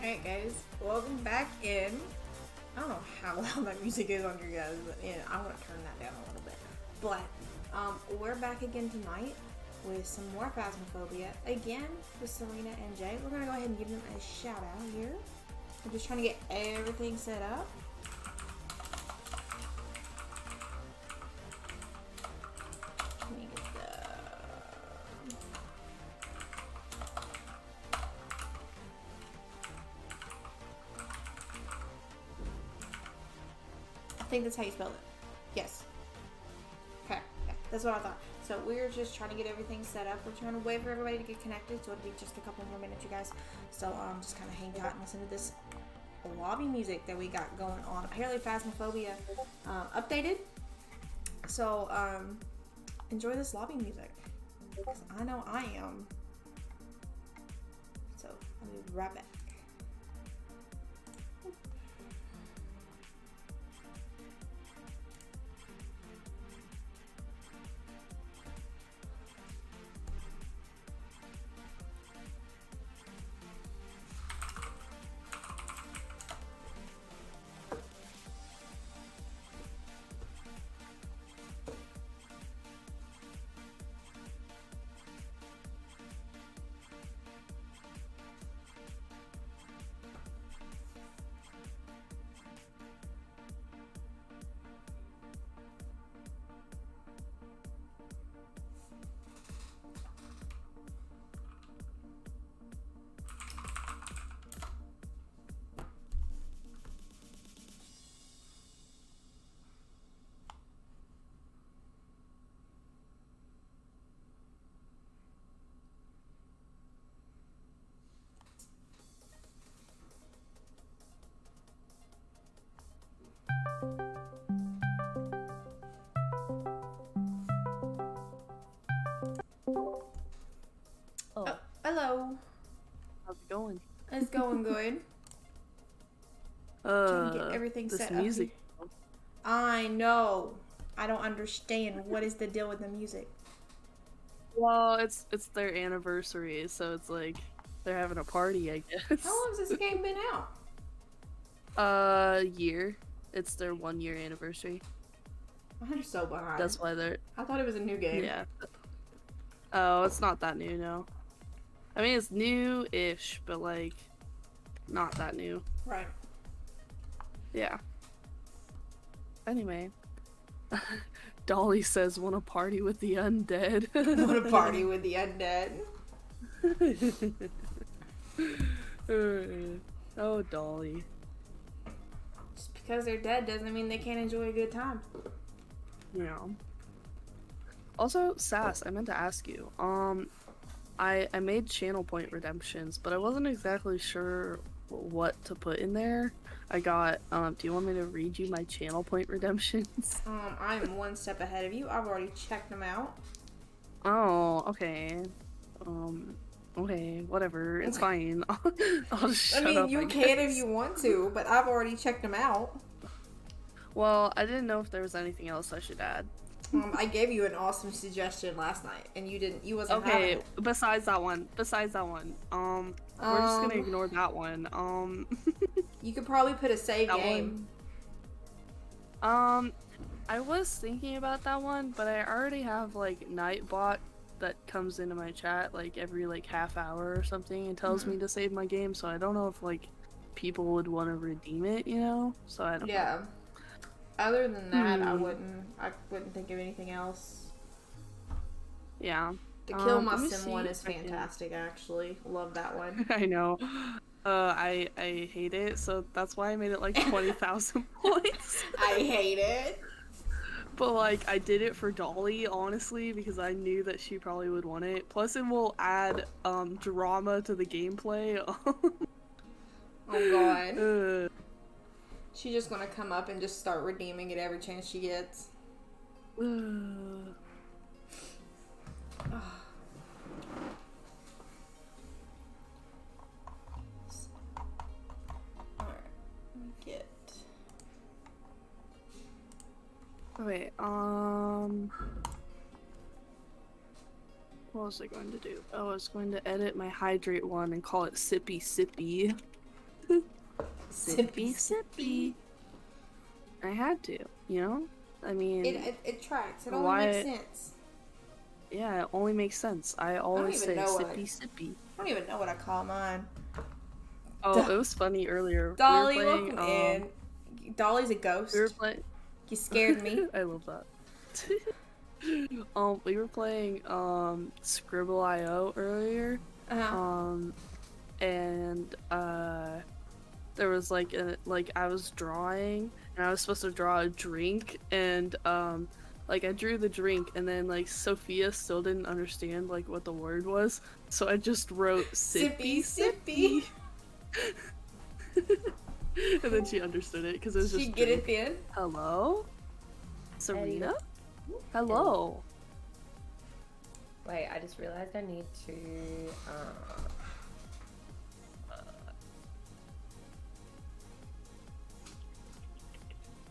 Alright guys, welcome back in. I don't know how loud that music is on your guys, but yeah, I want to turn that down a little bit. But um, we're back again tonight with some more Phasmophobia. Again with Serena and Jay. We're gonna go ahead and give them a shout out here. I'm just trying to get everything set up. Think that's how you spell it. Yes. Okay. Yeah, that's what I thought. So we're just trying to get everything set up. We're trying to wait for everybody to get connected, so it'll be just a couple more minutes, you guys. So um, just kind of hang out and listen to this lobby music that we got going on. Apparently, Phasmophobia uh, updated. So um, enjoy this lobby music. I know I am. So I'll be right back. It's going good. Uh, get everything this set up music. I know. I don't understand. What is the deal with the music? Well, it's it's their anniversary, so it's like they're having a party, I guess. How long has this game been out? Uh, year. It's their one year anniversary. I'm so behind. That's why they're I thought it was a new game. yeah. Oh, it's not that new, no. I mean, it's new-ish, but like, not that new. Right. Yeah. Anyway, Dolly says, "Want to party with the undead?" Want to party with the undead? oh, Dolly. Just because they're dead doesn't mean they can't enjoy a good time. Yeah. Also, Sass, I meant to ask you. Um, I I made channel point redemptions, but I wasn't exactly sure what to put in there. I got. Um, do you want me to read you my channel point redemptions? Um, I'm one step ahead of you. I've already checked them out. Oh, okay. Um, okay, whatever. It's fine. I'll just I mean, up, you I can if you want to, but I've already checked them out. Well, I didn't know if there was anything else I should add. Um, I gave you an awesome suggestion last night, and you didn't. You wasn't Okay, besides that one, besides that one, um, we're just gonna Um, ignore that one. Um, You could probably put a save game. one. Um, I was thinking about that one, but I already have like Nightbot that comes into my chat like every like half hour or something and tells Mm-hmm. me to save my game. So I don't know if like people would want to redeem it, you know. So I don't. know. Other than that, I wouldn't. I wouldn't think of anything else. Yeah. The Kill Um, My Sim one is fantastic. Actually, love that one. I know. Uh, I I hate it, so that's why I made it like twenty thousand points. I hate it. But like I did it for Dolly, honestly, because I knew that she probably would want it. Plus, it will add um drama to the gameplay. Oh god. Uh, She's just gonna come up and just start redeeming it every chance she gets. uh, Alright. Get. wait, um, what was I going to do? Oh, I was going to edit my hydrate one and call it Sippy Sippy. Sippy, sippy. I had to, you know? I mean, It, it, it tracks. It only makes sense. yeah, it only makes sense. I always say even know what I- sippy, sippy. I don't even know what I call mine. Oh, Do- it was funny earlier. Dolly, we playing, welcome um, in. Dolly's a ghost. We were playing. You scared me. I love that. um, we were playing um Skribbl.io earlier. Uh-huh. Um, and uh, there was like a like I was drawing, and I was supposed to draw a drink, and um, like I drew the drink, and then like Sophia still didn't understand like what the word was, so I just wrote sippy Sippy, sippy. and then she understood it because it was just she get drink. it then? Hello, Serena. Hello. Wait, I just realized I need to. Uh,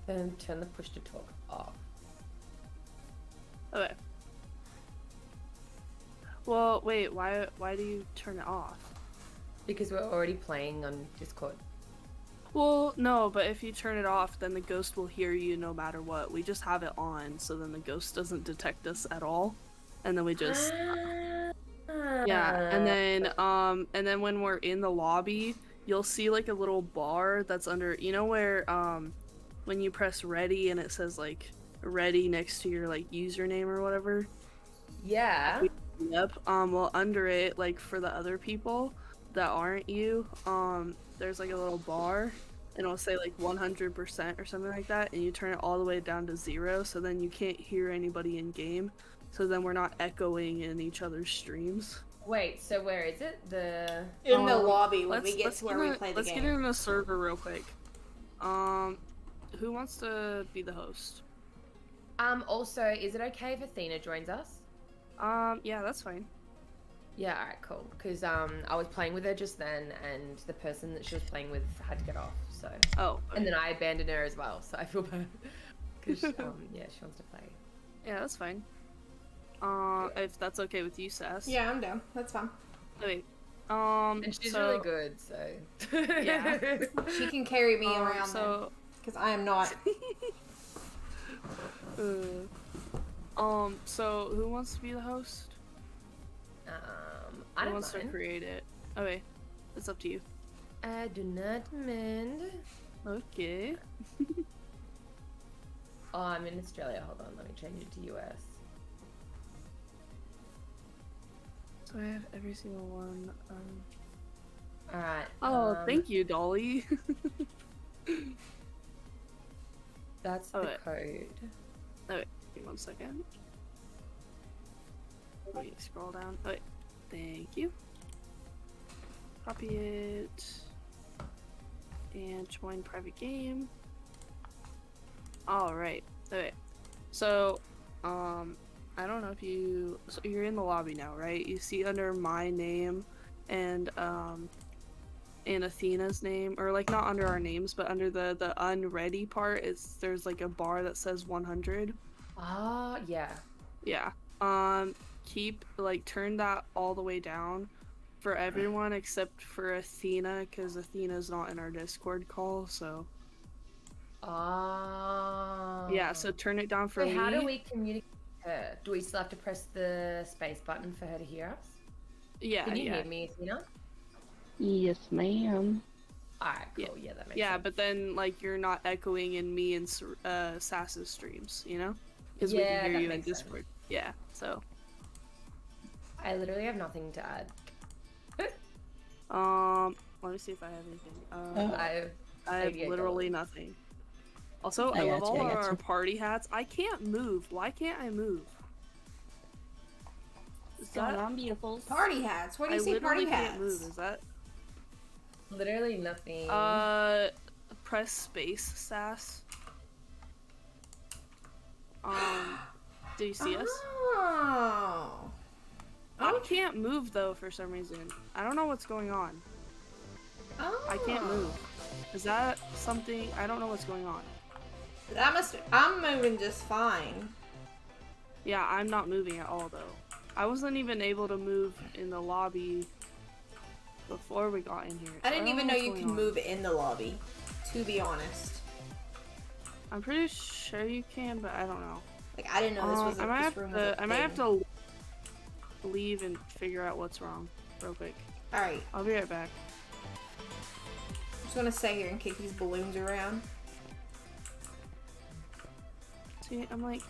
then turn the push to talk off. Okay. Well, wait. Why? Why do you turn it off? Because we're already playing on Discord. Well, no, but if you turn it off, then the ghost will hear you no matter what. We just have it on, so then the ghost doesn't detect us at all, and then we just yeah. And then um, and then when we're in the lobby, you'll see like a little bar that's under. You know where um, when you press ready and it says like ready next to your like username or whatever. Yeah. Yep. Um. Well, under it, like for the other people that aren't you, um, there's like a little bar, and it'll say like 100% or something like that, and you turn it all the way down to zero, so then you can't hear anybody in game. So then we're not echoing in each other's streams. Wait, so where is it? The. In the Um, lobby when Let's we get to where get we in- play the game. let's get in a server real quick. Um, who wants to be the host? Um. Also, is it okay if Athena joins us? Um, yeah, that's fine. Yeah. All right. Cool. Because um, I was playing with her just then, and the person that she was playing with had to get off. So. Oh, And then I abandoned her as well, so I feel bad. Because um, yeah, she wants to play. yeah, that's fine. Uh, if that's okay with you, Sass. Yeah, I'm down. That's fine. Okay. Um, And she's so- really good, so. Yeah. She can carry me um, around So, because I am not. uh, um, so who wants to be the host? um, I who don't wants to create it? Okay, it's up to you. I do not mind. Okay. Oh, I'm in Australia. Hold on, let me change it to US. So I have every single one. Um... All right. Oh, um, thank you, Dolly. That's Oh, the wait. code. Give me one second. Me scroll down. Oh, wait. Thank you. Copy it. And join private game. Alright. Okay. So, um, I don't know if you. So you're in the lobby now, right? You see under my name and, um, and Athena's name, or like not under our names, but under the the unready part, it's there's like a bar that says 100. Ah, yeah. Yeah. Um keep like turn that all the way down for everyone except for Athena cuz Athena's not in our Discord call, so Ah. yeah, so turn it down for Wait, me. how do we communicate with her? Do we still have to press the space button for her to hear us? Yeah, Can you yeah. hear me, Athena? Yes, ma'am. Alright, Yeah. cool. Yeah, that makes sense. Yeah, sense. but then like you're not echoing in me and Sar- uh Sass's streams, you know? Cuz we Yeah, can hear you in makes sense. Discord. Yeah, so I literally have nothing to add. um let me see if I have anything. Uh, Oh. I've I have 88 literally nothing. Also, I, I love you, all I our you. party hats. I can't move. Why can't I move? Is What's going that, on, beautiful? Party hats. Where do I you see literally party can't hats? move. Is that literally nothing. uh press space sass? Um, do you see us? Oh. I can't move though for some reason. I don't know what's going on. Oh. I can't move. Is that something? I don't know what's going on. That must. I'm moving just fine. Yeah, I'm not moving at all though. I wasn't even able to move in the lobby before we got in here. I didn't don't even know you can on. move in the lobby. To be honest, I'm pretty sure you can, but I don't know. like I didn't know this Um, was. A, I might this have room a to. I might have to leave and figure out what's wrong, real quick. All right, I'll be right back. I'm just gonna stay here and kick these balloons around. See, I'm like,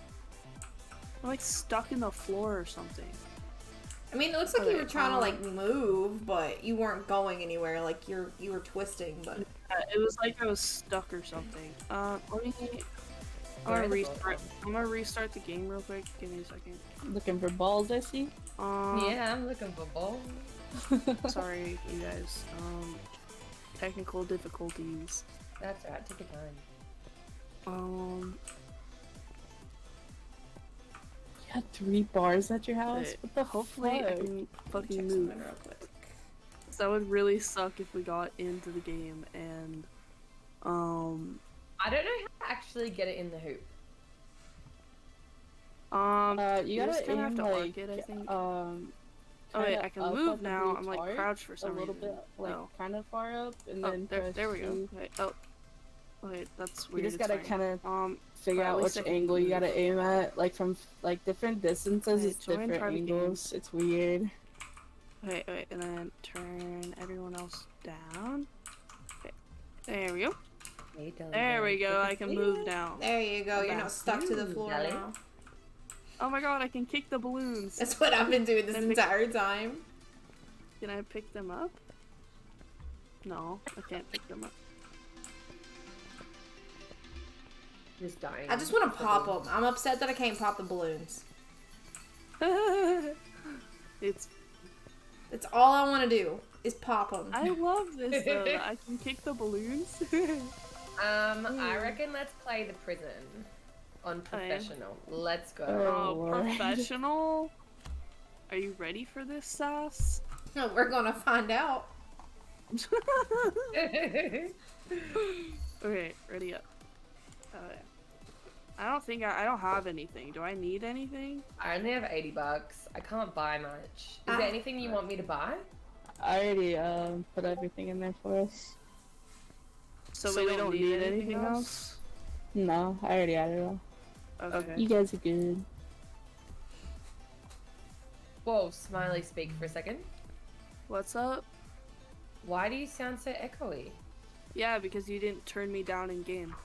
I'm like stuck in the floor or something. I mean, it looks like you were trying to um, like move, but you weren't going anywhere. Like you're you were twisting, but Uh, it was like I was stuck or something. Uh, let me. I'm gonna restart. I'm gonna restart the game real quick. Give me a second. Looking for balls, I see. Um, yeah, I'm looking for balls. Sorry, you guys. Um, technical difficulties. That's right. Take your time. Um, You had three bars at your house? wait, What the hopefully I can fucking move. something real quick. 'Cause That would really suck if we got into the game and, um, I don't know how to actually get it in the hoop. um. Uh, you You gotta just kinda have to like, arc it, I think. Um, oh wait, I can move now. I'm like crouched for a some little reason. bit, like oh. kind of far up, and Oh, then there, there we go. two. Oh. Wait, that's You just gotta kind of Um, figure out which I can angle you gotta aim at, like from like different distances. Wait, it's different private angles. It's weird. wait, wait, and then turn everyone else down. Okay, there we go. There we go. I can move now. There you go. You're not stuck to the floor now. Oh my god, I can kick the balloons. That's what I've been doing this Then pick- entire time. Can I pick them up? No, I can't pick them up. Just dying. I just want to pop them. I'm upset that I can't pop the balloons. it's. That's all I want to do is pop them. I love this though. I can kick the balloons. Um, I reckon let's play the prison on Okay. Let's go. oh, Lord. professional. Are you ready for this, Sass? We're gonna find out. okay, ready up. Oh, yeah. I don't think I, I don't have anything. Do I need anything? I only have 80 bucks. I can't buy much. Is Ah. there anything you want me to buy? I already um put everything in there for us. So, we, don't need, anything else? No, I already had it all. Okay. You guys are good. Whoa, Smiley, speak for a second. What's up? Why do you sound so echoey? Yeah, because you didn't turn me down in game.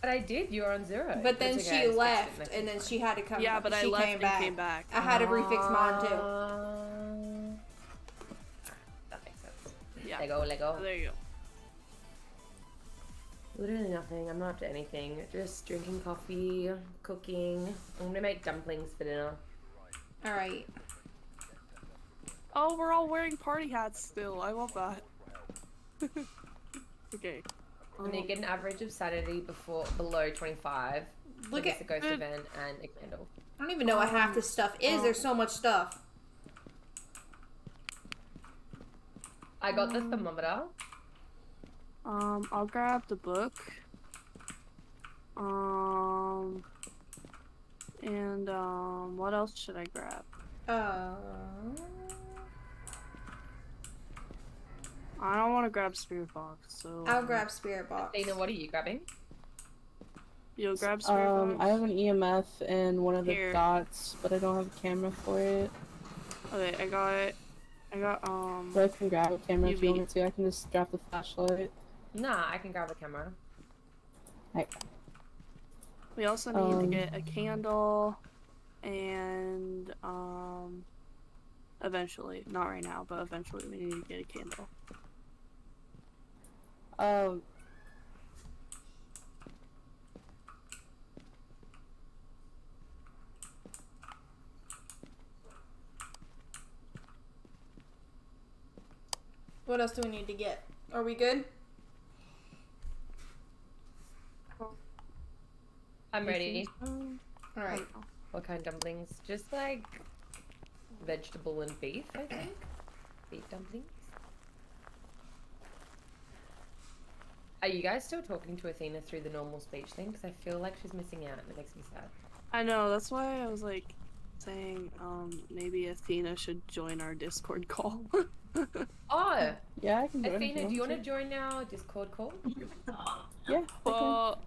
But I did. You're on zero. But then It's okay, I she left, and then she had to come. yeah, but I left came and back. came back. I had to refix mine too. Uh, That makes sense. Yeah. Lego, Lego. Oh, there you go. Literally nothing. I'm not up to anything. Just drinking coffee, cooking. I'm gonna make dumplings for dinner. All right. Oh, we're all wearing party hats still. I love that. okay. I'm gonna Um, get an average of sanity before below 25. Look for at. the ghost it. event and a candle. I don't even know what half this stuff is. There's so much stuff. I got the Um, thermometer. Um, I'll grab the book. Um, and um, what else should I grab? Uh. I don't want to grab Spirit Box, so I'll um, grab spirit box. Dana, what are you grabbing? You'll grab Spirit Um, Box. I have an EMF and one of the Here. dots, but I don't have a camera for it. Okay, I got it. I got um. But I can grab a camera if you want to. I can just drop the flashlight. Nah, I can grab a camera. We also need to Um, get a candle, and um. Eventually, not right now, but eventually we need to get a candle. Um, What else do we need to get? Are we good? I'm ready. Um, All right. What kind of dumplings? Just like vegetable and beef, I think. Beef dumplings. Are you guys still talking to Athena through the normal speech thing? Because I feel like she's missing out and it makes me sad. I know. That's why I was like saying um maybe Athena should join our Discord call. Oh, Yeah, I can join. Athena, do you want to to? join our Discord call? Yeah. Well,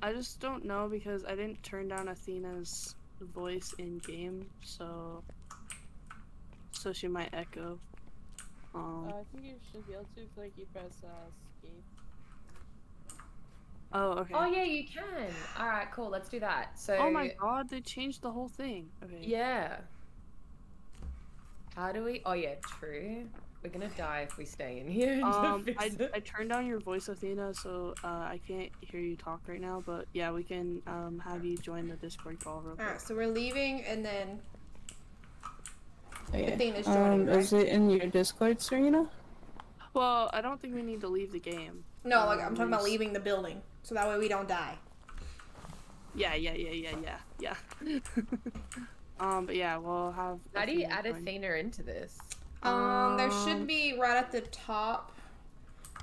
I just don't know because I didn't turn down Athena's voice in game, so so she might echo. Um. Uh, I think you should be able to if like you press uh, escape. Oh, okay. Oh yeah, you can. All right, cool. Let's do that. So. Oh my god, they changed the whole thing. Okay. Yeah. How do we? Oh yeah, true. We're gonna die if we stay in here. Um, I. I turned down your voice, Athena, so uh, I can't hear you talk right now. But yeah, we can um have you join the Discord call real quick. Alright, so we're leaving and then Okay. Athena's joining, um, is it in your Discord, Serena? Well, I don't think we need to leave the game. No, like I'm Um, talking about leaving the building. So that way we don't die. Yeah, yeah, yeah, yeah, yeah, yeah. um, but yeah, we'll have. How do you Athena add a Athena into this? Um, there Um, should be right at the top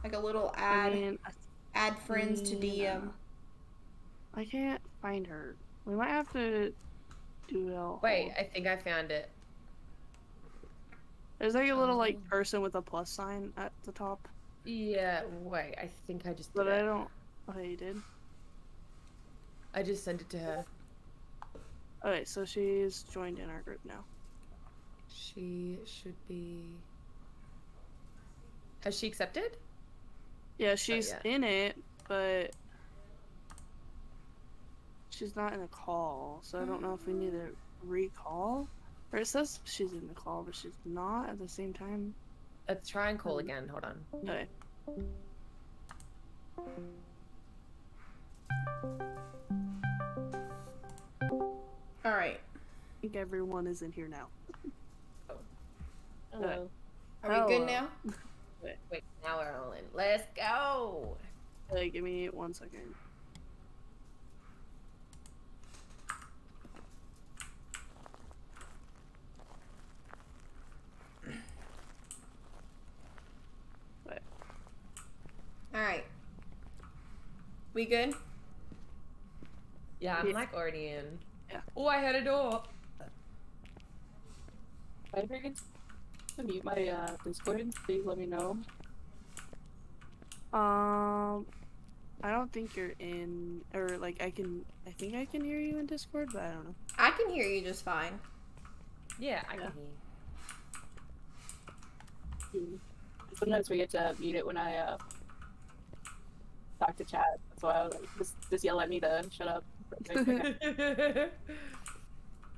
like a little I add mean, add friends to Athena. DM. I can't find her. We might have to do a. Wait, I think I found it. There's like a little like Oh. person with a plus sign at the top, Yeah, wait. I think I just did but I don't. Okay, you did. I just sent it to her. Alright, so she's joined in our group now. She should be. Has she accepted? Yeah, she's in it, but she's not in a call. So I don't know if we need to recall. Or it says she's in the call, but she's not at the same time. Let's try and call Hmm. again. Hold on. Okay. Alright. I think everyone is in here now. Oh. Hello. Are we good Hello. now? Wait, now we're all in. Let's go. Okay, give me one second. Alright. We good? Yeah, I'm like already in. Yeah. Oh, I heard a door. If I forget to mute my uh, Discord, please let me know. Um, I don't think you're in, or like I can. I think I can hear you in Discord, but I don't know. I can hear you just fine. Yeah, I Yeah. can hear. Sometimes we get to mute it when I uh, talk to chat. That's why I was like, just, just yell at me to shut up. You.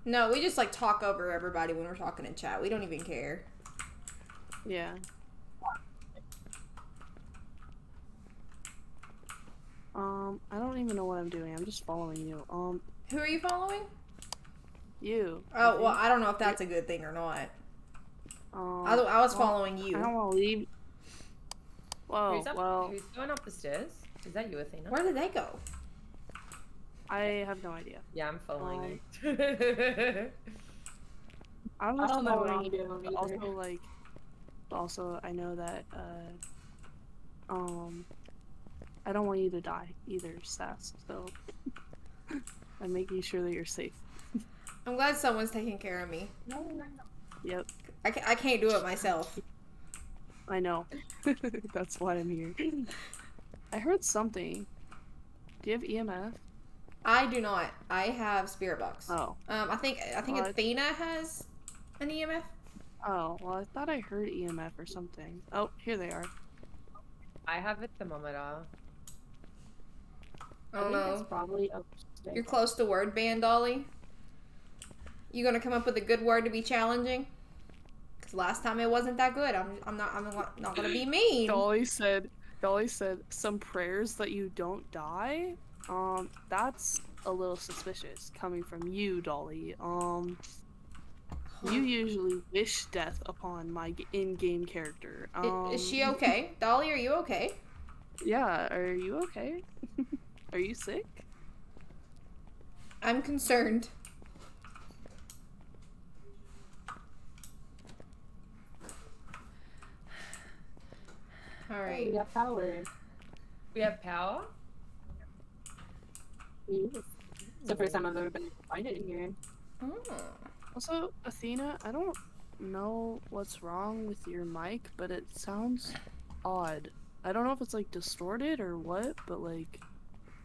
No, we just like talk over everybody when we're talking in chat. We don't even care. Yeah. Um, I don't even know what I'm doing. I'm just following you. Um, Who are you following? you. I Oh, well. I don't know if that's a good thing or not. Um, I, I was well, following you. I don't want to leave. Whoa, who's, up, well, who's going up the stairs? Is that you, Athena? Where did they go? I have no idea. Yeah, I'm following Um, you. I was I don't know what following I'm you, doing either. also like, also I know that uh, um, I don't want you to die either, Sass. So I'm making sure that you're safe. I'm glad someone's taking care of me. Yep, I, ca- I can't do it myself. I know. That's why I'm here. I heard something. Do you have EMF? I do not. I have spirit box. Oh, Um, I think I think Well, I- Athena has an E EMF. oh. Well, I thought I heard EMF or something. Oh, here they are. I have a thermometer. I don't think it's know. probably upstairs. You're close to word ban, Dolly. You gonna come up with a good word to be challenging? Cause last time it wasn't that good. I'm I'm not I'm not, not gonna be mean. Dolly said, Dolly said some prayers that you don't die. Um, that's a little suspicious coming from you, Dolly. Um, you usually wish death upon my in-game character. Um, Is she okay? Dolly, are you okay? Yeah. Are you okay? are you sick? I'm concerned. All Oh, we got power. We have power. Yes. It's the first time I've ever been able to find it in here. Oh. Also, Athena, I don't know what's wrong with your mic, but it sounds odd. I don't know if it's like distorted or what, but like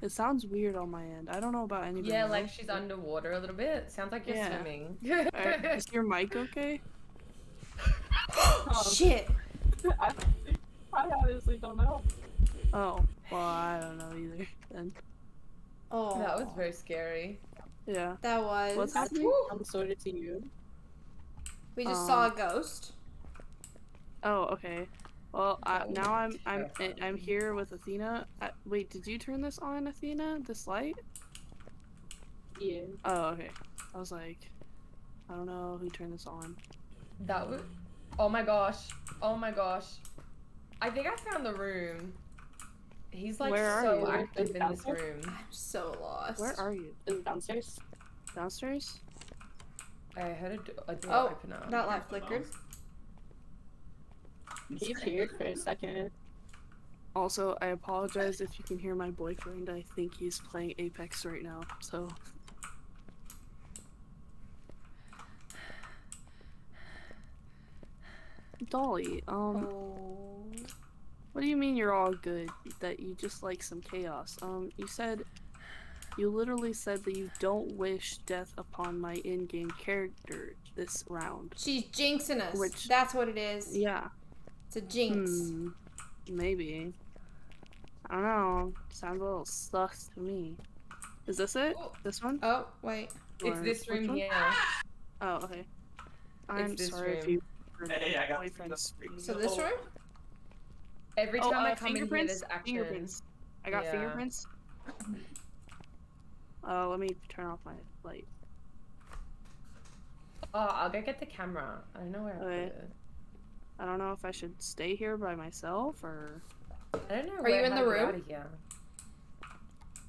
it sounds weird on my end. I don't know about anybody. Yeah, like she's but- underwater a little bit. Sounds like you're Yeah. swimming. Alright, is your mic okay? Um, Shit. I, I honestly don't know. Oh, well, I don't know either. Then Oh, that was very scary. yeah. That was. What's happening? I'm sorted to you. We just Um, saw a ghost. Oh, okay. Well, I, now I'm I'm I- terrifying. I'm here with Athena. Uh, wait, did you turn this on, Athena? This light? Yeah. Oh, okay. I was like, I don't know who turned this on. That was. Oh my gosh. Oh my gosh. I think I found the room. He's like Where are so you? active in this room. I'm so lost. Where are you? Is it downstairs? Downstairs? I heard a, do- a door Oh, open up. That light flickered. He appeared for a second. Also, I apologize if you can hear my boyfriend. I think he's playing Apex right now. So. Dolly, um, Oh. What do you mean you're all good? That you just like some chaos? Um, you said, you literally said that you don't wish death upon my in-game character this round. She's jinxing us. Which- That's what it is. Yeah. It's a jinx. Hmm, maybe. I don't know. Sounds a little sus to me. Is this it? Oh, This one? Oh, wait. it's this room one? here. Oh, okay. I'm this sorry if you. Hey, I got boyfriend's the- screaming. So this Oh. room? Every Oh, time I uh, come in here, fingerprints. there's action. Fingerprints. I got Yeah. fingerprints. Uh, let me turn off my light. Oh, I'll go get the camera. I don't know where I put Okay. it. I don't know if I should stay here by myself or. I don't know. Are where you in how the room? out of here.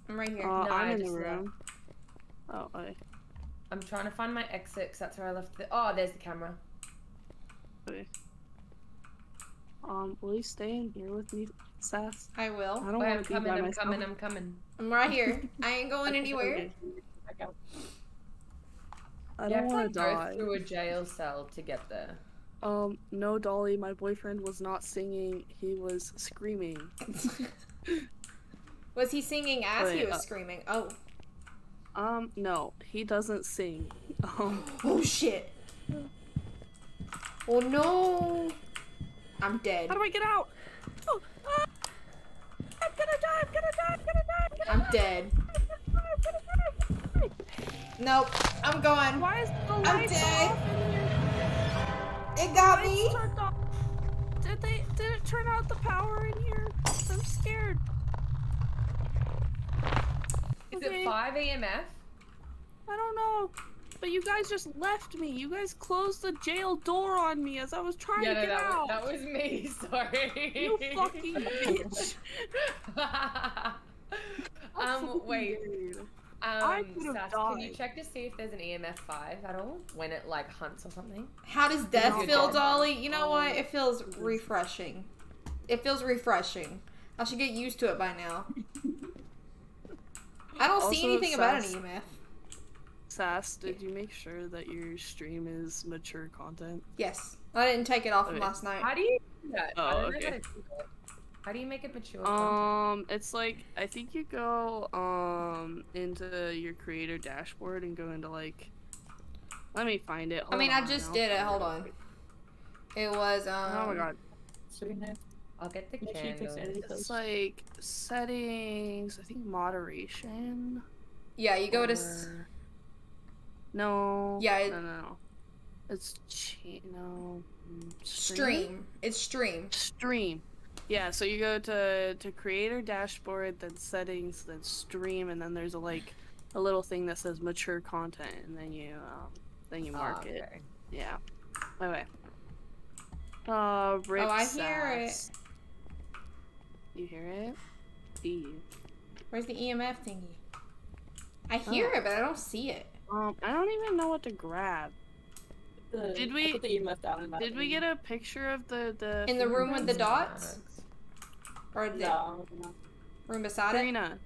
I'm right here. Uh, No, I'm I in the just left. room. Oh, okay. I'm trying to find my exit 'cause that's where I left the. Oh, there's the camera. okay. Um, will you stay in here with me, Sass? I will. I don't Wait, I'm want to be coming. by I'm myself. coming. I'm coming. I'm right here. I ain't going anywhere. Okay. I don't have to want like, to go die. through a jail cell to get there. Um, no, Dolly, my boyfriend was not singing. He was screaming. was he singing as he was uh- screaming? Oh. Um, no, he doesn't sing. Um, Oh shit. Oh no. I'm dead. how do I get out? Oh, ah! I'm gonna die! I'm gonna die! I'm gonna die! I'm gonna I'm die! dead. I'm gonna die! Nope. I'm going. Why is the I'm dead. off in here? It got me. Turned off. Did they? Did it turn out the power in here? I'm scared. Is Okay. it 5 EMF? I don't know. But you guys just left me. You guys closed the jail door on me as I was trying Yeah, to no, get that, out. was, that was me. Sorry. You fucking bitch. Um, wait. Um, I could've Sass, can you check to see if there's an EMF 5 at all? When it, like, hunts or something? How does death Good feel. Dolly? You know what? Oh. It feels refreshing. It feels refreshing. I should get used to it by now. I don't see Also, anything about an EMF. Sass, did you make sure that your stream is mature content? Yes. I didn't take it off from last night. How do you do that? Oh, I don't okay. how do. How do you make it mature? content? Um, it's like I think you go um into your creator dashboard and go into like. Let me find it. I mean, I just I'll did it. find Hold on. It was, um. Oh my god. Sitting there. I'll get the Make sure you fix candle. It's like settings. I think moderation. Yeah, you go to. No. Yeah, it- No, no, no. It's cha- no. mm, Stream. It's stream. Stream. Yeah, so you go to to creator dashboard, then settings, then stream, and then there's a like a little thing that says mature content, and then you um then you mark Oh, it. okay. Yeah. Okay. Uh, Rip Oh, I hear it. You hear it? D. Where's the EMF thingy? I hear Oh. it, but I don't see it. Um, I don't even know what to grab. The- Did we- the EMF down in that Did we get a picture of the the In the room with the dots? Or the No, no. room beside it? Serena.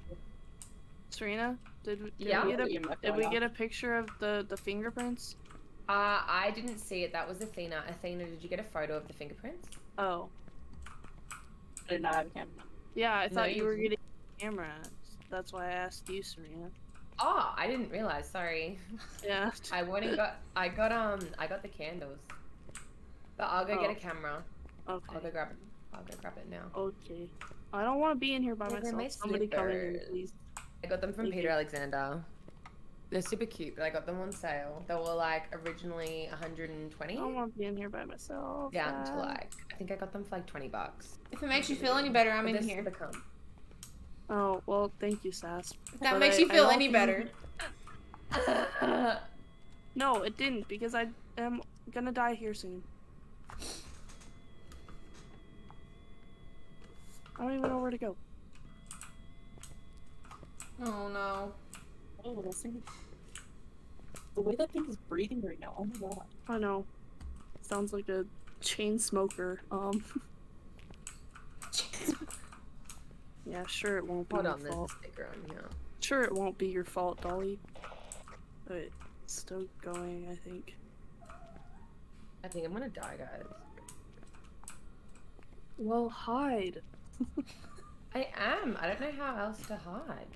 Serena, did we, did Yeah. we get a did we get a picture of the the fingerprints? Uh, I didn't see it. That was Athena. Athena, did you get a photo of the fingerprints? Oh. I did not have a camera. Yeah, I No, thought you you were getting a camera. That's why I asked you, Serena. Oh, I didn't realize. Sorry. Yeah. I went and got. I got um. I got the candles. But I'll go get Oh. a camera. I'll go Okay. grab it. I'll go grab it now. Okay. I don't want to be in here by Oh, myself. my Somebody come in here, please. I got them from Thank Peter you. Alexander. They're super cute, but I got them on sale. They were like originally 120 I don't want to be in here by myself. down to like I think I got them for like 20 bucks. If it makes you feel any better, I'm But in here. super com- Oh well, thank you, Sass. That But makes I- you feel don't any think- better. No, it didn't because I am gonna die here soon. I don't even know where to go. Oh no. Oh, this thing. The way that thing is breathing right now. Oh my god. I know. Sounds like a chain smoker. Um. yeah, sure it won't be Hold your on, there's a fault. sticker on here. Sure it won't be your fault, Dolly. But it's still going, I think. I think I'm gonna die, guys. Well, hide. I am. I don't know how else to hide.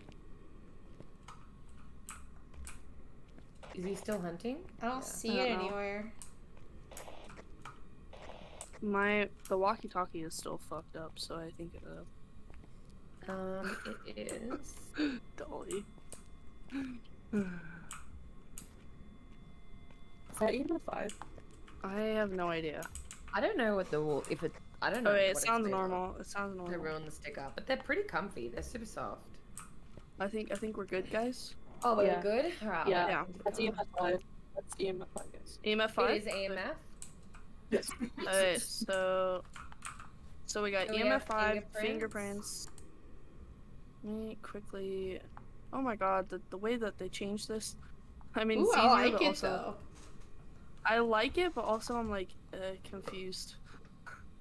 Is he still hunting? I don't Yeah. see I it don't know. anywhere. My the walkie-talkie is still fucked up, so I think it will. Um, it is. Dolly. Is that even a five? I have no idea. I don't know what the wall. If it. I don't know. Oh wait, what it sounds made of. normal. It sounds I normal. ruined the sticker, but they're pretty comfy. They're super soft. I think I think we're good, guys. Oh, we're Yeah. good. Alright, Yeah. Yeah. That's EMF five. That's EMF five, guys. EMF five. is AMF. Yes. Okay, so so we got So we EMF five fingerprints. fingerprints. Let me quickly. Oh my god, the the way that they changed this. I mean, Ooh, it's I like but it also though. I like it, but also I'm like uh, confused.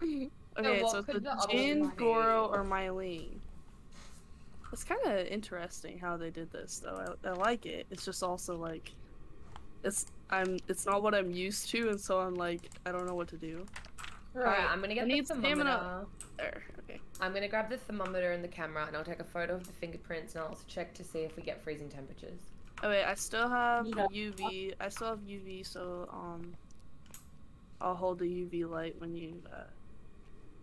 okay, what so it's the Jinn. Goryo, or Myling. It's kind of interesting how they did this, though. I, I like it. It's just also like, it's I'm it's not what I'm used to, and so I'm like I don't know what to do. Alright, I'm gonna get I the need thermometer. stamina. There, okay. I'm gonna grab the thermometer and the camera, and I'll take a photo of the fingerprints, and I'll also check to see if we get freezing temperatures. Oh wait, I still have Yeah. UV. I still have UV, so um, I'll hold the UV light when you. Uh,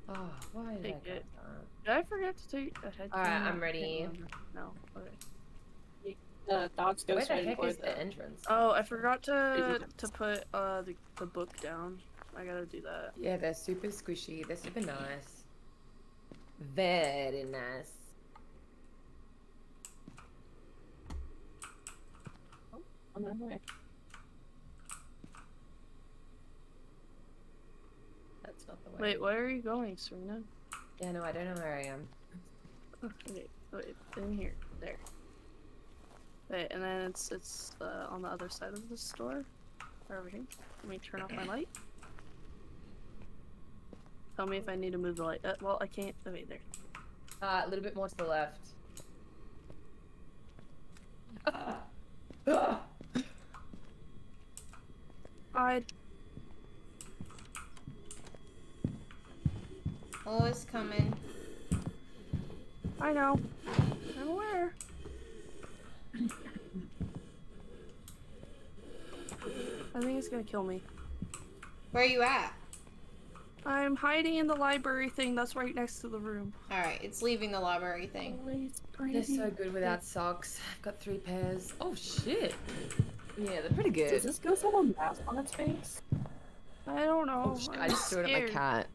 Oh, why did I Take get it. that? did I forget to take a head? Alright. I'm ready. No. Okay. The dog's Where ghost the heck is the the. entrance? Oh, I forgot to to put uh the, the book down. I gotta do that. Yeah, they're super squishy. They're super nice. Very nice. On way. That's not the way. Wait, where are you going, Serena? Yeah, no, I don't know where I am. Okay, wait, in here, there. Wait, and then it's it's uh, on the other side of the store. Or over here. Let me turn off my light. Tell me if I need to move the light. Uh, well, I can't. Oh, wait, there. Uh, a little bit more to the left. I Oh, it's coming. I know. I'm aware. I think it's gonna kill me. Where are you at? I'm hiding in the library thing that's right next to the room. All right, it's leaving the library thing. They're so good without socks. I've got three pairs. Oh shit. Yeah, they're pretty good. Does good. this ghost have a mask on its face? I don't know. Oh, I'm I just threw it at my cat.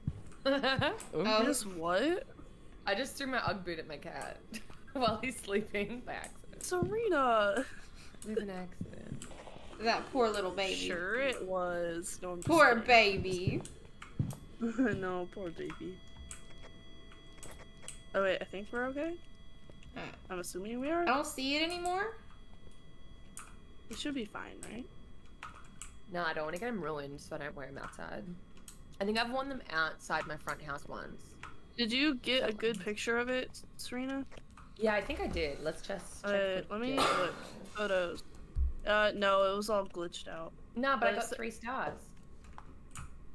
Oh. Just what? I just threw my UGG boot at my cat while he's sleeping by accident. Serena. With an accident. That poor little baby. Sure it was. No, I'm just Poor baby. no, poor baby. Oh wait, I think we're okay. Alright. I'm assuming we are. I don't see it anymore. It should be fine, right? No, I don't want to get them ruined, so I don't wear them outside. I think I've worn them outside my front house once. Did you get a good picture of it, Serena? Yeah, I think I did. Let's just check. Uh, let me look. Photos. Uh, no, it was all glitched out. No, but But I got three stars.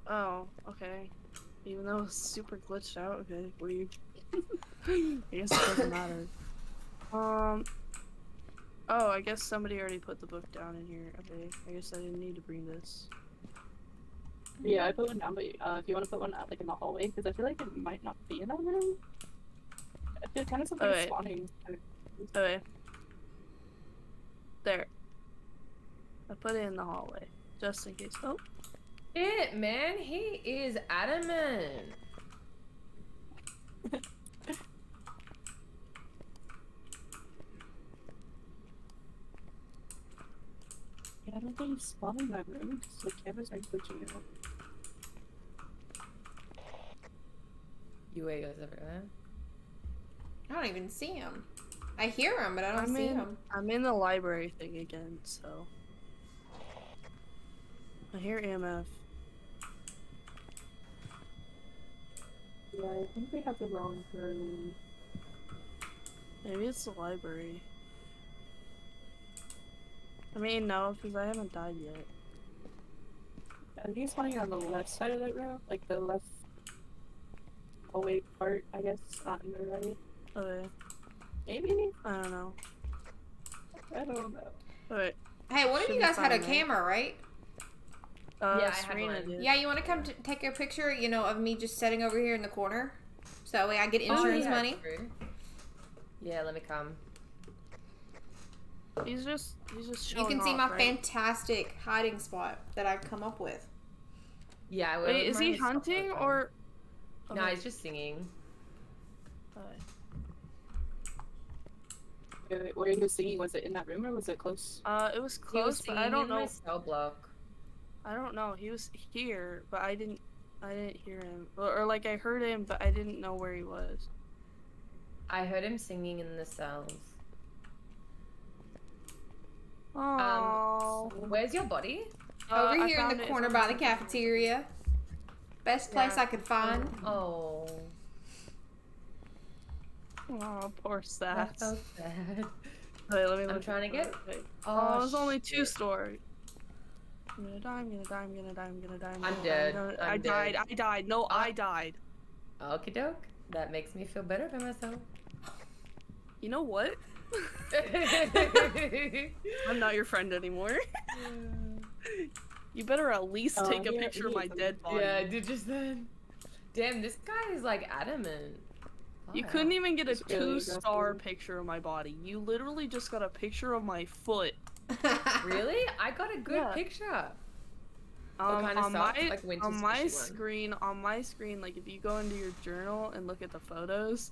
Oh, okay. Even though it's super glitched out, okay, weird. I guess it doesn't matter. Um. Oh, I guess somebody already put the book down in here. Okay, I guess I didn't need to bring this. Yeah, I put one down, but uh, if you want to put one out like in the hallway, because I feel like it might not be in that room. I feel kind of something Alright. spawning. Okay. There. I put it in the hallway, just in case. Oh, It, man, he is adamant. Yeah, I don't think it's spawning that room because the cameras are glitching out. UA goes everywhere. I don't even see him. I hear him, but I don't I'm see in. him. I'm in the library thing again, so. I hear E Yeah, I think we have the wrong room. Maybe it's the library. I mean, no, because I haven't died yet. I think it's spawning on the left side of that room, like the left away part, I guess, not in the right. Okay, Maybe? I don't know. I don't know. Alright. Hey, one of you guys had a fine, right? camera, right? Uh, Yeah, I have Serena did. Yeah, you want to come to take a picture, you know, of me just sitting over here in the corner? So that way I get Oh, insurance yeah, money. true. Yeah, let me come. He's just, he's just You can see off, my right? fantastic hiding spot that I've come up with. Yeah, I. Wait, is he hunting open. or? No, Okay. he's just singing. Alright. Wait, wait, where he was singing, was it in that room or was it close? Uh, it was He was close, but I don't in my know. cell block. I don't know. He was here, but I didn't. I didn't hear him, or, or like I heard him, but I didn't know where he was. I heard him singing in the cells. Oh. Where's your body? Uh, Over here in the corner by the cafeteria. Best place Yeah. I could find. Oh, Oh, poor that's Sass. so sad. Wait, let me I'm trying to get- it. Oh, Oh, there's only two shit. story. I'm gonna die, I'm gonna die, I'm gonna die, I'm gonna die. I'm, I'm dead, gonna- I'm I died, dead. I died. No, I ah. died. Okie doke. That makes me feel better about myself. You know what? I'm not your friend anymore. you better at least Oh, take a picture of my dead body. yeah, I did just then. Damn, this guy is like adamant. You couldn't even get a two star aggressive. picture of my body. You literally just got a picture of my foot. Really? I got a good Yeah. picture. Um, kinda on sucks? my Like winter on my squishy one? screen, on my screen, like if you go into your journal and look at the photos,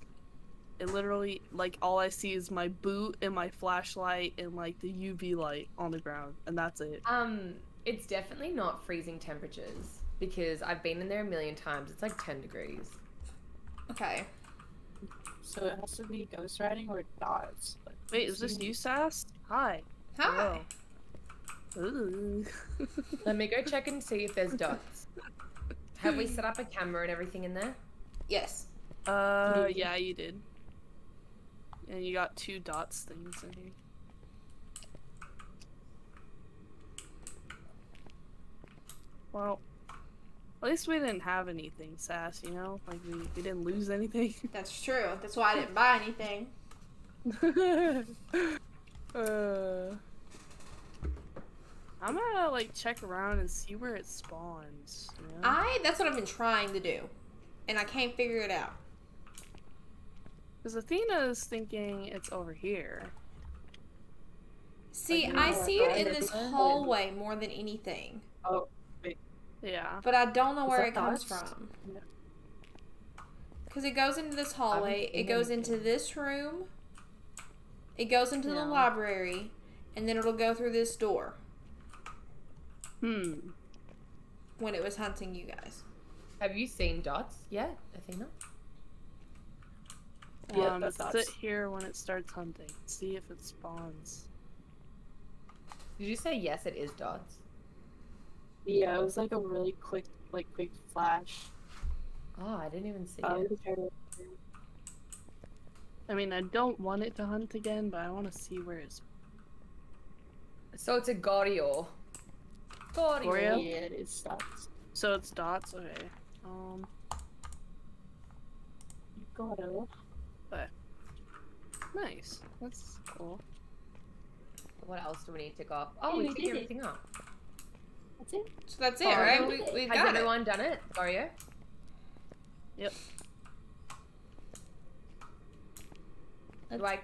it literally like all I see is my boot and my flashlight and like the UV light on the ground, and that's it. Um, it's definitely not freezing temperatures because I've been in there a million times. It's like 10 degrees. okay. So it has to be ghost riding or dots. but Wait, is this you, Sass? Hi. Hi. Ooh. Let me go check and see if there's dots. Have we set up a camera and everything in there? Yes. Uh, yeah, you did. And you got two dots things in here. Well, at least we didn't have anything, Sass, you know? Like, we, we didn't lose anything. That's true. That's why I didn't buy anything. uh, I'm gonna, like, check around and see where it spawns, you know? I that's what I've been trying to do. And I can't figure it out. Because Athena's thinking it's over here. See, you I see it in this over hallway more than anything. Oh, Yeah. But I don't know Is where it comes dots? from. Yeah. Because it goes into this hallway, it goes into anything. this room, it goes into the library, and then it'll go through this door Hmm. when it was hunting you guys. Have you seen dots yet, Athena? Yeah, um, that's sit here when it starts hunting. See if it spawns. Did you say yes, it is dots? yeah, it was like a really quick, like quick flash. Oh, I didn't even see Uh, it. I mean, I don't want it to hunt again, but I want to see where it's. So it's a Gaudior. Gordy. Gloria? Yeah, it is dots. So it's dots. Okay. Um. Gotta. Nice. That's cool. What else do we need to go up? Oh, Hey, we we took did it. everything up. That's it. So that's it, Oh, right? no. We, we Has got it. everyone done it? Dario? Yep. Do I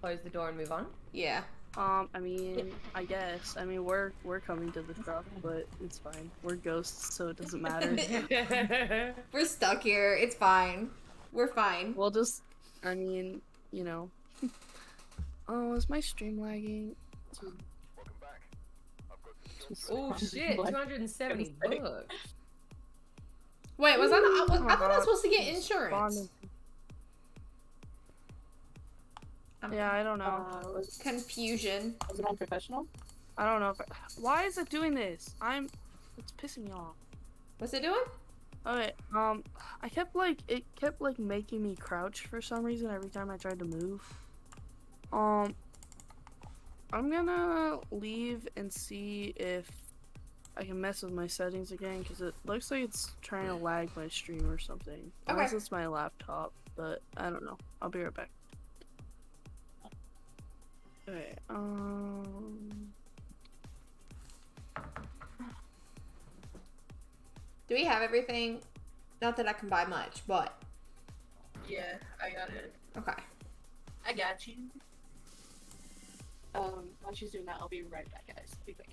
close the door and move on? Yeah. Um. I mean, I guess. I mean, we're we're coming to the truck, but it's fine. We're ghosts, so it doesn't matter. We're stuck here. It's fine. We're fine. we'll just. I mean, you know. oh, is my stream lagging? oh shit, Like, 270 gonna say. bucks. Wait, was I not? Was, Oh I my thought I was supposed to get insurance. Bonding. Yeah, I don't know. Uh, was, Confusion. was it unprofessional? I don't know if. I, why is it doing this? I'm. It's pissing me off. What's it doing? Okay, um, I kept like it kept like making me crouch for some reason every time I tried to move. Um, I'm gonna leave and see if I can mess with my settings again because it looks like it's trying to lag my stream or something. Okay. Unless it's my laptop, but I don't know. I'll be right back. Okay, um. Do we have everything? Not that I can buy much, but Yeah, I got it. okay. I got you. Um, while she's doing that, I'll be right back, guys. Be quick.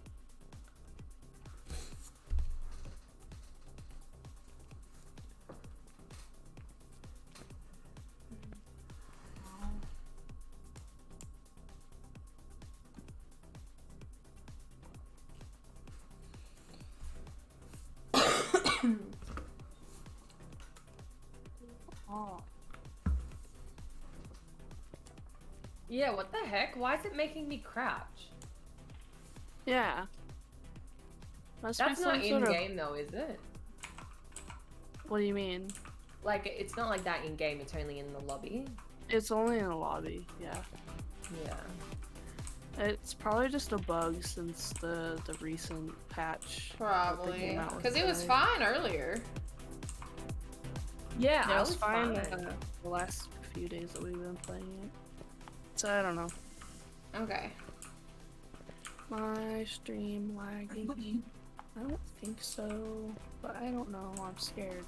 Oh. Yeah, what the heck? Why is it making me crouch? Yeah. Must That's not in sort of. game though, is it? What do you mean? Like, it's not like that in game, it's only in the lobby. It's only in the lobby. Yeah. Yeah. It's probably just a bug since the the recent patch. Probably came out with because it was fine earlier. Yeah, Yeah, I it was fine fine. uh, the last few days that we've been playing it. So I don't know. Okay. My stream lagging. I don't think so, but I don't know. I'm scared.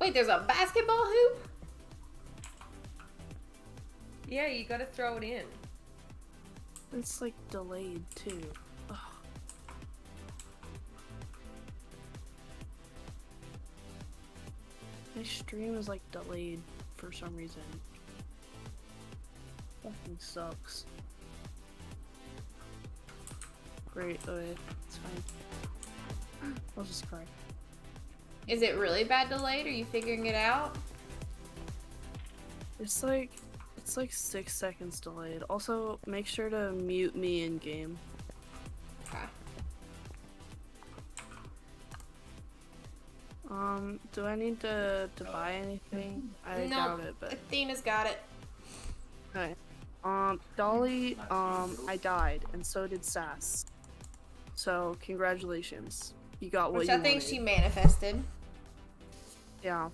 Wait, there's a basketball hoop. Yeah, you gotta throw it in. It's like delayed too. My stream is like delayed for some reason. Fucking sucks. Great, okay, it's fine. I'll just cry. Is it really bad delayed? Are you figuring it out? It's like it's like six seconds delayed. Also, make sure to mute me in game. Okay. Um, do I need to to buy anything? I No. doubt it, but Athena's got it. okay. Um, Dolly, um, I died, and so did Sass. So congratulations, you got what Which you I think wanted. she manifested. Yeah.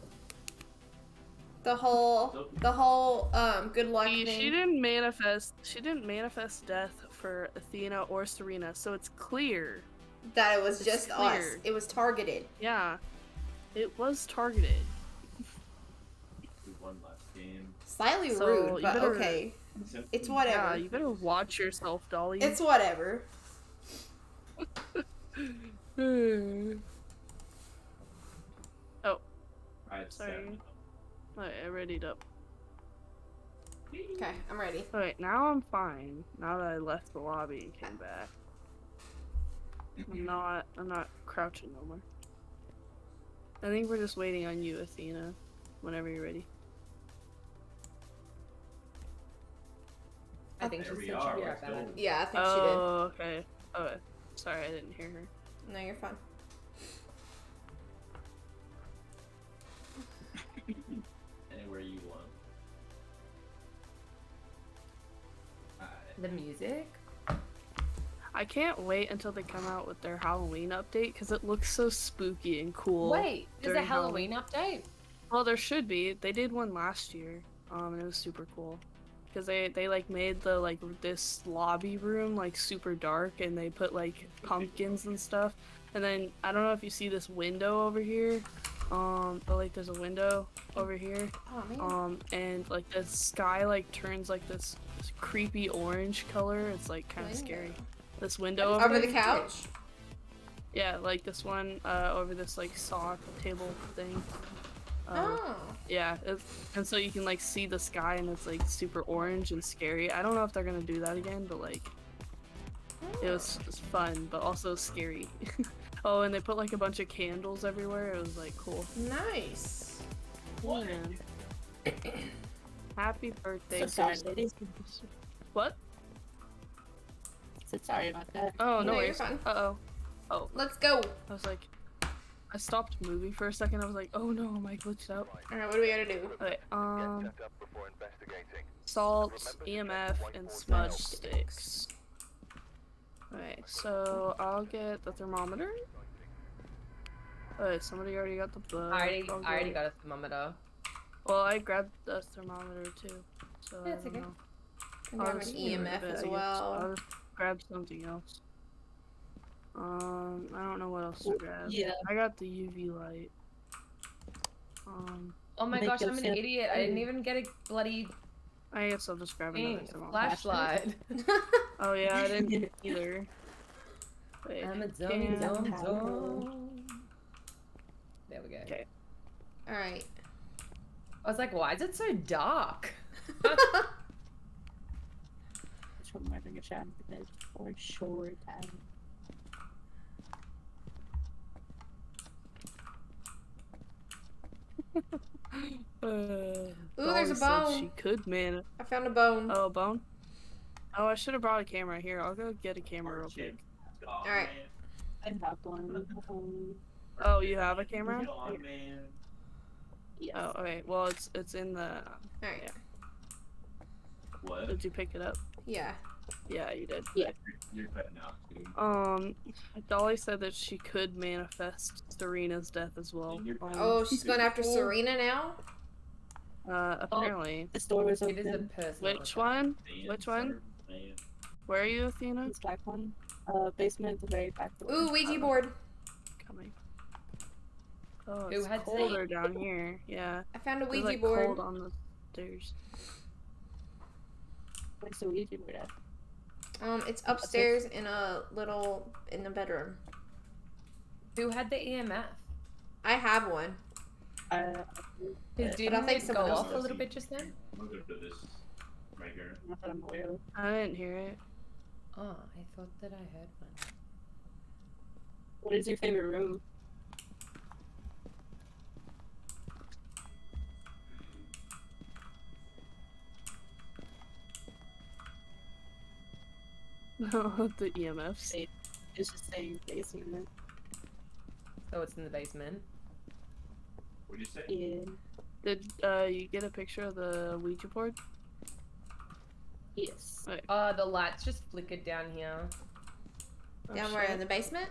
The whole, the whole, um, good luck She, thing. she didn't manifest. She didn't manifest death for Athena or Serena, so it's clear. that it was It's just us. It was targeted. Yeah, it was targeted. One last game. Slightly So, rude, but better- okay. It's whatever. Yeah, you better watch yourself, Dolly. It's whatever. oh. I had Sorry. seven. Alright, I readied up. Okay, I'm ready. Alright, now I'm fine. Now that I left the lobby and came back. I'm not I'm not crouching no more. I think we're just waiting on you, Athena. Whenever you're ready. I think There she we said are, she'd be right back. Yeah, I think she did. Oh, okay. Okay. Sorry, I didn't hear her. No, you're fine. Anywhere you want. The music? I can't wait until they come out with their Halloween update because it looks so spooky and cool. Wait, is a Halloween update? Well, there should be. They did one last year, um, and it was super cool. Because they, they like made the like this lobby room like super dark, and they put like pumpkins and stuff. And then I don't know if you see this window over here, um, but like there's a window over here, Oh um, and like the sky like turns like this, this creepy orange color. It's like kind of scary. This window over, Over the couch. Yeah, like this one uh, over this like saw table thing. Um, Oh. yeah, it's, and so you can like see the sky and it's like super orange and scary. I don't know if they're gonna do that again, but like it was, it was fun, but also scary. oh, and they put like a bunch of candles everywhere. It was like cool. Nice. Yeah. Happy birthday! So sorry, What? So sorry about that. Oh no, No, you're worries. fine. Uh oh. Oh. Let's go. I was like, I stopped moving for a second. I was like, oh no, am I glitched out? All right, what do we gotta do? Okay, um, salts, EMF, and smudge sticks. Alright, so I'll get the thermometer. Alright, somebody already got the book. I already, I'll I already got a thermometer. Well, I grabbed the thermometer too. So Yeah, I it's don't okay. know. And I'll grab an just get rid of EMF as well. I'll just grab something else. Um, I don't know what else to grab. Yeah. I got the UV light. Um, Oh my Make gosh, I'm an idiot. I didn't even get a bloody I guess I'll just grab another thing, flashlight. Oh yeah, I didn't either. Wait, I'm a dumb can- dumb dumb. There we go. Okay. All right. I was like, why is it so dark? Which one am I going to chat for sure? Dad? Uh, Ooh, there's a bone. She could man. I found a bone. Oh, a bone. Oh, I should have brought a camera here. I'll go get a camera real quick. Alright. I have one. Oh, you have a camera? man. yes. Oh, okay. Well, it's it's in the. All right. Yeah. What? Did you pick it up? Yeah. Yeah, you did. Yeah. You're cutting out. Dude. Um, Dolly said that she could manifest Serena's death as well. Um, Oh, she's going after Oh. Serena now. uh, apparently. This door is It is a open. personal. Which one? Which one? Where are you, Athena? This black one. Uh, basement, the very back door. Ooh, Ouija board. Coming. Oh, Who it's had colder down here. Yeah. I found a Ouija like board. cold on the stairs. Where's the Ouija board at? Um, it's upstairs in a little in the bedroom. Who had the EMF? I have one. Uh, Because I didn't think it go off a little bit just then? I'm gonna go to this right here. not that I'm aware of. I didn't hear it. Oh, I thought that I heard one. What is your favorite room? No, the EMFs. It's just saying basement. So it's in the basement. What do you say? Yeah. Did uh you get a picture of the Ouija board? Yes. Uh, the lights just flickered down here. Oh, Down where shit. in the basement?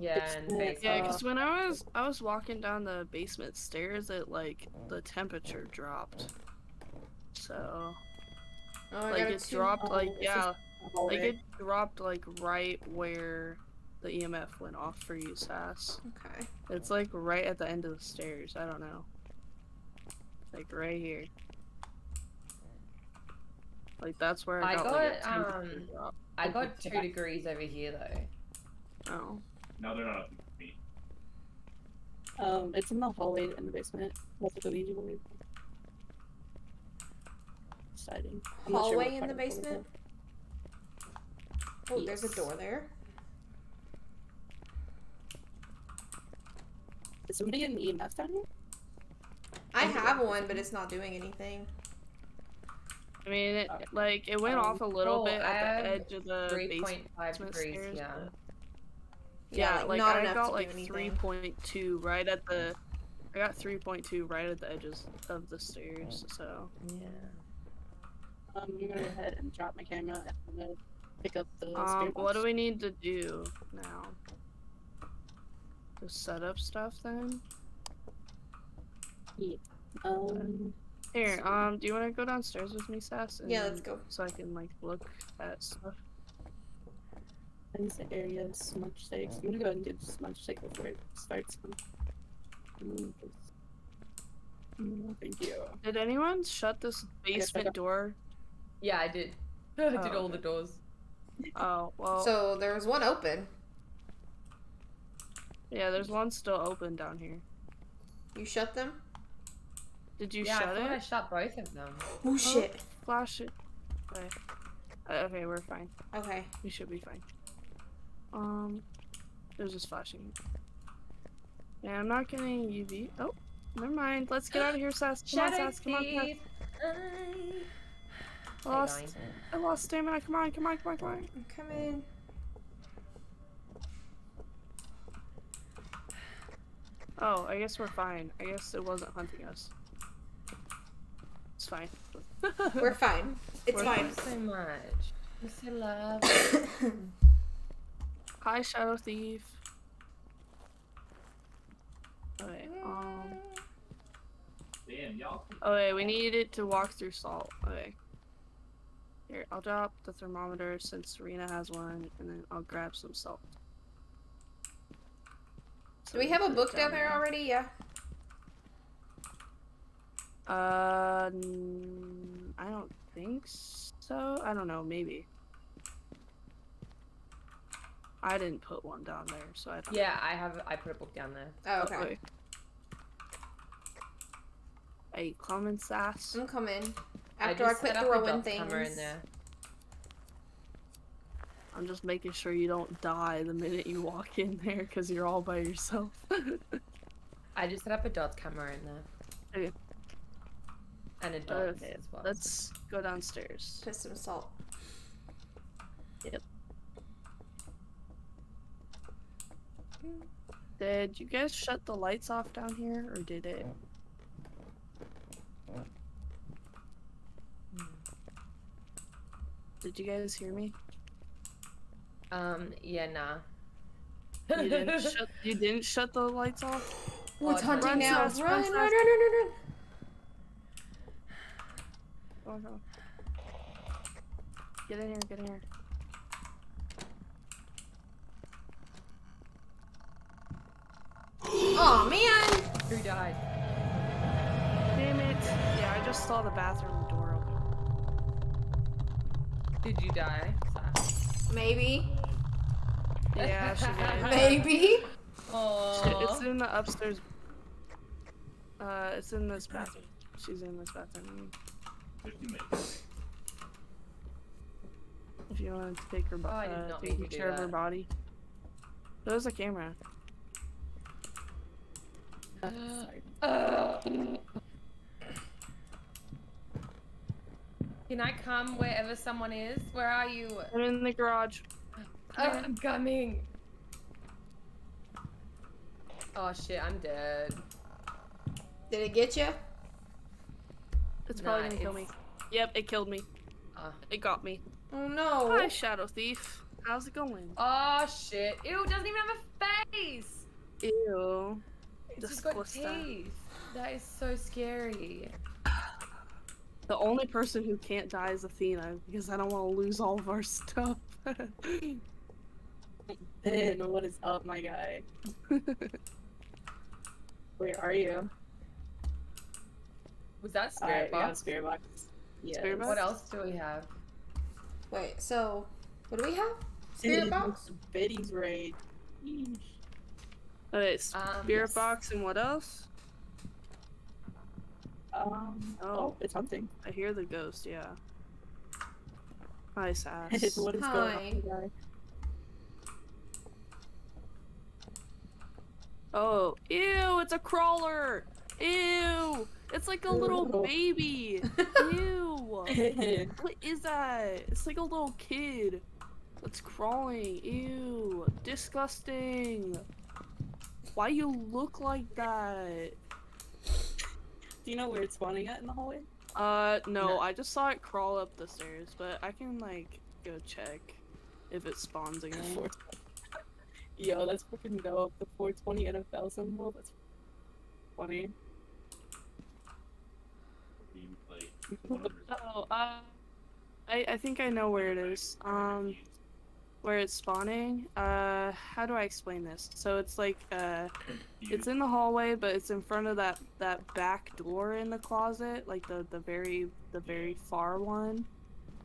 Yeah, It's and the- basement. Yeah, because when I was I was walking down the basement stairs, it like the temperature dropped. So Oh, like got it dropped Oh, like yeah, just a like it dropped like right where the EMF went off for you, Sass. Okay. It's like right at the end of the stairs. I don't know. Like right here. Like that's where I I got, like a got, temperature um, drop. I got two degrees over here though. Oh. No, they're not up to me. Um, it's in the hallway in the basement. That's what the Ouija board. Exciting. I'm not sure Hallway in the of the basement? Oh, there's a Yes. door there. Is somebody in EMF down here? I have one, but it's not doing anything. I mean, it, like it went Um, off a little oh, bit at have the edge of the Three basement. point five degrees. stairs, Yeah. but- Yeah, Yeah, like, like not I enough got like three point two right at the. I got three point two right at the edges of the stairs. So Yeah. Um, I'm gonna go ahead and drop my camera and I'm gonna pick up the Um, what do we need to do now? To set up stuff then? Um, Here, um, do you want to go downstairs with me, Sass? Yeah, and- let's go. So I can, like, look at stuff. Use the area of smudge stakes. I'm gonna go ahead and do smudge stake before it starts. Mm, mm, Thank you. Did anyone shut this basement door? Yeah, I did. I did Oh, all the doors. Oh, well, So there was one open. yeah, there's one still open down here. You shut them? Did you yeah, I shut thought I it? shut both of them. Oh shit. Flash it. Okay. Uh, okay, we're fine. Okay. We should be fine. Um, there's just flashing. Yeah, I'm not getting UV. Oh, never mind. Let's get out of here, Sass. Come on, Shadow Sass. Come on, Sass. Thief. I- I lost. I lost stamina. Come on, come on, come on, come on. I'm coming. Oh, I guess we're fine. I guess it wasn't hunting us. It's fine. We're fine. It's We're fine. Thank you so much. I'm so loved. Hi, Shadow Thief. Okay, um. Damn, y'all. Okay, we needed it to walk through salt. Okay. Here, I'll drop the thermometer since Serena has one, and then I'll grab some salt. Do we have a book down there already? Yeah. Uh, n- I don't think so. I don't know, maybe. I didn't put one down there, so I don't yeah, I have. I put a book down there. Oh, know. okay. Hey, common sass. I'm coming. After I, just quit set throwing things. in there. I'm just making sure you don't die the minute you walk in there because you're all by yourself. I just set up a dots camera in there. Okay. And a dots Okay, as well. Let's go downstairs. Put some salt. Yep. Did you guys shut the lights off down here, or did it? Did you guys hear me? Um. Yeah. Nah. You didn't shut. You didn't shut the lights off. What's Oh, hunting run, now? Sass, Run, run, run, Sass. run, run, run, run. Oh no. Get in here. Get in here. Oh man! Who died? Damn it! Yeah, I just saw the bathroom door open. Did you die? Maybe. Yeah, she did. Maybe. Shit, Oh. It's in the upstairs. Uh, it's in this bathroom. She's in this bathroom. 50 minutes. If you want to take her, bo- Oh, uh, take mean to care of her body. There's a camera. Uh, Can I come wherever someone is? Where are you? I'm in the garage. I'm coming. Oh shit, I'm dead. Did it get you? It's probably Nah, gonna kill me. Yep, it killed me. Ah. It got me. Oh no. Hi, Shadow Thief. How's it going? Oh shit. Ew, it doesn't even have a face. Ew. It's just got Disgusting. teeth. That is so scary. The only person who can't die is Athena because I don't want to lose all of our stuff. Ben, what is up, my guy? Where are you? Was that spirit we got a box? spirit box. Yes. Spirit box? What else do we have? Wait, so what do we have? Spirit box? Betty's raid. Yeesh. okay, spirit Um, yes. box and what else? Um, Oh. oh, it's hunting. I hear the ghost. Yeah. Hi, Sass. what is going Hi. on, guy? Oh, ew! It's a crawler. Ew! It's like a little baby. Ew! What is that? It's like a little kid that's crawling. Ew. Disgusting. Why you look like that? Do you know where it's spawning at in the hallway? Uh, no, No. I just saw it crawl up the stairs, but I can like go check if it spawns again. Four- Yo, that's freaking dope. The 420 NFL symbol. That's funny. Oh, uh, I I think I know where it is. Um, where it's spawning. Uh, how do I explain this? So it's like uh, it's in the hallway, but it's in front of that that back door in the closet, like the the very the very far one,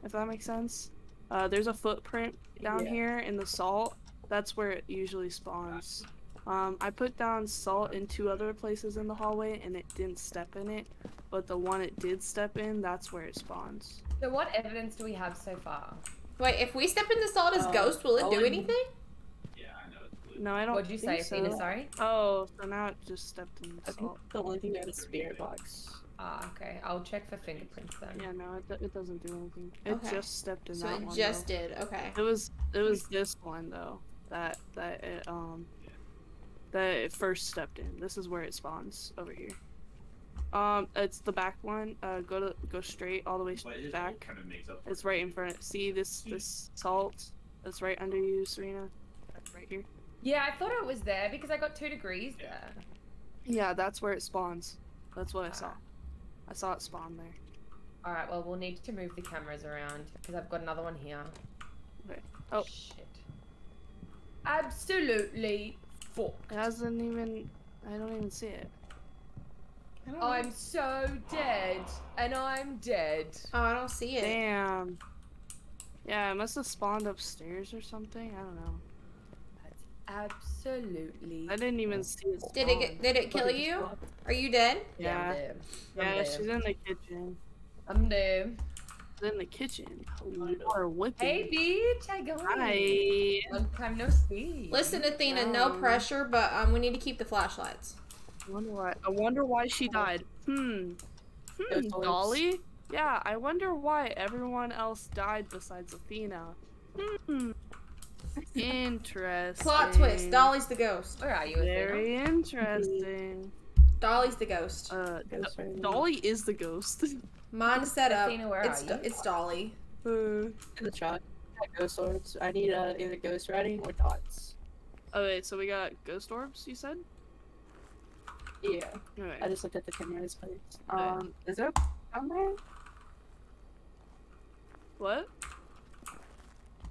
if that makes sense. Uh, there's a footprint down Yeah. here in the salt. That's where it usually spawns. Um, I put down salt in two other places in the hallway, and it didn't step in it. But the one it did step in, that's where it spawns. So what evidence do we have so far? Wait, if we step in the salt as Um, ghost, will it do anything? Yeah, I know. It's blue. No, I don't. What'd you say, think so. Athena? Sorry. Oh, so now it just stepped in I the think salt. the only thing that is spirit box. Ah, okay. I'll check for fingerprints then. Yeah, no, it, it doesn't do anything. It Okay. just stepped in So that it just though. did. Okay. It was it was this one though that that it um that it first stepped in. This is where it spawns over here. Um, it's the back one. Uh, go to go straight all the way But his back. kind of makes up It's right in front. See this this salt that's right under you, Serena. Right here. Yeah, I thought it was there because I got two degrees there. Yeah, that's where it spawns. That's what I saw. Ah. I saw it spawn there. All right. Well, we'll need to move the cameras around because I've got another one here. Okay. Oh. Shit. Absolutely fucked. It hasn't even. I don't even see it. I don't know. I'm so dead, and I'm dead. Oh, I don't see it. Damn. Yeah, it must have spawned upstairs or something. I don't know. Absolutely. I didn't even see it. Spawn. Did it get, did it kill you? Are you dead? Yeah, I'm Yeah. I'm Yeah, dead. she's in the kitchen. I'm dead. She's in the kitchen. You are whipping. Hey, bitch, how going? Hi. Long time no see. Listen, Athena, no pressure, but um, we need to keep the flashlights. I wonder why. I wonder why she died. Hmm. Hmm. Dolly. Yeah, I wonder why everyone else died besides Athena. Hmm. Interesting. Plot twist: Dolly's the ghost. Where are you, Athena? Very interesting. Dolly's the ghost. Uh, Ghost right Dolly is the ghost. Mine set up. Athena, where It's are Do- you? it's Dolly. Uh, in the truck. Ghost orbs. I need uh, either ghost writing or dots. okay, so we got ghost orbs. You said. Yeah. Okay. I just looked at the cameras, please. Okay. Um, is there a down there? What?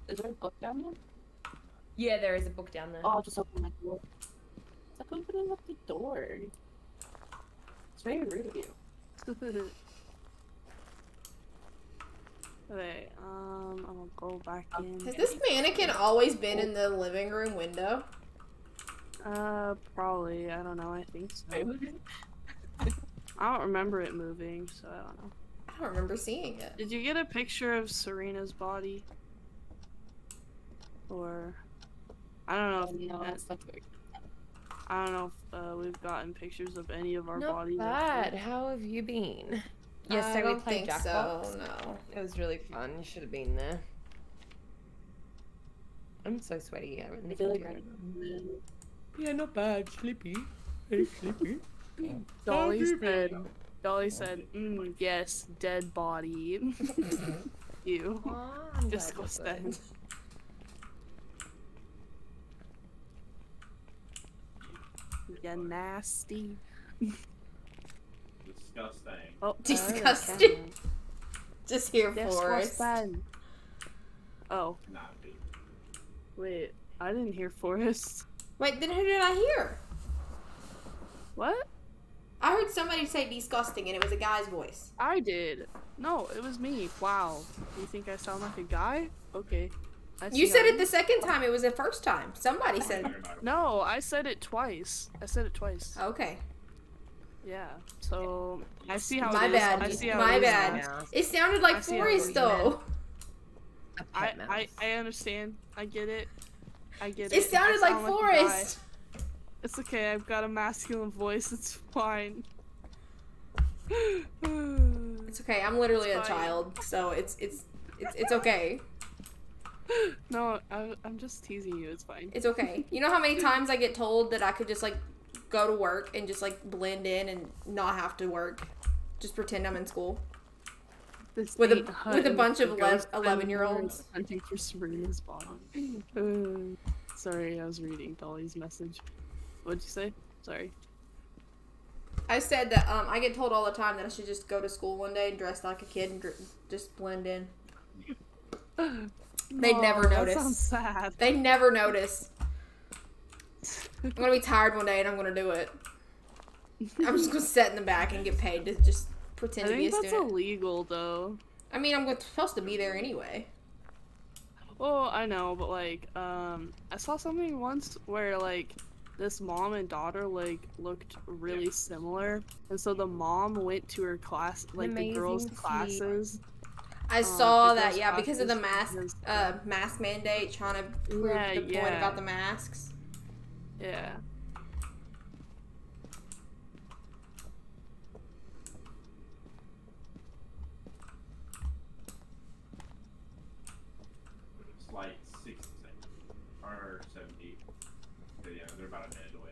Is there a book down there? Yeah, there is a book down there. Oh, I'll just open my door. Stop opening up the door. It's very rude of you. okay. Um, I'm gonna go back in. Has this mannequin always been in the living room window? Uh, probably. I don't know. I think so. I don't remember it moving, so I don't know. I don't remember seeing it. Did you get a picture of Serena's body? Or I don't know. If, no, that's not. I don't know if uh, we've gotten pictures of any of our Not bodies. bad. How have you been? I Yesterday we don't played think so. No. It was really fun. You should have been there. I'm so sweaty. I I really feel like I'm Yeah, not bad. Sleepy. Very sleepy. Dolly said. Dolly said, mm, "Yes, dead body." you. Aw, you're Disgusting. You nasty. Disgusting. Oh, Disgusting. I heard Just here a for us. Disgusting. Oh, Not wait. I didn't hear Forrest. Wait, then who did I hear? What? I heard somebody say disgusting, and it was a guy's voice. I did. No, it was me. Wow. You think I sound like a guy? Okay. I You said how- it the second time. It was the first time. Somebody said. You're No, I said it twice. I said it twice. Okay, Yeah. So I see how my it is. bad. I see how My it is bad. now. it sounded like see how Forrest you though. A I, pet mouse. I I understand. I get it. I get it. It sounded I like sound a guy. It's okay. I've got a masculine voice. It's fine. It's okay. I'm literally a fine. child, so it's it's it's, it's okay. no, I, I'm just teasing you. It's fine. It's okay. You know how many times I get told that I could just like go to work and just like blend in and not have to work, just pretend I'm in school. This With a- ain't with a bunch of 11-year-olds. Hunting for Serena's body. Uh, sorry, I was reading Dolly's message. What'd you say? Sorry. I said that um, I get told all the time that I should just go to school one day and dress like a kid and dr- just blend in. They'd never notice. That sounds sad. They never notice. I'm gonna be tired one day and I'm gonna do it. I'm just gonna sit in the back and get paid to just I pretend to be a think that's illegal though. I mean, I'm supposed to be there anyway. Well, I know, but like, um, I saw something once where like this mom and daughter like looked really similar, and so the mom went to her class, like the girls' Amazing classes. I Oh, saw that, girls' yeah, because of the mask, uh, mask mandate, trying to prove Yeah, the point about the masks. Yeah. It's like 60 seconds. Or 70. But yeah, they're about a minute away.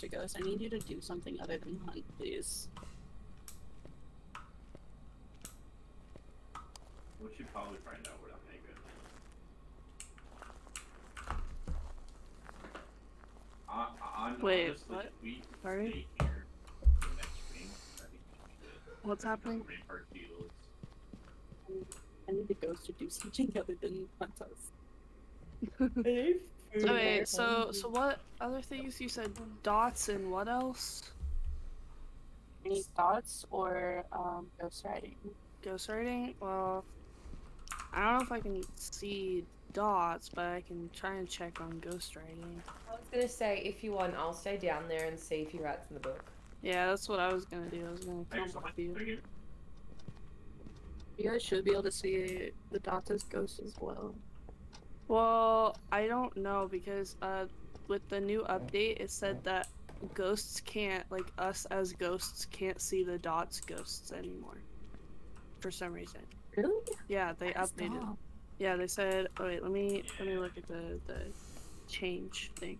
Mr. Ghost, I need you to do something other than hunt, please. We should probably find out where that thing goes. I, I, I'm Wait, honestly, what? if we Sorry? stay here for the next stream, I think we should be good. What's happening? I need the ghost to do something other than hunt us. Okay, so so what other things you said? Dots and what else? Any thoughts or um, ghost riding? Ghostwriting? Well, I don't know if I can see dots, but I can try and check on ghostwriting. I was gonna say, if you want, I'll stay down there and see if he writes in the book. Yeah, that's what I was gonna do. I was gonna come so much. with you. You. You guys should be able to see the dots as ghosts as well. Well, I don't know because uh, with the new update, it said that ghosts can't, like us as ghosts, can't see the dots ghosts anymore. For some reason. Really? Yeah, they That's updated. dumb. Yeah, they said. Oh wait, let me let me look at the the change thing.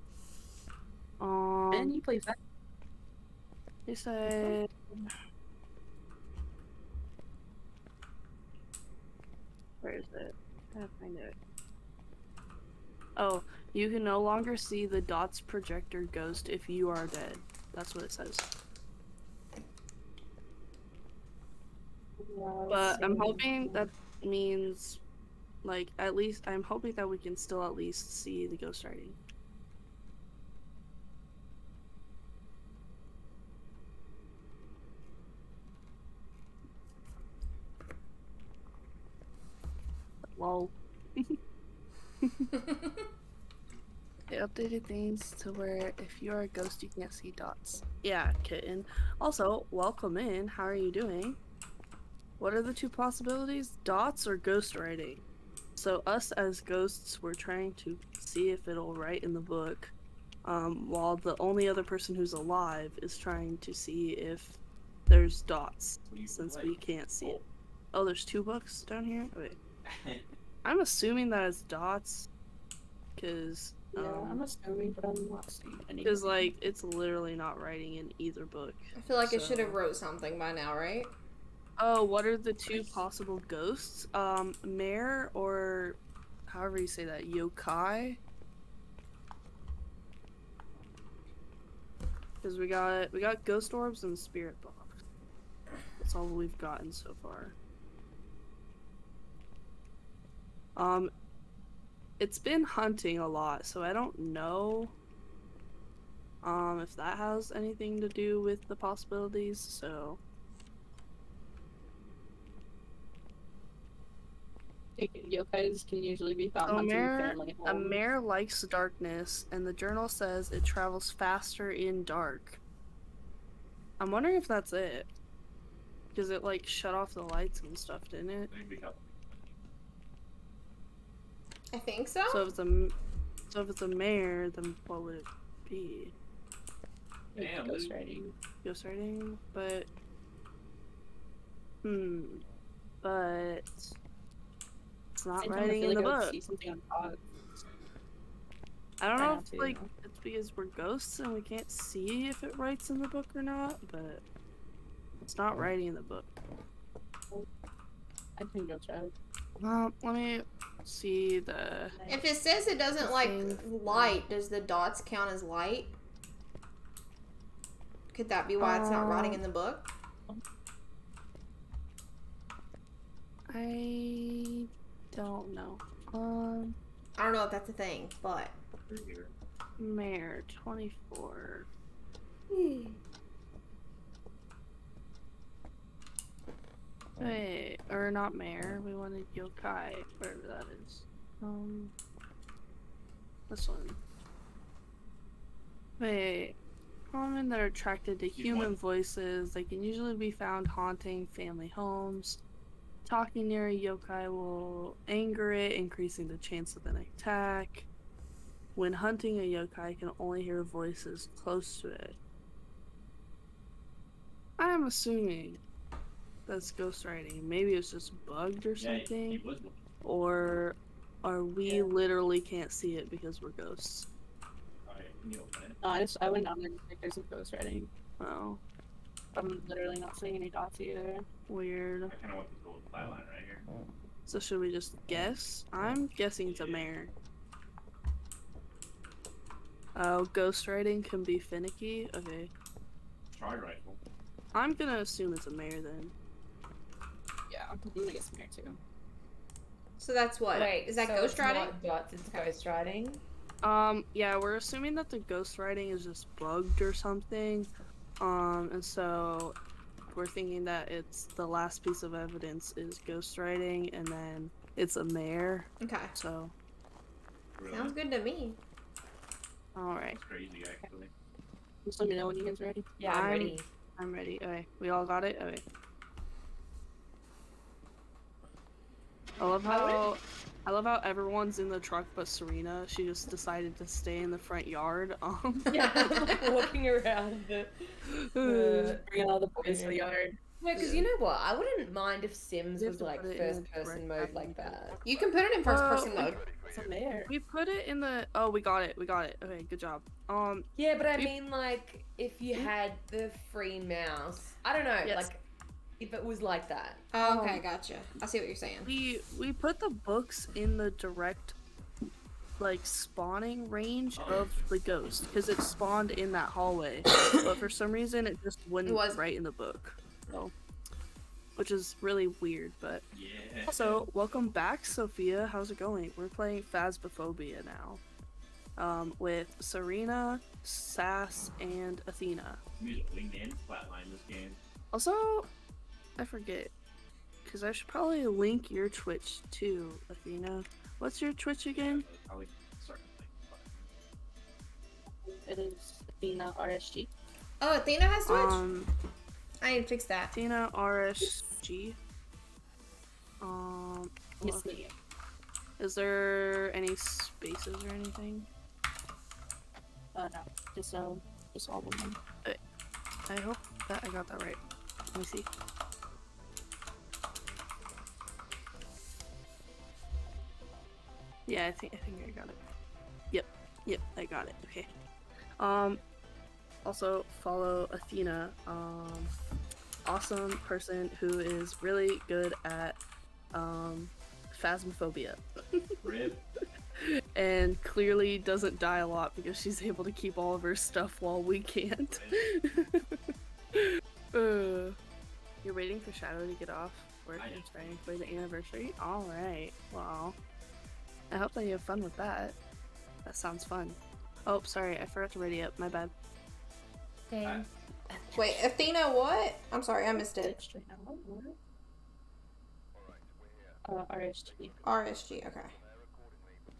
Um, And you play that. they said. Where is it? I gotta find it. Oh, you can no longer see the dots projector ghost if you are dead. That's what it says. But I'm hoping that means, like, at least I'm hoping that we can still at least see the ghost writing. Lol. They updated things to where if you're a ghost, you can't see dots. Yeah, kitten. Also, welcome in. How are you doing? What are the two possibilities? Dots or ghost writing? So us as ghosts, we're trying to see if it'll write in the book, um, while the only other person who's alive is trying to see if there's dots, What do you since we can't see it. Oh, there's two books down here. Wait, I'm assuming that it's dots, cause Yeah, um, I'm assuming, but I'm not seeing any. Because like it's literally not writing in either book. I feel like it should have wrote something by now, right? Oh, what are the two possible ghosts? Um, mare or however you say that, yokai. Because we got we got ghost orbs and spirit box. That's all we've gotten so far. Um, it's been hunting a lot, so I don't know. Um, if that has anything to do with the possibilities, so. Yokais can usually be found A hunting mare, family a mare likes darkness, and the journal says it travels faster in dark. I'm wondering if that's it. Because it like shut off the lights and stuff, didn't it? Maybe help. I think so. So if it's a, m- so if it's a mare, then what would it be? Damn, ghost dude. riding. Ghost writing, but hmm, but it's not Same writing feel in the like I book. See on. I don't Try know if to, like it's because we're ghosts and we can't see if it writes in the book or not, but It's not writing in the book. I think you'll try. Um, let me see the. If it says it doesn't like Thing. light, does the dots count as light? Could that be why it's not writing in the book? I don't know. Um, I don't know if that's a thing, but Mare 24. Wait, or not Mare. We wanted Yokai, whatever that is. Um, this one. Wait, common that are attracted to human voices. They can usually be found haunting family homes. Talking near a yokai will anger it, increasing the chance of an attack. When hunting a yokai, can only hear voices close to it. I'm assuming that's ghostwriting. Maybe it's just bugged or Yeah, he- something. he was. Or are we literally can't see it because we're ghosts? Alright, can you open it? No, I just I went down there and think there's some ghost writing. Oh, I'm literally not seeing any dots either. weird. I kind of want this little flat line right here. So should we just guess? I'm guessing it's a mare. Oh, ghostwriting can be finicky. Okay, Charge rifle. I'm gonna assume it's a mare then. Yeah, I'm gonna get some here too. so that's what? Wait, is that so ghost it's writing? Not dots, it's ghost riding. Um, yeah, we're assuming that the ghostwriting is just bugged or something. Um, and so we're thinking that it's the last piece of evidence is ghostwriting, and then it's a mare. Okay, So, Really? sounds good to me. all right, That's crazy, actually. Just let me know when you guys ready. Yeah, I'm I'm- ready. I'm ready. Okay, we all got it. Okay. I love I how I love how everyone's in the truck but Serena. She just decided to stay in the front yard. Um. Yeah, like walking around the. the... Bring all the boys to the yard. No, because you know what? I wouldn't mind if Sims was like put it in first the person correct mode like that. You can put it in first person Uh, mode. It's a mare. We put it in the. Oh, we got it. We got it. Okay, good job. Um, Yeah, but I You- mean, like, if you Mm. had the free mouse, I don't know, Yes. like, if it was like that. Oh, okay, Um, gotcha. I see what you're saying. we we put the books in the direct, like spawning range of the ghost because it spawned in that hallway, but for some reason it just wouldn't was- write in the book. So, which is really weird, but. Yeah. Also, welcome back, Sophia. How's it going? We're playing Phasmophobia now. Um, with Serena, Sass, and Athena. Use wingman flatline this game. Also, I forget. Because I should probably link your Twitch too, Athena. What's your Twitch again? Yeah, I'll, like, start with, like, It is Athena RSG. Oh, Athena has Twitch. Um, I need to fix that. Athena RSG. Um, Yes, okay. me. is there any spaces or anything? Uh, no, just um, just all of them. I hope that I got that right. Let me see. Yeah, I think I think I got it. Yep, yep, I got it. Okay. Um, also follow Athena. Um, awesome person who is really good at um, phasmophobia, and clearly doesn't die a lot because she's able to keep all of her stuff while we can't. uh, you're waiting for Shadow to get off work and trying for the anniversary? Alright, well. I hope that you have fun with that. That sounds fun. Oh, sorry, I forgot to ready up. My bad. Dang. Wait, Athena, what? I'm sorry, I missed it. It's straight out. Uh, RSG. RSG. Okay.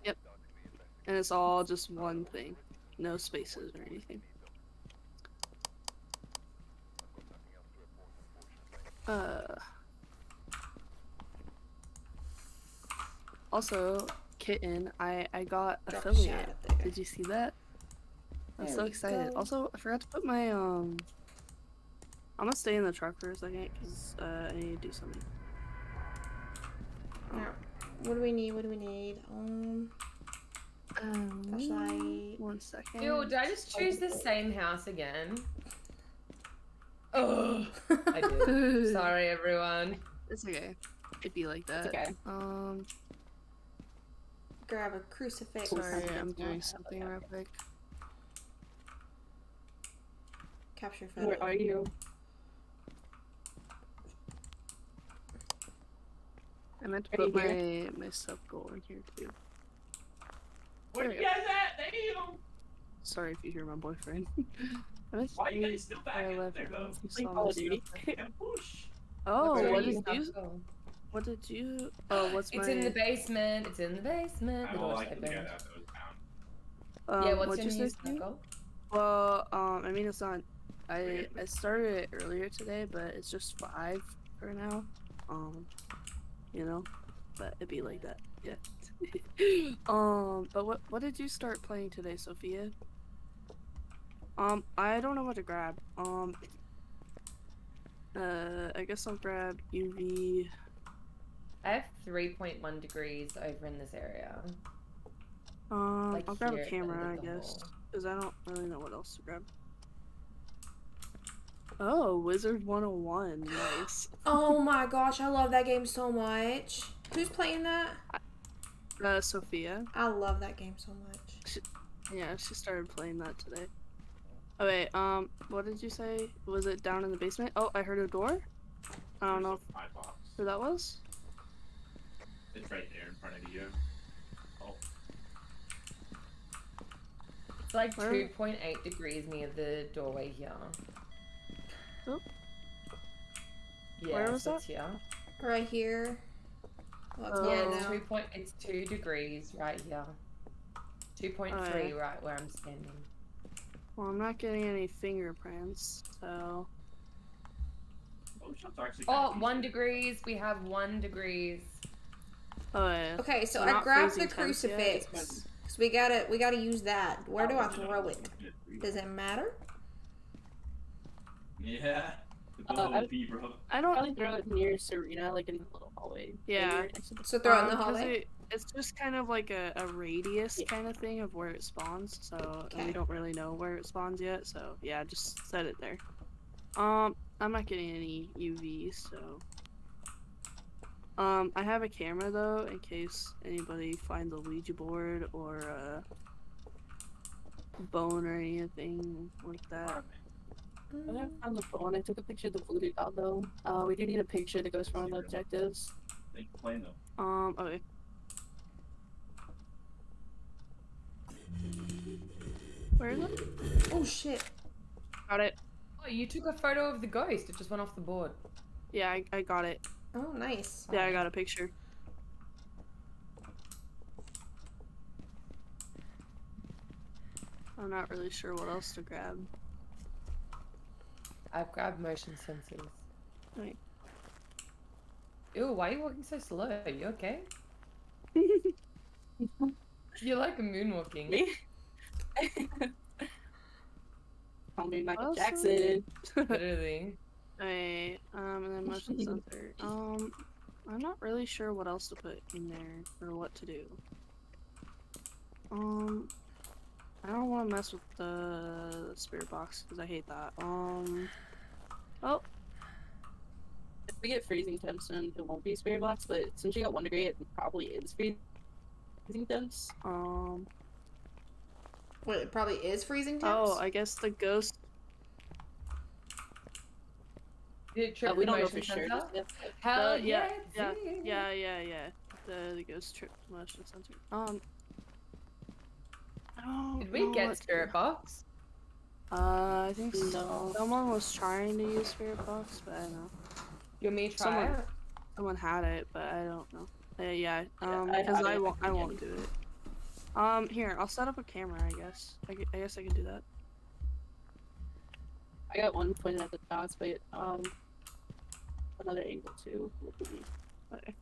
Yep. And it's all just one thing. No spaces or anything. Uh. Also, kitten, I I got Drop a affiliate. shout out there. Did you see that? I'm There so excited. go. Also, I forgot to put my um. I'm gonna stay in the truck for a second because uh, I need to do something. Now, what do we need? What do we need? Um, Um, flashlight. one second. Ew, did I just choose the same house again? Oh, I did. Sorry, everyone. It's okay. It'd be like that. It's okay. Um, Grab a crucifix. Sorry. sorry, I'm doing something on. real quick. Capture photo. Where are you? I meant to put you my my sub goal in here too. Where There you you guys at? Damn! Sorry if you hear my boyfriend. Why are you guys still back I in left there though? you Playing saw Call of oh, Duty. stuff. And push. Oh, Where what do did have you? to go? What did you? Oh, what's It's my? in the basement. It's in the basement. I The don't door's like to open. out those um, yeah, what's your you new say, Steve? snuggle? Well, um, I mean it's not. I I started it earlier today, but it's just five for now. Um, you know, but it'd be like that. Yeah. um, but what what did you start playing today, Sophia? Um, I don't know what to grab. Um, uh, I guess I'll grab UV. I have 3.1 degrees over in this area. Um, Like I'll grab a at the end camera, I guess, because I don't really know what else to grab. Oh, Wizard 101, nice. Oh my gosh, I love that game so much. Who's playing that? Uh, Sophia. I love that game so much. Yeah, she started playing that today. Oh wait, um, what did you say? Was it down in the basement? Oh, I heard a door. I don't know who that was. It's right there in front of you. Oh, It's like 2.8 degrees near the doorway here. Oh. Yeah, Where was so that? it's here. Right here. Well, it's Oh. Yeah, it's two point. It's two degrees right here. Two point three, right where I'm standing. Well, I'm not getting any fingerprints, so. oh, shots are actually. Oh, kinda one decent. degrees. We have one degrees. Oh yeah. Okay, so So I not grabbed the freezing temps yet? crucifix. Cause we gotta we gotta use that. Where do I throw it? Does it matter? Yeah. Uh, I- OP, bro. I don't. really throw it near Serena, like in the little hallway. Yeah. Maybe next to the- So throw it in the 'cause hallway. It, it's just kind of like a, a radius Yeah. kind of thing of where it spawns, so and Okay. we don't really know where it spawns yet. So yeah, just set it there. Um, I'm not getting any UVs, so. Um, I have a camera though, in case anybody finds a Ouija board or a bone or anything like that. I don't the phone. I took a picture of the voodoo doll though. Uh, we do need a picture that goes from the objectives. They complain though. Um, okay. Where is it? Oh shit. Got it. Oh, you took a photo of the ghost. It just went off the board. Yeah, I, I got it. Oh nice. Yeah, I got a picture. I'm not really sure what else to grab. I've grabbed motion sensors. Right. Ew, why are you walking so slow? Are you okay? You're like a moonwalking. Me? Call me Michael Jackson. Literally. Wait, um, and then motion sensor. Um, I'm not really sure what else to put in there or what to do. Um, I don't want to mess with the spirit box because I hate that. Um, oh, If we get freezing temps, then it won't be spirit box. But since you got one degree, it probably is freezing temps. um, Wait, it probably is freezing temps. oh, I guess the ghost. Did it trip Uh, we the don't know motion for sure. sensor? Hell Uh, yeah, yeah, yeah, Yeah, yeah, yeah. The the ghost trip motion sensor. Um. Did we get what spirit box? Uh, I think so. Someone was trying to use spirit box, but I don't know. You want me to try Someone- it? Someone had it, but I don't know. Uh, yeah, Yeah, um, I- because I I, don't won't, I I won't do it. Um, here, I'll set up a camera. I guess. I, I guess I can do that. I got one pointed at the dots, but um, another angle too. Okay.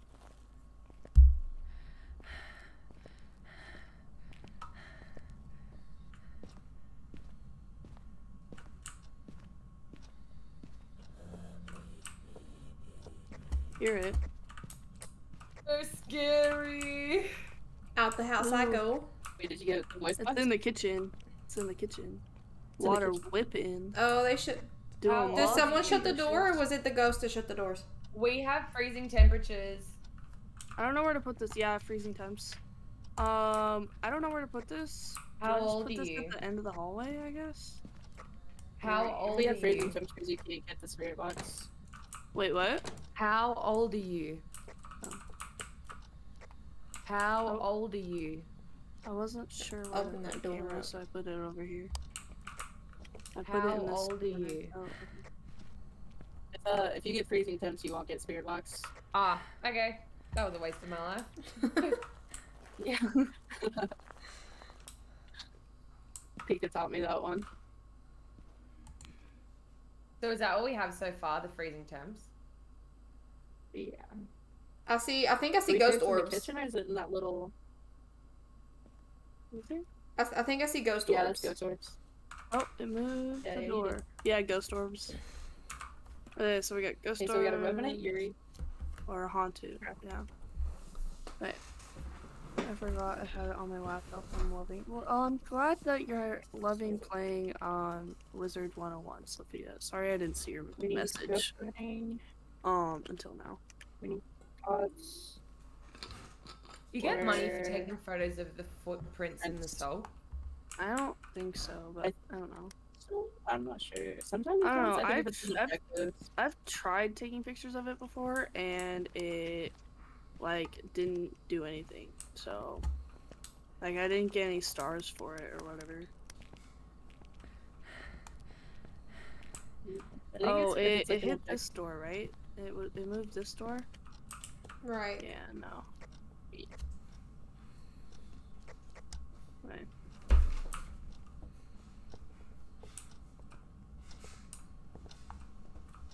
Hear it. So scary. Out the house I go. Wait, did you get the voice It's box? in the kitchen. It's in the kitchen. It's Water whipping. Oh, they should. doing How Did someone shut the door, or was it the ghost that shut the doors? We have freezing temperatures. I don't know where to put this. Yeah, freezing temps. Um, I don't know where to put this. Do I How just old put are this you? at the end of the hallway, I guess. How If old we are have freezing you? temperatures, you can't get the spirit box. Wait, what? How old are you? Oh. How Oh. old are you? I wasn't sure where Open that door camera, so I put it over here. I put How it in this old are you? If uh, if you get freezing temps, you won't get spirit box. Ah, okay. That was a waste of my life. Yeah. Pika taught me that one. So is that all we have so far? The freezing temps. Yeah. I see. I think I see Are we sure ghost it's in the orbs. kitchen or is it in that little? okay. I, I think I see ghost Yeah, orbs. that's ghost orbs. Oh, it moved Yeah, the you door. Yeah, ghost orbs. Okay, so we got ghost Okay, orbs. so we got a revenant, Yurei. Or a Hantu. Okay. Yeah. Wait. I forgot I had it on my laptop. I'm loving. Well, I'm glad that you're loving playing um Wizard 101, Sophia. Sorry I didn't see your We message um until now. pods. You get money for taking photos of the footprints in the Fence. Soul. I don't think so, but I, don't know. So, I'm not sure. Sometimes I don't it does. know, I think I've- if it's an I've- I've tried taking pictures of it before and it like didn't do anything. So like I didn't get any stars for it or whatever. Oh, it, like it hit this door, right? It w- it moved this door. Right. Yeah, no. Right.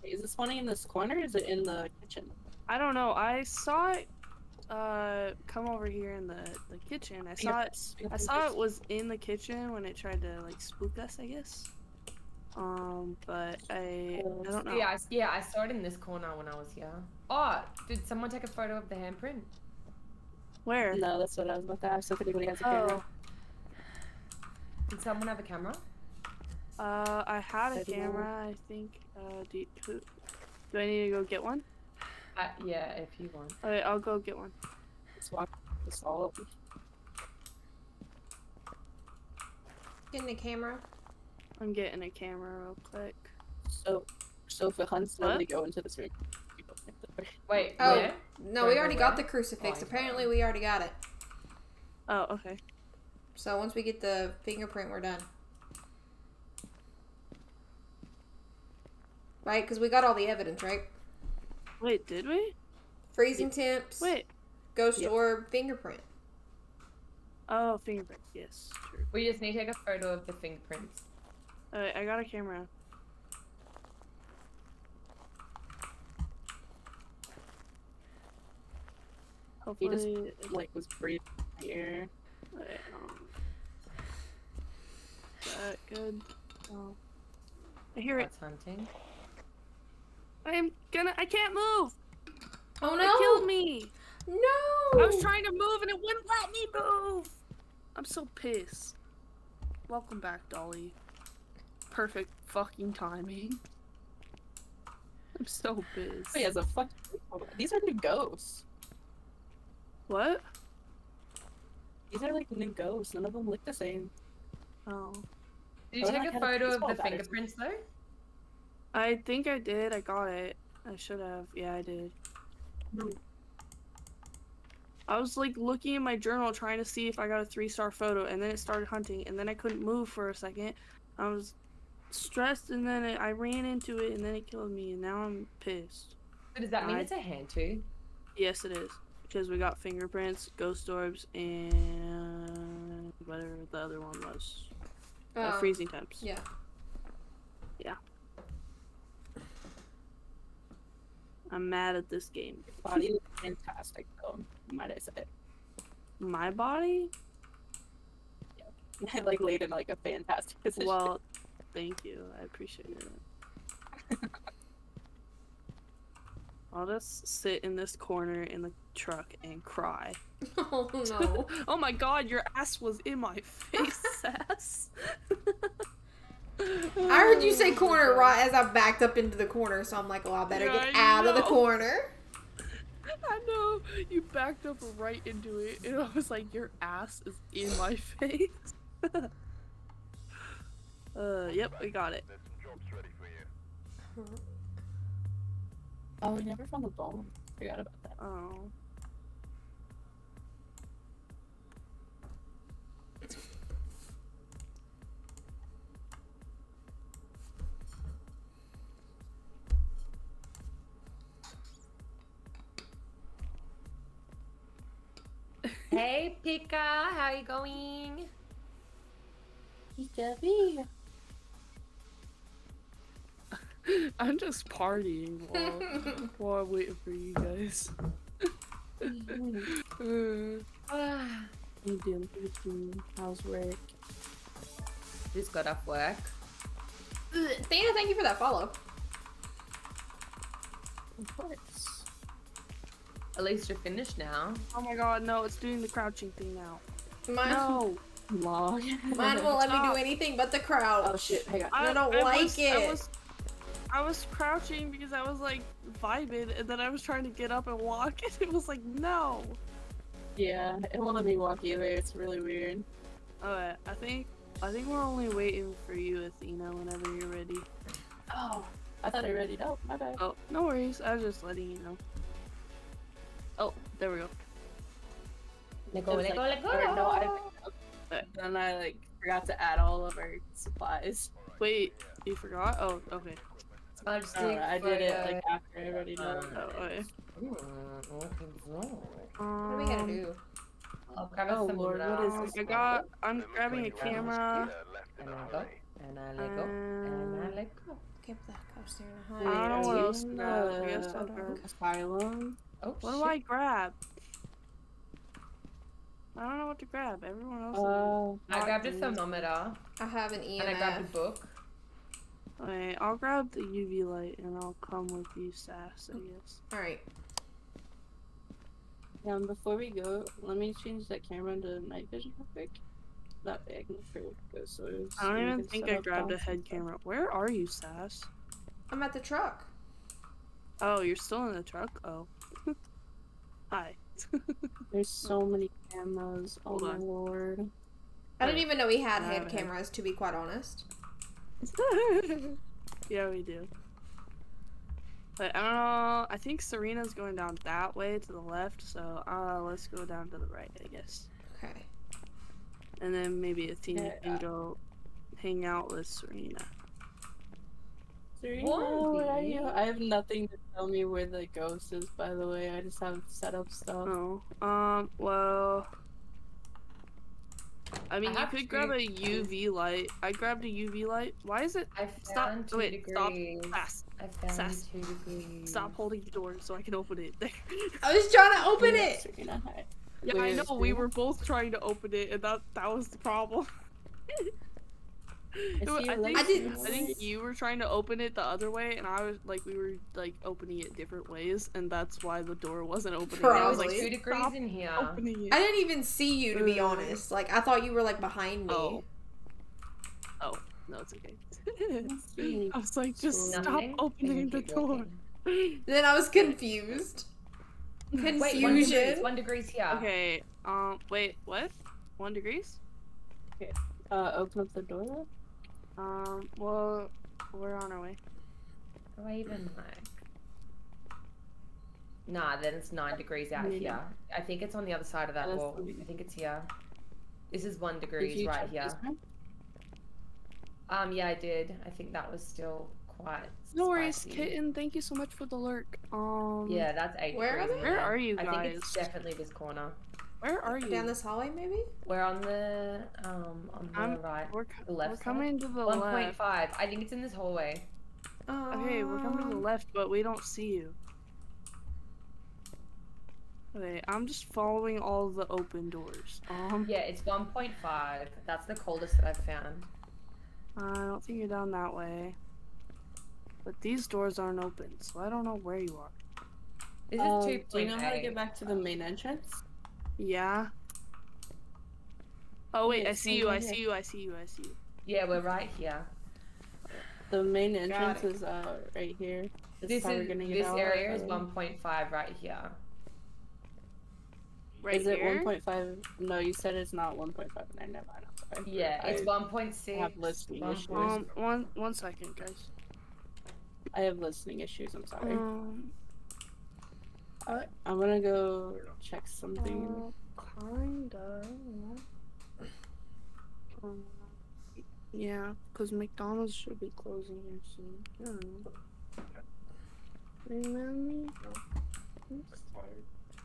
Is it spawning in this corner? Or is it in the kitchen? I don't know. I saw it uh come over here in the the kitchen. I saw it I saw it was in the kitchen when it tried to like spook us, I guess. Um, but I I don't know. Yeah, I, yeah, I saw it in this corner when I was here. Oh, did someone take a photo of the handprint? Where? No, that's what I was about to ask. If anybody has a camera. Oh, Did someone have a camera? uh, I had a I don't know. camera. I think. Uh, do you, who, do I need to go get one? Uh, yeah, if you want. Okay, I'll go get one. Let's walk this all up. Getting the camera. I'm getting a camera real quick. So, so for Hunt's What? to go into this room. Wait, Oh, where? No, Where, we where, already got the crucifix. Oh, Apparently, we already got it. Oh, okay. So once we get the fingerprint, we're done. Right? Because we got all the evidence, right? Wait, did we? Freezing temps, Wait. ghost Yeah. orb, fingerprint. Oh, fingerprint. Yes, true. We just need to take a photo of the fingerprints. Alright, I got a camera. He just- Hopefully, it- Like was breathing here. Alright, um, is that good? Oh. I hear it. That's hunting. I am gonna. I can't move. Oh no! It killed me. No! I was trying to move and it wouldn't let me move. I'm so pissed. Welcome back, Dolly. Perfect fucking timing. I'm so pissed. Oh, he has a fuck. These are new ghosts. What? These are like new ghosts. None of them look the same. Oh. Did you Oh, take I a had a photo of the fingerprints though? I think I did. I got it. I should have. Yeah, I did. I was like looking in my journal trying to see if I got a three star photo, and then it started hunting, and then I couldn't move for a second. I was stressed, and then it, I ran into it, and then it killed me, and now I'm pissed. So does that mean I- it's a Hantu? Yes, it is. Because we got fingerprints, ghost orbs, and whatever the other one was. Uh, Um, freezing temps. Yeah. Yeah. I'm mad at this game. Body looks fantastic, though. Might I say? My body? Yeah. I like laid in like a fantastic position. Well, thank you. I appreciate it. I'll just sit in this corner in the truck and cry. Oh no. oh my god, your ass was in my face, ass. I heard you say corner right as I backed up into the corner, so I'm like, oh, I better Yeah, get I out of the corner. I know you backed up right into it, and I was like, "Your ass is in my face." uh, yep, we got it. Oh, we never found the bone. Forgot about that. Oh. Hey, Pika, how you going? Pika I'm just partying while, while I'm waiting for you guys. Uh, Ah, You doing pretty How's work? Just got off work. Thea, thank you for that follow. Of course. At least you're finished now. oh my god, no, it's doing the crouching thing now. Mine, No! Long. mine won't let me do anything but the crouch. Oh shit, hang on. I don't like was, I it. was, I was crouching because I was like vibing, and then I was trying to get up and walk, and it was like, no! Yeah, it won't let me walk either. It's really weird. Alright, I think I think we're only waiting for you, Athena, whenever you're ready. Oh, I thought I already know. Oh, my bad. Oh, no worries. I was just letting you know. There we go. Let go, let go, let go. or no, I picked then I like forgot to add all of our supplies. Wait, you forgot? Oh, okay. I'll just Uh, I did it like after everybody already know. Uh, Oh, okay. Ooh, okay, so. What are we gonna Um, do? I'll grab Oh, a Lord, what is um, this I got. I'm grabbing a camera. And I go, and I let go, and I let go. Okay, black house there I in don't know a what you else to in. I guess the I'll grab- Asylum. Oh, What shit. do I grab? I don't know what to grab. Everyone else. is- Oh, I grabbed a Martin. thermometer, I have an E and I grabbed a book. Wait, I'll grab the UV light and I'll come with you, Sass. I guess. Alright. yeah. And before we go, let me change that camera to night vision real quick. That way I can figure it goes. So I don't even think I grabbed a head camera. Where are you, Sass? I'm at the truck. Oh, you're still in the truck. Oh. Hi. There's so many cameras. Oh Hold my lord. I didn't even know we had I head have a head- cameras, to be quite honest. yeah, we do. But I don't know. I think Serena's going down that way to the left, so uh, let's go down to the right, I guess. Okay. And then maybe Athena Yeah, can uh, go hang out with Serena. Serena, where are you? I have nothing to tell me where the ghost is. By the way, I just have set up stuff. Oh, um, well. I mean, I you could grab a UV light. I grabbed a UV light. Why is it? I Stop. found two Wait, stop. degrees. Sass, I found Sass. two degrees. stop holding the door so I can open it. There. I was trying to open it! Yeah, I know. We were both trying to open it, and that that was the problem. I I think, I didn't- I think you were trying to open it the other way, and I was like, we were like opening it different ways, and that's why the door wasn't opening. I was like, Probably. two degrees in here. I didn't even see you, to be Uh. honest. Like, I thought you were, like, behind me. Oh. Oh, no, it's okay. I was like, just stop opening the door. Then I was confused. Wait, one Confusion. degrees. One degrees here. Okay, um, wait, what? One degrees? Okay. Uh, open up the door. Um, well, we're on our way. Do I even like? Nah, then it's nine degrees out Maybe. here. I think it's on the other side of that wall. I think it's here. This is one Did degrees right check here. Um, yeah, I did. I think that was still quite. No worries, kitten. Thank you so much for the lurk. Um, Yeah, that's eight Where are degrees. in Where are you guys? I think it's definitely this corner. Where are you? Down this hallway, maybe? We're on the um on the I'm- right. We're, The left we're side? coming to the One left. 1.5. I think it's in this hallway. Okay, we're coming to the Um, left, but we don't see you. Okay, I'm just following all the open doors. Um, Yeah, it's one point five. That's the coldest that I've found. I don't think you're down that way. But these doors aren't open, so I don't know where you are. This Um, is two do you know how to get back to the main entrance? Yeah. Oh wait, Okay, I see you, I see you, I see you, I see you. Yeah, we're right here. The main entrance is uh right here. This, This how we're is gonna get this out. area is Um, 1.5 right here. Right is it 1.5? No, you said it's not 1.5. No, never mind. I'm sorry. Yeah, it's I, 1.6. have listening issues. Um, one one second, guys. I have listening issues. I'm sorry. Um, I'm gonna go check something. uh, kinda. Um, yeah, because McDonald's should be closing here soon. I don't know. Remember?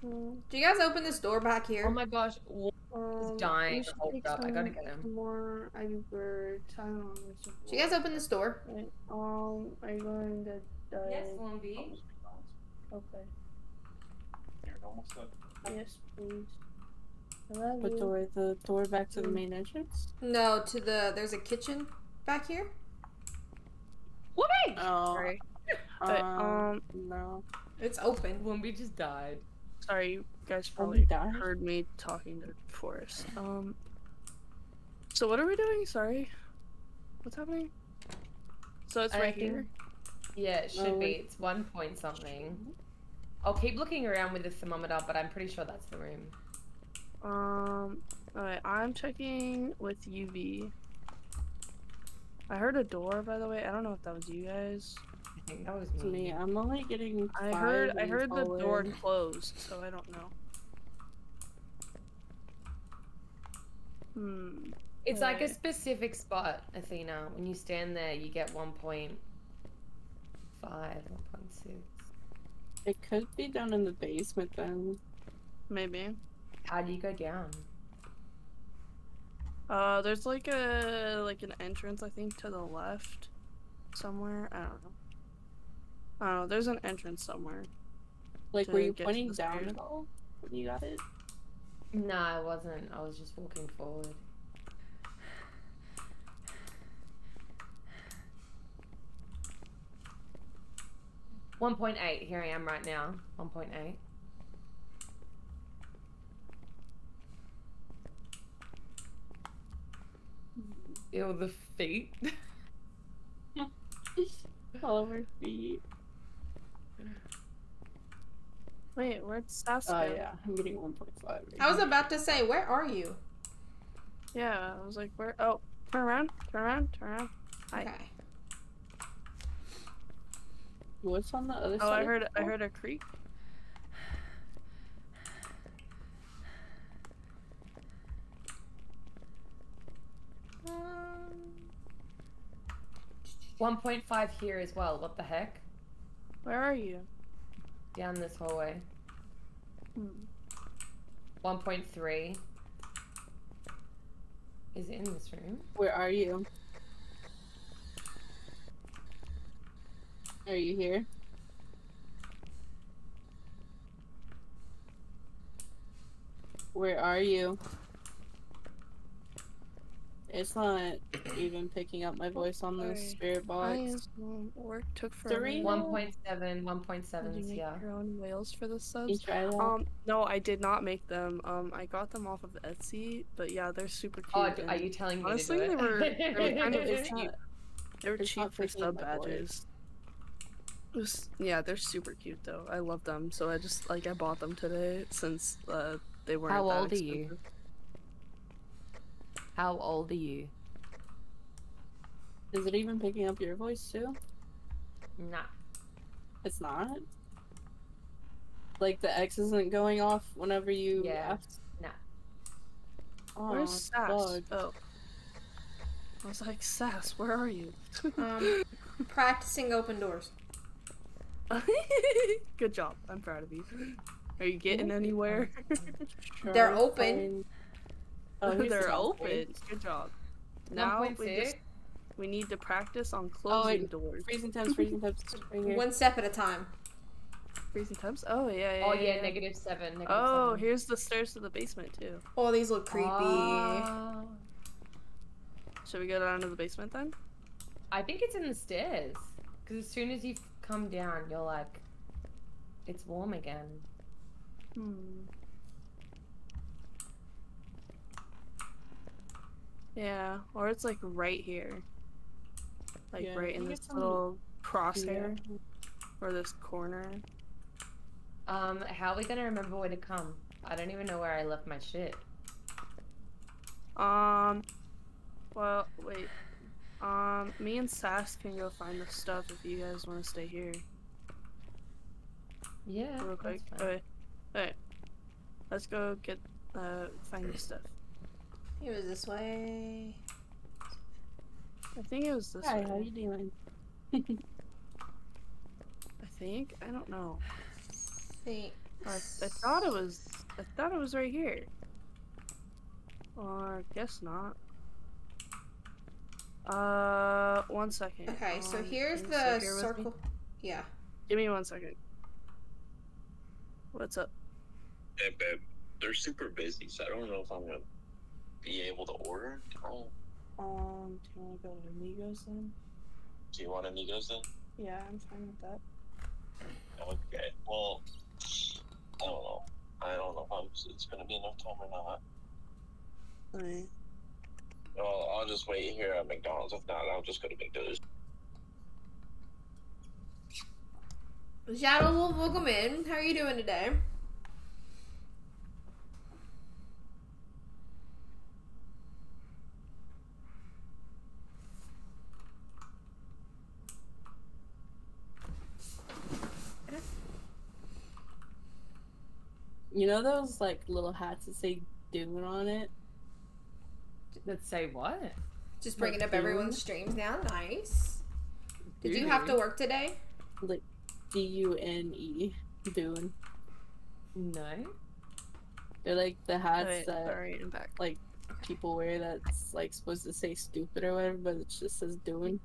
Do you guys open this door back here? Oh my gosh, Wolf um, dying. Hold up, I gotta get him. More icebergs. I don't know. some Do you guys open this door? Right, Um, are you going to? die. Yes, Lumby. Okay. You're almost done. Yes, please. I love What you. door? The door back to the Mm. main entrance? No, to the there's a kitchen back here. Whoopee! Oh, Sorry. But, um, um, no. It's open. Lumby just died. Sorry, you guys probably died? heard me talking to Forrest. Um. So what are we doing? Sorry. What's happening? So it's I right think- here. Yeah, it should Oh, be. It's one point something. I'll keep looking around with the thermometer, but I'm pretty sure that's the room. Um. Alright, I'm checking with UV. I heard a door, by the way. I don't know if that was you guys. I think that was me. me. I'm only getting. I heard. I heard the door closed, so I don't know. Hmm. It's like a specific spot, Athena. When you stand there, you get 1.5, 1.6. It could be down in the basement then. Maybe. How do you go down? Uh, there's like a like an entrance I think to the left, somewhere. I don't know. I don't know. There's an entrance somewhere. Like, To were you get pointing down at all when you got it? No, I wasn't. I was just walking forward. One point eight. Here I am right now. One point eight. Ew, the feet. All over feet. Wait, where'd Sass Oh go? yeah, I'm getting 1.5. I was about to say, where are you? Yeah, I was like, where? Oh, turn around, turn around, turn around. Hi. Okay. What's on the other Oh, side? I heard, I heard a creak. Um, One point five here as well. What the heck? Where are you? Down this hallway. Hmm. One point three. Is it in this room? Where are you? Are you here? Where are you? It's not even picking up my voice on the Sorry. spirit box. um, work took forever. Three? One point seven. One point Did seven. you make Yeah. your own whales for the You subs? Um, no, I did not make them. Um, I got them off of Etsy, but yeah, they're super cute. Oh, are you telling me honestly, to do they it? were- they were kind of cheap. They were cheap for sub my voice. badges. It was, yeah, they're super cute though. I love them, so I just like I bought them today since uh, they weren't. How that old are you? How old are you? is it even picking up your voice too? Nah. It's not. Like the X isn't going off whenever you Yeah. laugh? Nah. Oh, Where's Sass? bugged. Oh, I was like, Sass, where are you? um, practicing open doors. Good job. I'm proud of you. Are you getting anywhere? They're open. Oh, They're the open. point. Good job. Now we just we need to practice on Oh, closing wait. doors. Freezing temps, freezing temps. Right. One step at a time. Freezing temps. Oh yeah, yeah. Oh yeah, yeah, yeah. negative seven. Negative Oh, seven. here's the stairs to the basement too. Oh, these look creepy. Ah. Should we go down to the basement then? I think it's in the stairs. Because as soon as you come down, you're like, it's warm again. Hmm. Yeah, or it's like right here. Like Yeah, right in this some- little crosshair Yeah. or this corner. Um, how are we gonna remember where to come? I don't even know where I left my shit. Um. Well, wait. Um, me and Sass can go find the stuff if you guys want to stay here Yeah. real quick. that's fine. Okay. Okay. Let's go get uh find the stuff. It was this way. I think it was this Hi, way. how you doing? I think I don't know. Think. I, I thought it was. I thought it was right here. Or I guess not. Uh, one second. Okay, so Um, here's the here with me? circle. Yeah. Give me one second. What's up? Hey, babe, they're super busy, so I don't know if I'm gonna be able to order. Oh, Um, do you want to go to Amigos then? do you want amigos then? Yeah, I'm fine with that. Okay. Well, I don't know. I don't know if I'm, it's gonna be enough time or not. Okay. Well, I'll just wait here at McDonald's. If not, I'll just go to McDonald's. Shadow Wolf, welcome in. How are you doing today? You know those like little hats that say "Dune" on it? Let's say what? Just bringing Like up everyone's Dune? streams now. Nice. Did you have to work today? Like D U N E, Dune. No. They're like the hats Wait, that sorry, I'm back. like people wear that's like supposed to say stupid or whatever, but it just says Dune.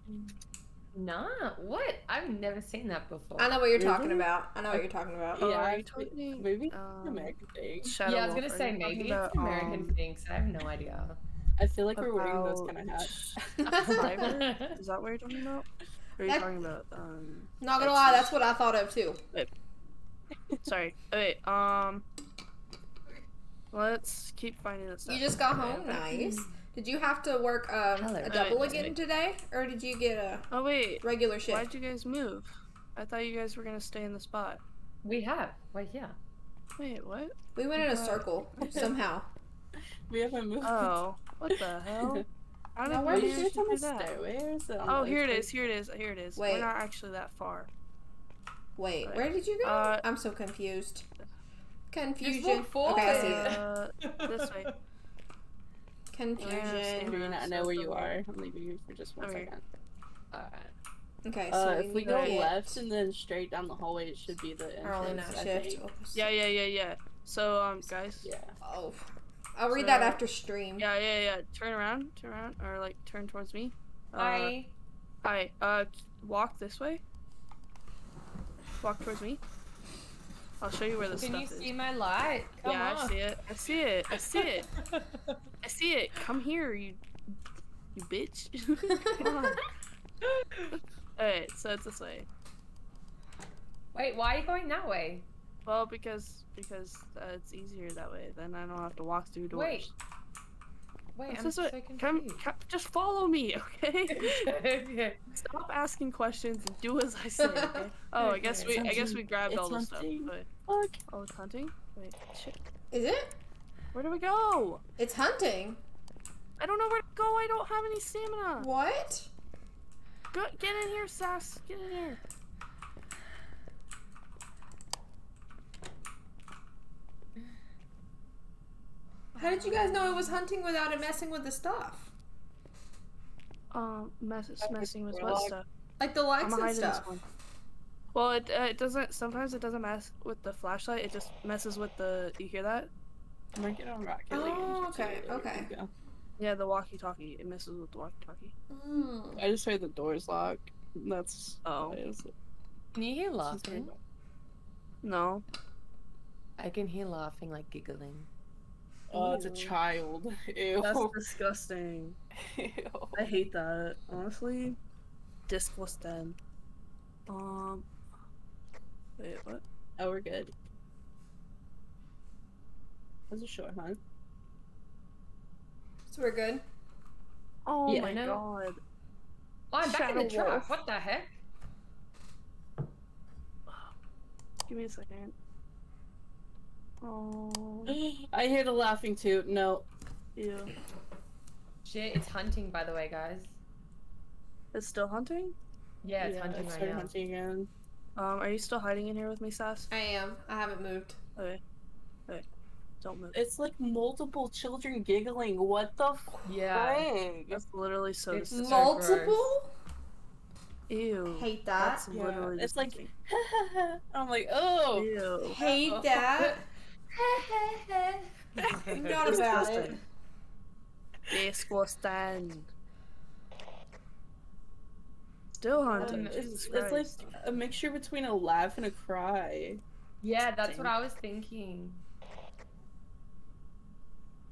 Nah. What? I've never seen that before. I know what you're Really? talking about. I know what you're talking about. Oh, yeah, are you talking? maybe Um, American thing. Yeah, I was gonna say maybe about, it's an American um, thing, 'cause I have no idea. I feel like we're wearing those kind of hats. Is that what you're talking about? Or are you That- talking about um? Not gonna lie, that's what I thought of too. Sorry. Wait. Um. Let's keep finding this stuff. You just got home. Nice. Did you have to work um, a double Alright, again wait. today, or did you get a Oh wait. regular shift? Why'd you guys move? I thought you guys were gonna stay in the spot. We have. Wait, yeah. Wait, what? We went in a circle somehow. We haven't moved. Oh, what the hell? How Now, did where we did you manage it to the do that? stairway or is it on Oh, here it other. Here it is. Here it is. Wait. We're not actually that far. Wait, Right. where did you go? Uh, I'm so confused. Confusion. walk forward. Okay, I see it. Uh, this way. Confusion. Karina, I know where you are. I'm leaving you for just one Okay. second. Alright. Okay, so Uh, if we need go to left and then straight down the hallway, it should be the entrance. our night I shift. think. Yeah, yeah, yeah, yeah. So, um, guys. Yeah. Oh, I'll read that after stream. Yeah, yeah, yeah. Turn around, turn around, or like turn towards me. Uh, Hi. Hi. Uh, walk this way. Walk towards me. I'll show you where the Can stuff you is. see my light? Come yeah, on. I see it. I see it. I see it. I see it. Come here, you, you bitch. Come on. Alright, so it's this way. Wait, why are you going that way? Well, because because uh, it's easier that way. Then I don't have to walk through doors. Wait. Wait, It's I'm this so way. confused. Come, come, just follow me, okay? okay. Stop asking questions and do as I say. Okay? Oh, I guess we, I guess we grabbed It's all the stuff. hunting. But, Look. oh, it's hunting. Wait, shit. Is it? Where do we go? It's hunting. I don't know where to go. I don't have any stamina. What? Go, get in here, Sass. Get in here. How did you guys know it was hunting without it messing with the stuff? Um, mess, messing with what stuff? Like the I'm lights and hide in this stuff. one. Well, it uh, it doesn't. Sometimes it doesn't mess with the flashlight. It just messes with the. You hear that? I'm gonna get on Rocket League. Oh, and okay, you. Okay. we. Yeah, the walkie-talkie. It messes with the walkie-talkie. Mm. I just heard the doors lock. That's Oh. that is- Can you hear laughing? No. I can hear laughing, like giggling. Oh, it's a child. Ew. That's disgusting. Ew. I hate that. Honestly, disgusting. Um. Wait, what? Oh, we're good. That was a short, huh? So we're good. Oh Yeah, my I know. god. Oh, I'm back in the Shadow truck. What the heck? Give me a second. Oh, I hear the laughing too. No. ew. Shit, it's hunting, by the way, guys. It's still hunting? Yeah, it's yeah, hunting it right started now. hunting again. Um, are you still hiding in here with me, Sass? I am. I haven't moved. Okay. Okay. Don't move. It's like multiple children giggling. What the Yeah. frig? That's literally so It's disgusting. so Multiple? Ew. Hate that. That's Yeah, literally it's like- I'm like, oh. Ew. Hate that. Not about it. Disgusting. Still hunting. Um, it's, Jesus it's like a mixture between a laugh and a cry. Yeah, that's what I was thinking.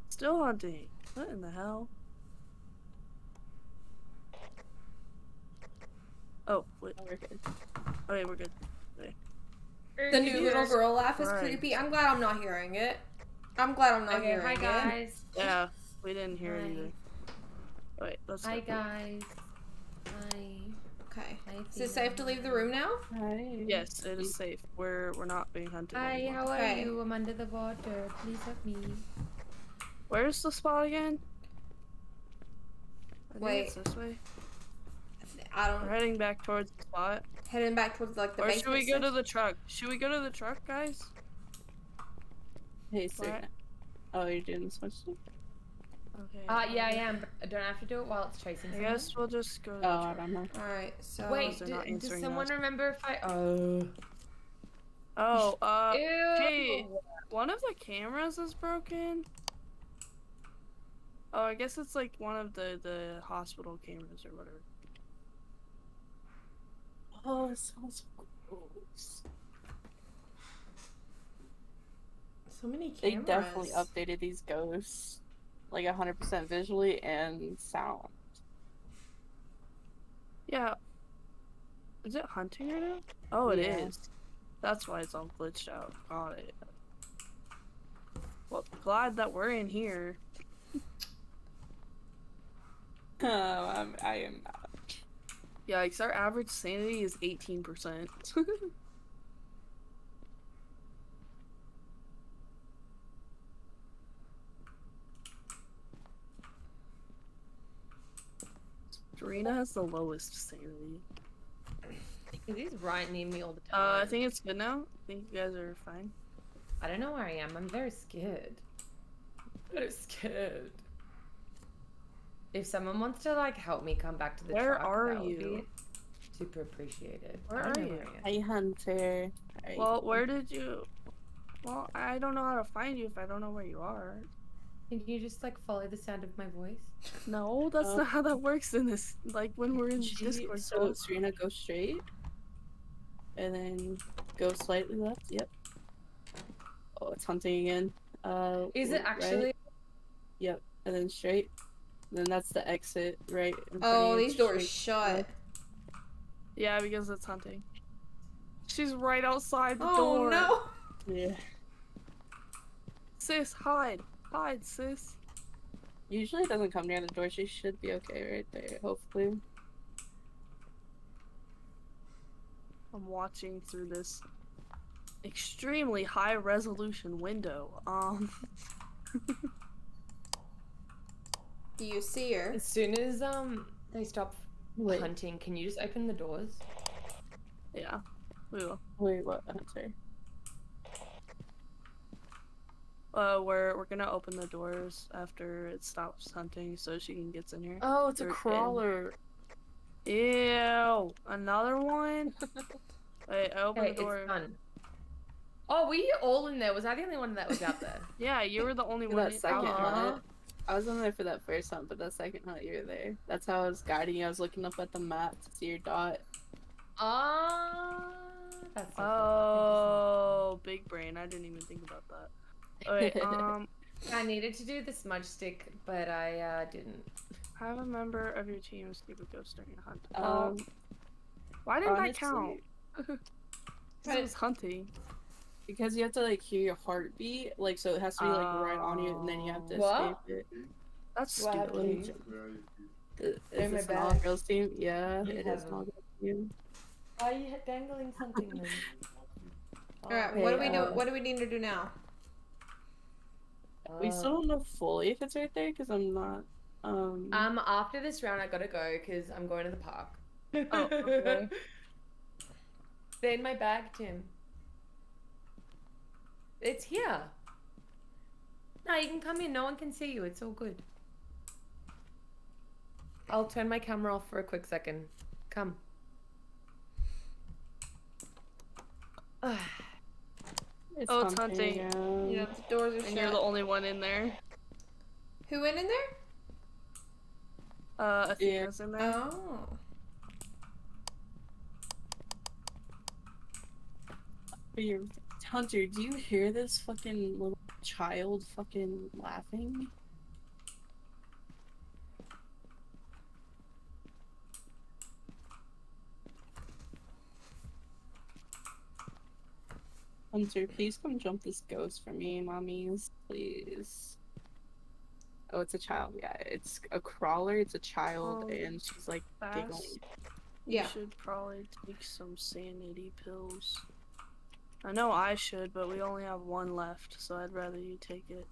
Still hunting. What in the hell? Oh, wait. Oh, we're good. Okay, we're good. The new little girl laugh is Right. creepy. I'm glad I'm not hearing it. I'm glad I'm not Okay, hearing hi it. Hi guys. Yeah, we didn't hear it either. Wait, let's Hi guys. Hi. Okay. Hi. Is it safe to leave the room now? Hi. Yes, it is safe. We're we're not being hunted Hi, anymore. how are Okay. you? I'm under the water. Please help me. Where's the spot again? I think Wait. it's this way. I We're heading back towards the spot. Heading back towards like the or should we basement go to the truck? Should we go to the truck, guys? Hey, sir. Oh, you're doing this much stuff? Okay. Uh, yeah, I am. But I don't have to do it while it's chasing I someone. guess we'll just go to the Oh, I don't know. All right. So Wait, they're do, does someone us. remember if I? Oh. Oh, uh, Ew. hey, one of the cameras is broken. Oh, I guess it's like one of the the hospital cameras or whatever. Oh, it sounds gross. so many cameras. They definitely updated these ghosts. Like 100% visually and sound. Yeah. Is it hunting right now? Oh, it is. Yeah. That's why it's all glitched out. Got it. Well, glad that we're in here. Oh, I'm, I am not. Yeah, because our average sanity is 18%. Serena has the lowest sanity. He's right near me all the Uh, time. I think it's good now. I think you guys are fine. I don't know where I am. I'm very scared. Very scared. If someone wants to like help me come back to the Where truck, are that would you? be super appreciated. Where are you? where I am. Hi, Hunter. Hi. Well, where did you? Well, I don't know how to find you if I don't know where you are. Can you just like follow the sound of my voice? No, that's Uh, not how that works in this. Like when we're in She- Discord. So, call. Serena, go straight. And then go slightly left. Yep. Oh, it's hunting again. Uh, Is it right, actually? Yep. And then straight. Then that's the exit, right? Oh, these doors shut. Yeah, because it's hunting. She's right outside the Oh door. Oh no! Yeah. Sis, hide. Hide, sis. Usually it doesn't come near the door. She should be okay right there, hopefully. I'm watching through this extremely high resolution window. Um, Do you see her? As soon as um they stop Wait, hunting, can you just open the doors? yeah, we will. wait, what? Hunter? Uh, we're we're gonna open the doors after it stops hunting, so she can get in here. Oh, it's a We're in. crawler. Ew, another one. Wait, I opened Okay, the door. it's done. Oh, were you all in there? Was I the only one that was out there? Yeah, you were the only one. that in- second out there. Aw. hunt. I was in there for that first hunt, but that second hunt you were there. That's how I was guiding you. I was looking up at the map to see your dot. Ah, that's so funny. Oh, big brain. I didn't even think about that. Okay, um, I needed to do the smudge stick, but I uh, didn't. have a member of your team escape a ghost during a hunt. Um, Um, why didn't that honestly, count? It was hunting. Because you have to like hear your heartbeat, like so it has to be like right on you, and then you have to What? escape it. That's What stupid. happened? Is They're in my this an all girls team? Yeah, You it have an all girls team. Why are you dangling something then? All right, what do we Okay, do? uh, What do we need to do now? We Uh, still don't know fully if it's right there because I'm not. Um, Um, after this round, I gotta go because I'm going to the park. Oh, okay. They're in my bag, Tim. It's here. No, you can come in. No one can see you. It's all good. I'll turn my camera off for a quick second. Come. it's Oh, it's hunting. again. You know, the doors are And shut. you're the only one in there. Who went in there? Uh, Athena's in there. Oh. But you're- Hunter, do you hear this fucking little child fucking laughing? Hunter, please come jump this ghost for me, mommies. Please. Oh, it's a child. Yeah, it's a crawler. It's a child, Oh, and she's like Fast. giggling. Yeah. You should probably take some sanity pills. I know I should, but we only have one left, so I'd rather you take it.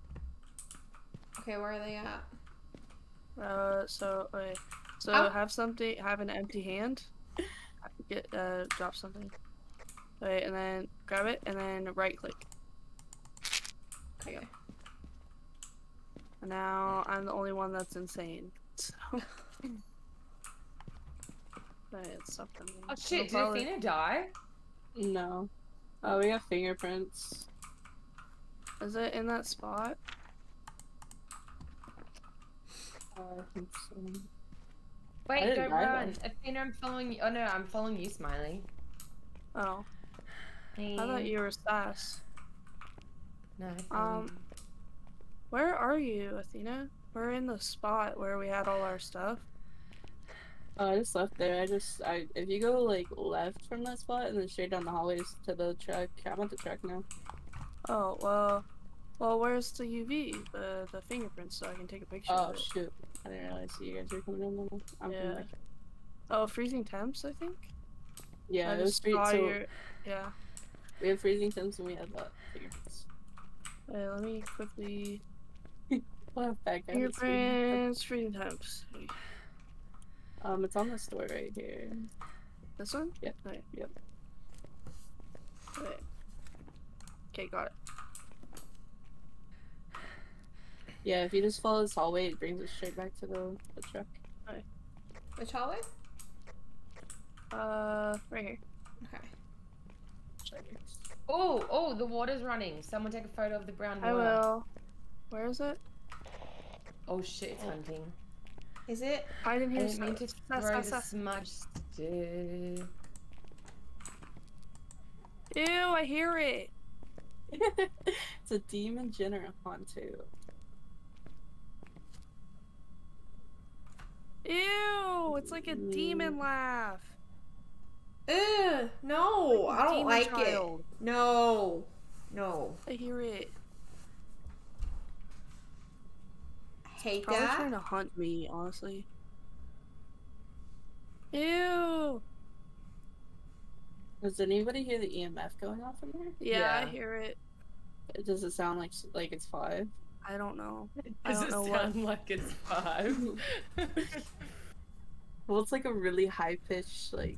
Okay, where are they at? Uh, so okay, so Oh. have something, have an empty hand. Get uh, drop something. Okay, and then grab it, and then right click. Okay. And now I'm the only one that's insane. So. Right, it's something. Oh shit! Did Probably- Athena die? No. Oh, we have fingerprints. Is it in that spot? Uh, I think so. Wait, didn't don't run. Athena, I'm following you. Oh no, I'm following you, Smiley. Oh, I thought you were Sass. No. Um, Where are you, Athena? We're in the spot where we had all our stuff. Oh, I just left there. I just, I if you go like left from that spot and then straight down the hallways to the truck. I'm at the truck now. Oh well, well, where's the UV, the the fingerprints, so I can take a picture Oh of it? shoot! I didn't realize you guys were coming in. I'm Yeah. back. Oh, freezing temps, I think. Yeah, I it was just free- so your. Yeah. we have freezing temps and we have uh, fingerprints. Wait, let me quickly. We'll have back Fingerprints, freezing temps. Um, it's on the store right here. This one? Yep. Okay. Yep. Wait. Okay, got it. Yeah, if you just follow this hallway, it brings us straight back to the, the truck. Which hallway? Uh, right here. Okay. Oh, oh, the water's running. Someone take a photo of the brown water. I will. Where is it? Oh shit, it's hunting. Is it? I didn't I hear. didn't mean to Sass, throw sass, the smudge stick. Ew, I hear it. it's a demon Jenner Hantu. Ew, it's like a demon Mm. laugh. Ugh, no, Like a I don't like child. it. No, no. I hear it. Hate Probably that. trying to hunt me, honestly. Ew. Does anybody hear the EMF going off in there? Yeah, I hear it. Does it sound like like it's five? I don't know. I Does don't it know what- sound like it's five? Well, it's like a really high pitched like.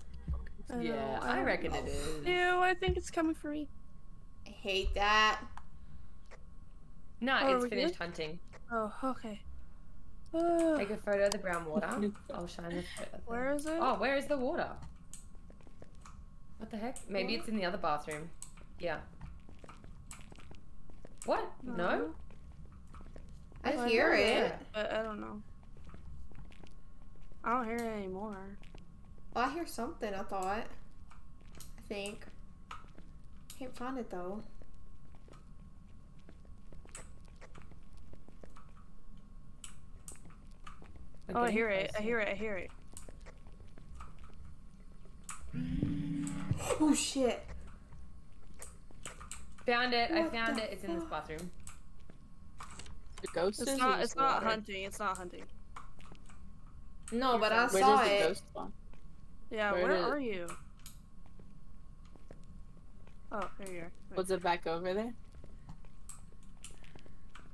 I yeah, know, I don't reckon know. it is. Ew, I think it's coming for me. I hate that. No, Oh, are it's finished good? hunting. Oh, okay. Take a photo of the brown water. I'll shine the photo. where is it? Oh, where is the water? What the heck? Maybe What? it's in the other bathroom. Yeah. What? No? I I hear know it. But I don't know. I don't hear it anymore. Well, I hear something. I thought. I think. Can't find it though. We're Oh, I getting hear it. I hear it. I hear it. Oh shit! Found it. I found it. It's in this bathroom. The ghost It's is not. It's not water? hunting. It's not hunting. No, but I Where saw does the it. ghost spawn? Yeah, Where where, did- are you? Oh, here you are. Wait, Was it back over there?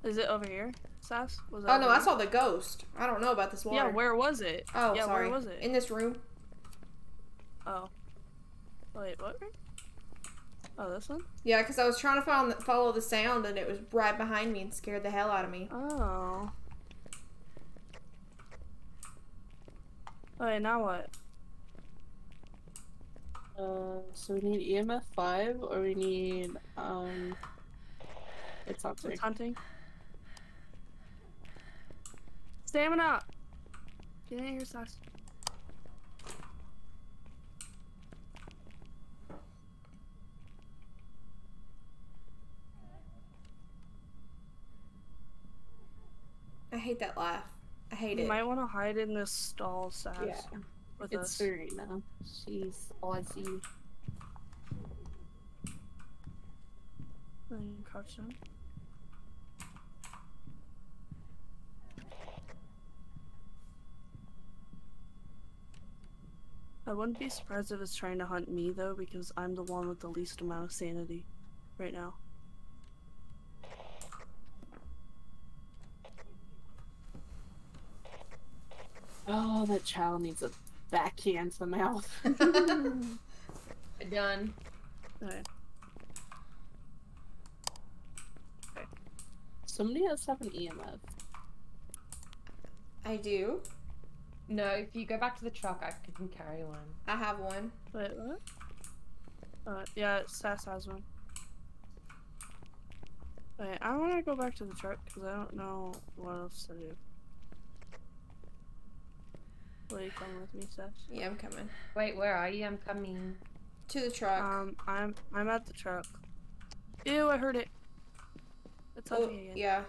Is it over here, Sass? Was it Oh over no, I saw the ghost. I don't know about this water. Yeah, where was it? Oh, yeah, sorry. where was it? In this room. Oh. Wait, what? Oh, this one? Yeah, because I was trying to follow the, follow the sound and it was right behind me and scared the hell out of me. Oh. Wait, now what? Uh, so we need EMF five, or we need um. It's not three. It's hunting. Stamina! Get in here, Sass. I hate that laugh. I hate You it. might want to hide in this stall, Sass. Yeah, With it's us. three now. She's all I see. Then you crouch down. I wouldn't be surprised if it's trying to hunt me though, because I'm the one with the least amount of sanity right now. Oh, that child needs a backhand to the mouth. Done. Okay. Somebody else have an EMF. I do. No, if you go back to the truck, I can carry one. I have one. Wait, what? Uh, yeah, Sass has one. Wait, I want to go back to the truck because I don't know what else to do. Will you come with me, Sass? Yeah, I'm coming. Wait, where are you? I'm coming. To the truck. Um, I'm I'm at the truck. Ew, I heard it. It's oh, hunting again. yeah.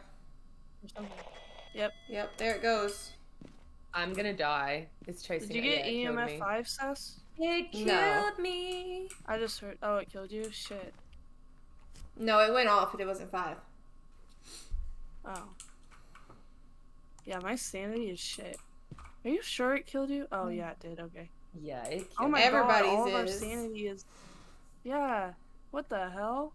Yep. Yep, there it goes. I'm gonna die. It's chasing Did you get Yeah, it killed EMF me. five, Sass? It killed No. me. I just heard. Oh, it killed you. Shit. No, it went off, but it wasn't five. Oh. Yeah, my sanity is shit. Are you sure it killed you? Oh yeah, it did. Okay. Yeah, it oh killed Oh my me. Everybody's god, all of our sanity is. Yeah. What the hell?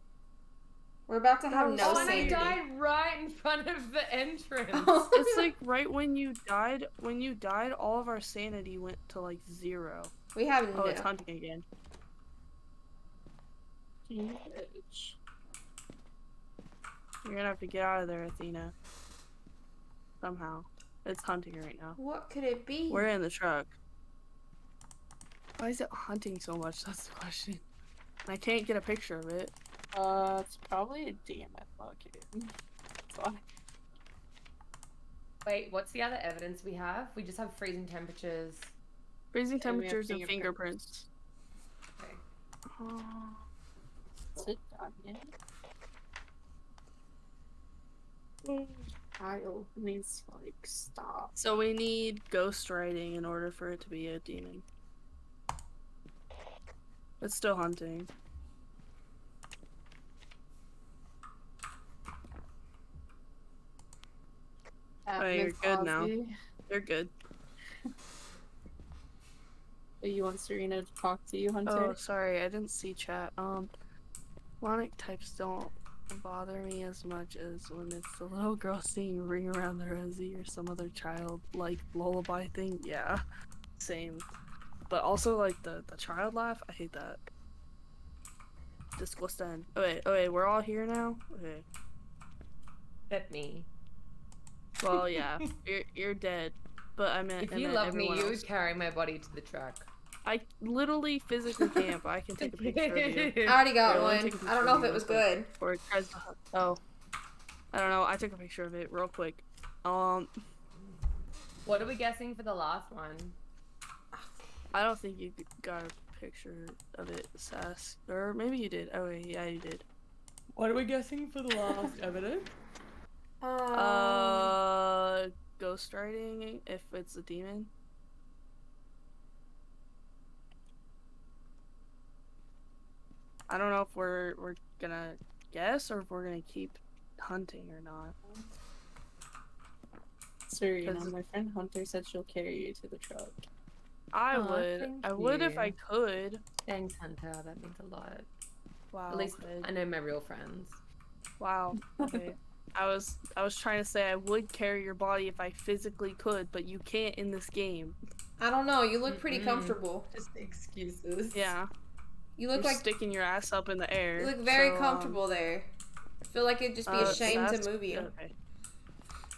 We're about to have was no oh, and I sanity. died right in front of the entrance. It's like right when you died. When you died, all of our sanity went to like zero. we have Oh, no. Oh, it's hunting again. Bitch. You're gonna have to get out of there, Athena. Somehow. It's hunting right now. What could it be? We're in the truck. Why is it hunting so much? That's the question. I can't get a picture of it. Uh, it's probably a DMF bucket. Wait, what's the other evidence we have? We just have freezing temperatures. Freezing And we temperatures and fingerprints. Okay. Oh. Is it done yet? Kyle needs to like stop. So we need ghost writing in order for it to be a demon. It's still hunting. Oh, you're good now. You're good. You want Serena to talk to you, Hunter? Oh, sorry, I didn't see chat. Um, Lonic types don't bother me as much as when it's a little girl singing "Ring Around the Rosie" or some other child like lullaby thing. Yeah, same. But also like the the child laugh, I hate that. Disgusting. Oh wait, oh wait, we're all here now. Okay. Except me. Well, yeah, you're you're dead. But I meant If you meant love me, you else. would carry my body to the truck. I literally physically can't, but I can take a picture of you. I already got Here, one. I don't know if it was good. Or it tries to. Oh, I don't know. I took a picture of it real quick. Um, What are we guessing for the last one? I don't think you got a picture of it, Sass, or maybe you did. Oh wait, yeah, you did. What are we guessing for the last evidence? Um, Uh, ghost writing if it's a demon. I don't know if we're we're gonna guess or if we're gonna keep hunting or not. Serena, 'Cause- my friend Hunter said she'll carry you to the truck. I Aw, would. thank I would if I could. Thanks, Hunter. That means a lot. Wow. At least. I know my real friends. Wow. Okay. I was I was trying to say I would carry your body if I physically could, but you can't in this game. I don't know. You look pretty Mm-mm. comfortable. Just excuses. Yeah. You You're look like sticking your ass up in the air. you look very so, um, comfortable there. I feel like it'd just be uh, a shame to move you. Okay.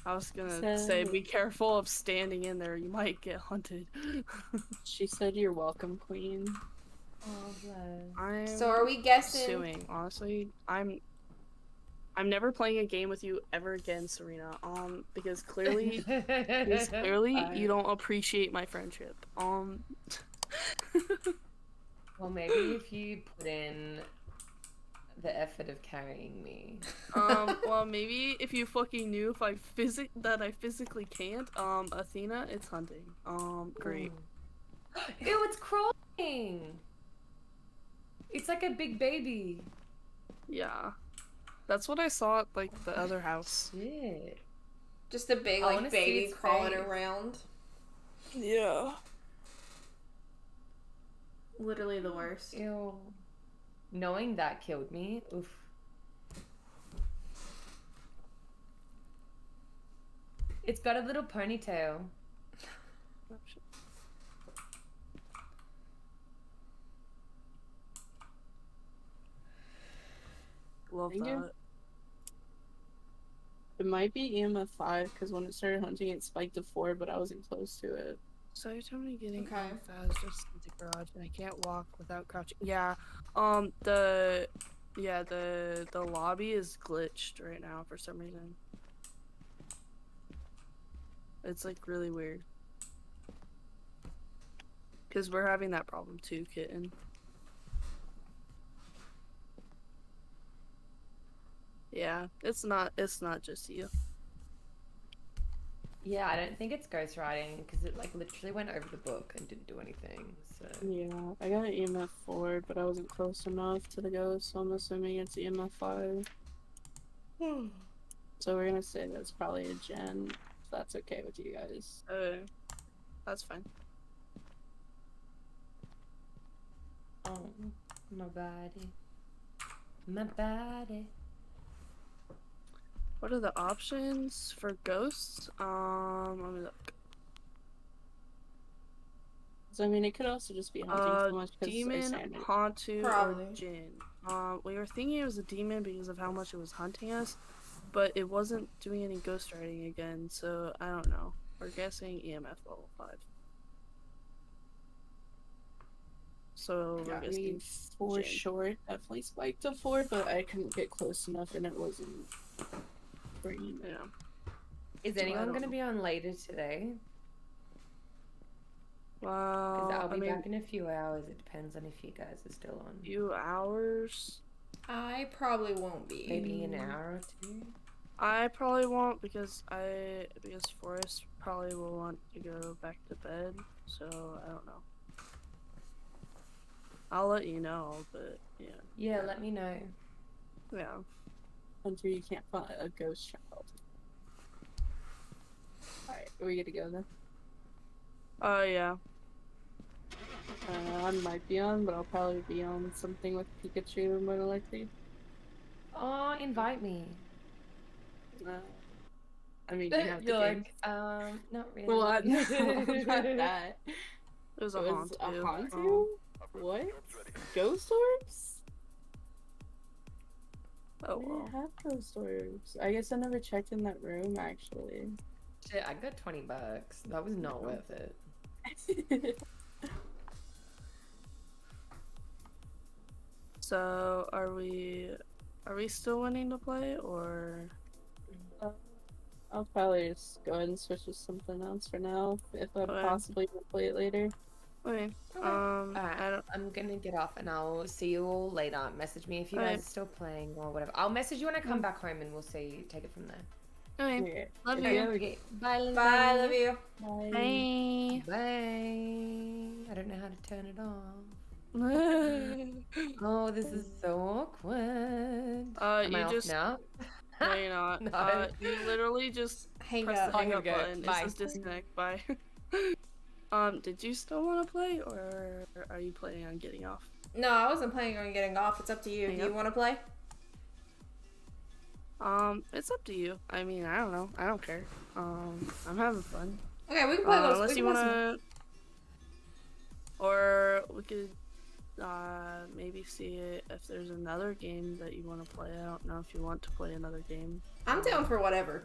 I was gonna say be careful of standing in there. You might get hunted. She said you're welcome, queen. Oh. I'm So are we guessing? suing. Honestly, I'm. I'm never playing a game with you ever again, Serena. Um, because clearly, because clearly you don't appreciate my friendship. Um. well, maybe if you put in the effort of carrying me. um, well, maybe if you fucking knew if I physic that I physically can't. Um, Athena, it's hunting. Um, great. Ew, it's crawling. It's like a big baby. Yeah, that's what I saw at like the oh, other house. Shit. Just a big I like baby crawling face. around. Yeah. Literally the worst. Ew. Knowing that killed me. Oof. It's got a little ponytail. Love Thank you. It might be EMF five because when it started hunting, it spiked to four, but I wasn't close to it. So you're telling me getting Okay. okay. fast just in the garage and I can't walk without crouching. Yeah. Um the yeah, the the lobby is glitched right now for some reason. It's like really weird. Cuz we're having that problem too, kitten. Yeah, it's not it's not just you. Yeah, I don't think it's ghostwriting because it like literally went over the book and didn't do anything. So Yeah, I got an EMF four, but I wasn't close enough to the ghost, so I'm assuming it's EMF five. so we're gonna say that's probably a Jinn. If that's okay with you guys. Uh that's fine. oh, my body, my body. What are the options for ghosts? Um, let me look. So I mean, it could also just be hunting Uh, so much demon, Hantu, Probably. or Jinn. Uh, we were thinking it was a demon because of how much it was hunting us, but it wasn't doing any ghost writing again, so I don't know. We're guessing EMF level 5. So we're Yeah, I guessing. mean, for Jinn. sure, definitely spiked to four, but I couldn't get close enough, and it wasn't green. Yeah. Is anyone don't gonna know. be on later today? Well, I'll I be mean, back in a few hours. It depends on if you guys are still on. few hours. I probably won't be. Maybe an hour or two. I probably won't because I because Forrest probably will want to go back to bed, so I don't know. I'll let you know, but yeah, Yeah, let me know. yeah. Hunter, you can't find a ghost child. Alright, are we good to go then? Oh yeah. Uh, I might be on, but I'll probably be on something with Pikachu more than likely. Oh, invite me. Uh, I mean, you have the You're game. like, um, not really. Well, uh, no, not that. It was a It haunt was a too. Hantu? Um, What? Ghost orbs? Oh I didn't have those orbs. I guess I never checked in that room actually. Shit, I got 20 bucks. That was not worth it. So are we are we still wanting to play or uh, I'll probably just go ahead and switch to something else for now, if I Okay. possibly will play it later. Okay? Um, Alright. I don't. I'm gonna get off and I'll see you all later. Message me if you Alright. guys are still playing or whatever. I'll message you when I come Mm. back home and we'll see. You. Take it from there. Okay. Okay. Love If you. Okay. Bye. Lindsay. Bye, love you. Bye. Bye. Bye. I don't know how to turn it off. Oh, this is so awkward. uh, Am you I off just now? No, you're not. No. Uh, you literally just Hang press up. the hang I'm up button. Bye. It says disconnect. Bye. Um, did you still want to play, or are you planning on getting off? No, I wasn't planning on getting off. It's up to you. Hang Do you want to play? Um, it's up to you. I mean, I don't know. I don't care. Um, I'm having fun. Okay, we can play Uh, those. unless you some- wanna, or we could, uh, maybe see if there's another game that you want to play. I don't know if you want to play another game. I'm down for whatever.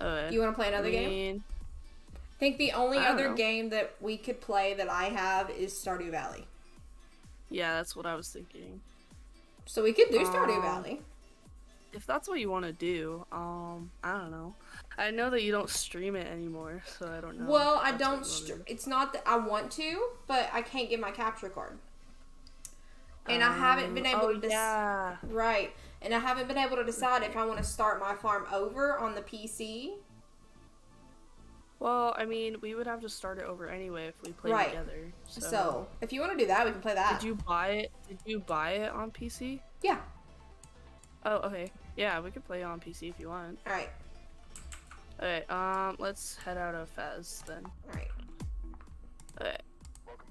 Okay. You want to play another I game? I think the only other know. game that we could play that I have is Stardew Valley. Yeah, that's what I was thinking. So we could do Stardew Um, Valley. If that's what you want to do, um, I don't know. I know that you don't stream it anymore, so I don't know. Well, I don't. you wanna Str- do. it's not that I want to, but I can't get my capture card, and I haven't been Um, able oh, to. Dec- yeah. Right, and I haven't been able to decide if I want to start my farm over on the PC. Well, I mean, we would have to start it over anyway if we played Right. together. So, So, if you want to do that, we can play that. did you buy it? Did you buy it on PC? Yeah. Oh, okay. Yeah, we could play on PC if you want. All right. All right. um, let's head out of Fez then. All right. Okay,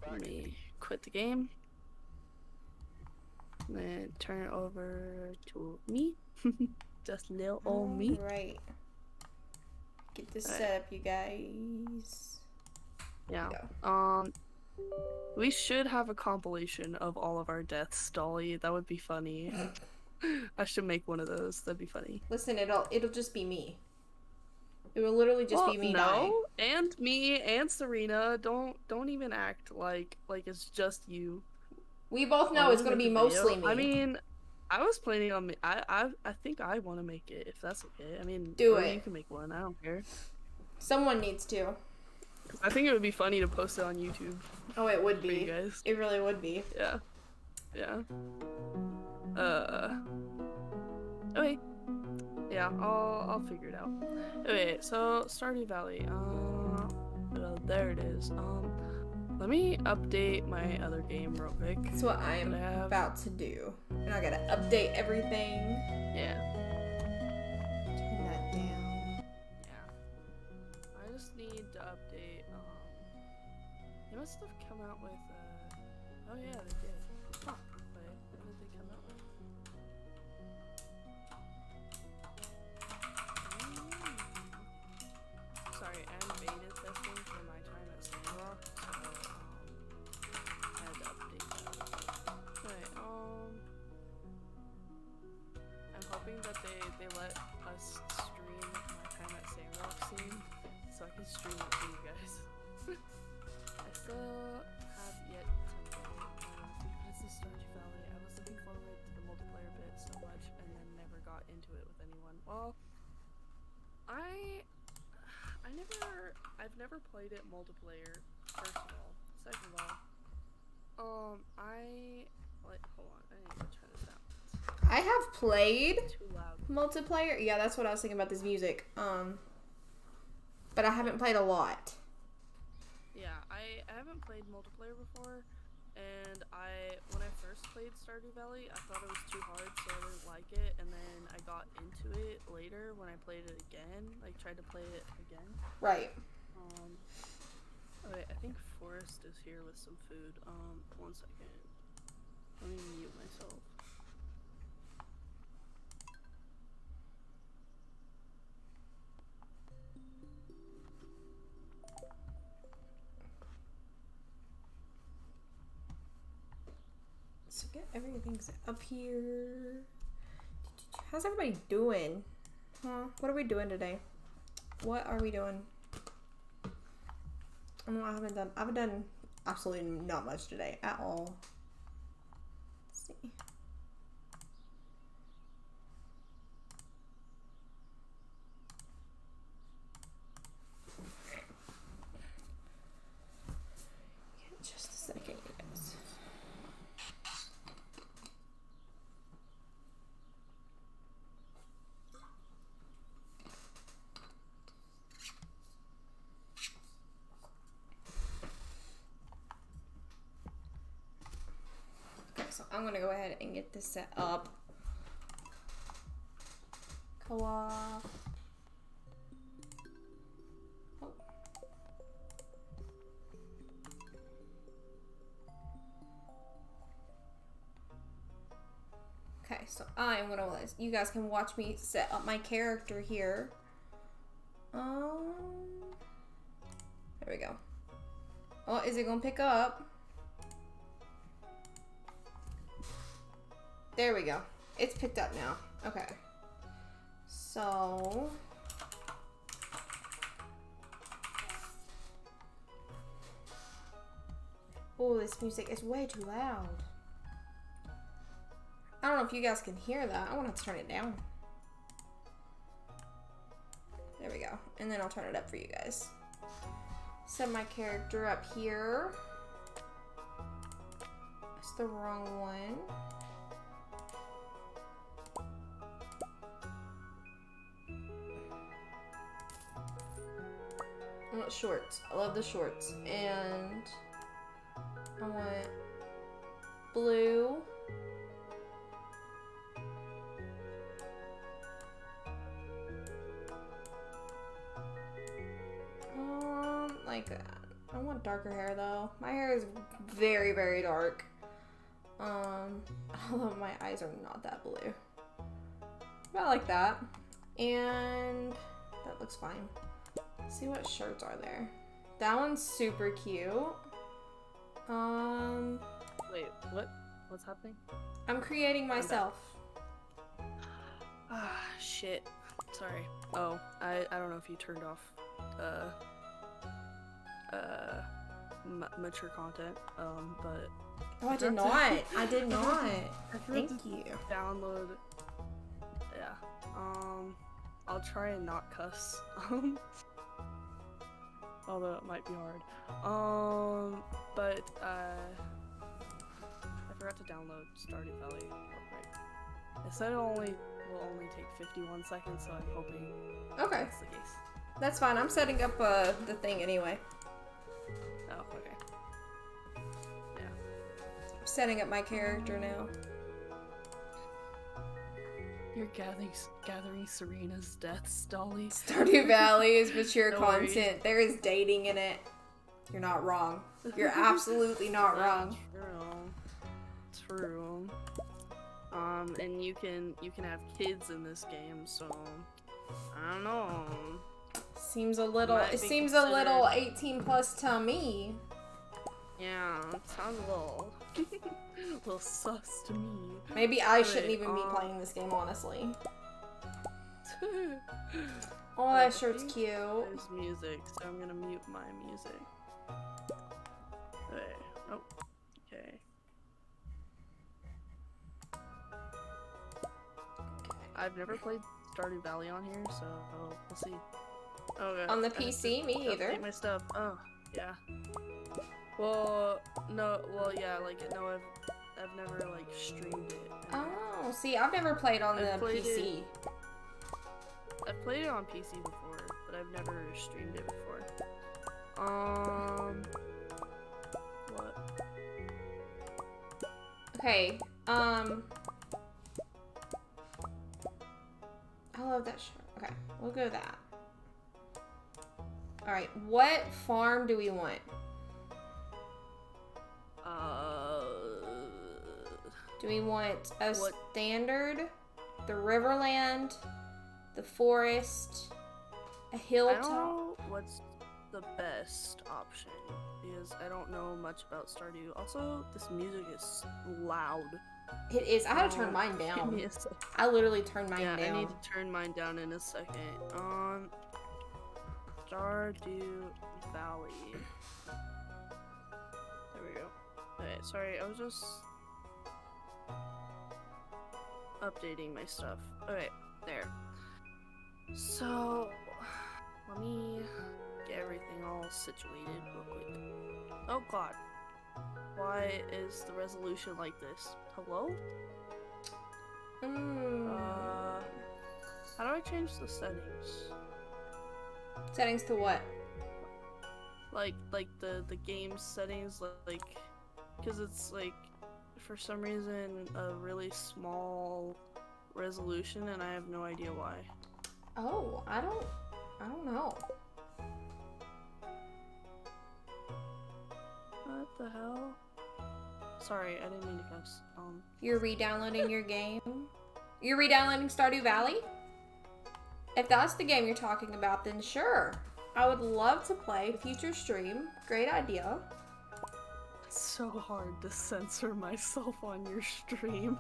let me quit the game. And then turn it over to me. Just little old me. All right. Get this Alright. set up, you guys. Yeah. Um, we should have a compilation of all of our deaths, Dolly. That would be funny. I should make one of those. That'd be funny. Listen, it'll it'll just be me. It will literally just well, be me no, dying. and me and Serena. Don't don't even act like like it's just you. We both know it's gonna be a video? mostly me. I mean, I was planning on. I I I think I want to make it if that's okay. I mean, Do it. You can make one. I don't care. someone needs to. I think it would be funny to post it on YouTube Oh, it would for you be. guys. It really would be. Yeah. Yeah. Uh. Okay. Yeah, I'll I'll figure it out. Okay, so Stardew Valley. Uh, uh, there it is. Um, let me update my other game real quick. That's what I am I about to do. And I gotta update everything. Yeah. Turn that down. Yeah. I just need to update. Um, they must have come out with. Uh, oh yeah, played it multiplayer. First of all, second of all, um, I like hold on. I need to turn this down. I have played It's too loud. multiplayer. Yeah, that's what I was thinking about this music. Um, but I haven't played a lot. Yeah, I, I haven't played multiplayer before, and I when I first played Stardew Valley, I thought it was too hard, so I didn't like it. And then I got into it later when I played it again, like tried to play it again. Right. Um, I think Forrest is here with some food. Um, one second. Let me mute myself. So get everything's up here. How's everybody doing? Huh? What are we doing today? What are we doing? I haven't done. I haven't done absolutely not much today at all. Let's see. Just a second, you guys. I'm get this set up. co-op. Oh. Okay, so I am gonna let you guys can watch me set up my character here. Um, there we go. Oh, is it gonna pick up? There we go. It's picked up now. Okay. So. Oh, this music is way too loud. I don't know if you guys can hear that. I want to turn it down. There we go. And then I'll turn it up for you guys. Set my character up here. That's the wrong one. I want shorts. I love the shorts. And I want blue. Um, like that. I want darker hair though. My hair is very, very dark. Um, although my eyes are not that blue. About like that. And that looks fine. Let's see what shirts are there. That one's super cute. Um, Wait, what? What's happening? I'm creating myself. Ah, shit. Sorry. Oh, I I don't know if you turned off uh uh m- mature content. Um, but Oh, I did not. I did not. Thank you. download. Yeah. Um, I'll try and not cuss. Um, although it might be hard. Um, but uh, I forgot to download Stardew Valley real quick. It said it only will only take 51 seconds, so I'm hoping Okay, that's the case. that's fine. I'm setting up uh, the thing anyway. Oh, okay. Yeah. I'm setting up my character now. You're gathering gathering Serena's deaths, Dolly. Stardew Valley is mature No content. There is dating in it. You're not wrong. You're absolutely not wrong. True. True. Um, and you can you can have kids in this game, so I don't know. Seems a little. Might It seems a little 18 plus to me. Yeah, it sounds a little, little sus to me. Maybe I shouldn't even be um, playing this game, honestly. Oh, that shirt's cute. There's music, so I'm gonna mute my music. Okay. Oh. Okay. I've never played Stardew Valley on here, so we'll see. Okay. On the I have to PC, me either. My stuff. Oh, yeah. Well, no. Well, yeah. Like, no, I've, I've never like streamed it. Oh, see, I've never played on I've the played it- PC. I've played it on PC before, but I've never streamed it before. Um. What? Okay, um. I love that shirt. Okay, we'll go that. Alright, what farm do we want? Uh. Do we want a What- standard, the Riverland, the forest, a hilltop? don't know what's the best option because I don't know much about Stardew. Also, this music is loud. It is. I had to turn Oh, mine down. me a sec. I literally turned mine yeah, down. I need to turn mine down in a second. Um, Stardew Valley. There we go. Okay, sorry, I was just updating my stuff. Okay, there. So, let me get everything all situated real quick. Oh god. Why is the resolution like this? Hello? Mm. Uh, how do I change the settings? Settings to what? Like, like the the game settings, li- like, because it's like, for some reason, a really small resolution, and I have no idea why. Oh, I don't. I don't know. What the hell? Sorry, I didn't mean to cuss. Um, You're re-downloading your game. You're re-downloading Stardew Valley. If that's the game you're talking about, then sure. I would love to play future stream. Great idea. It's so hard to censor myself on your stream.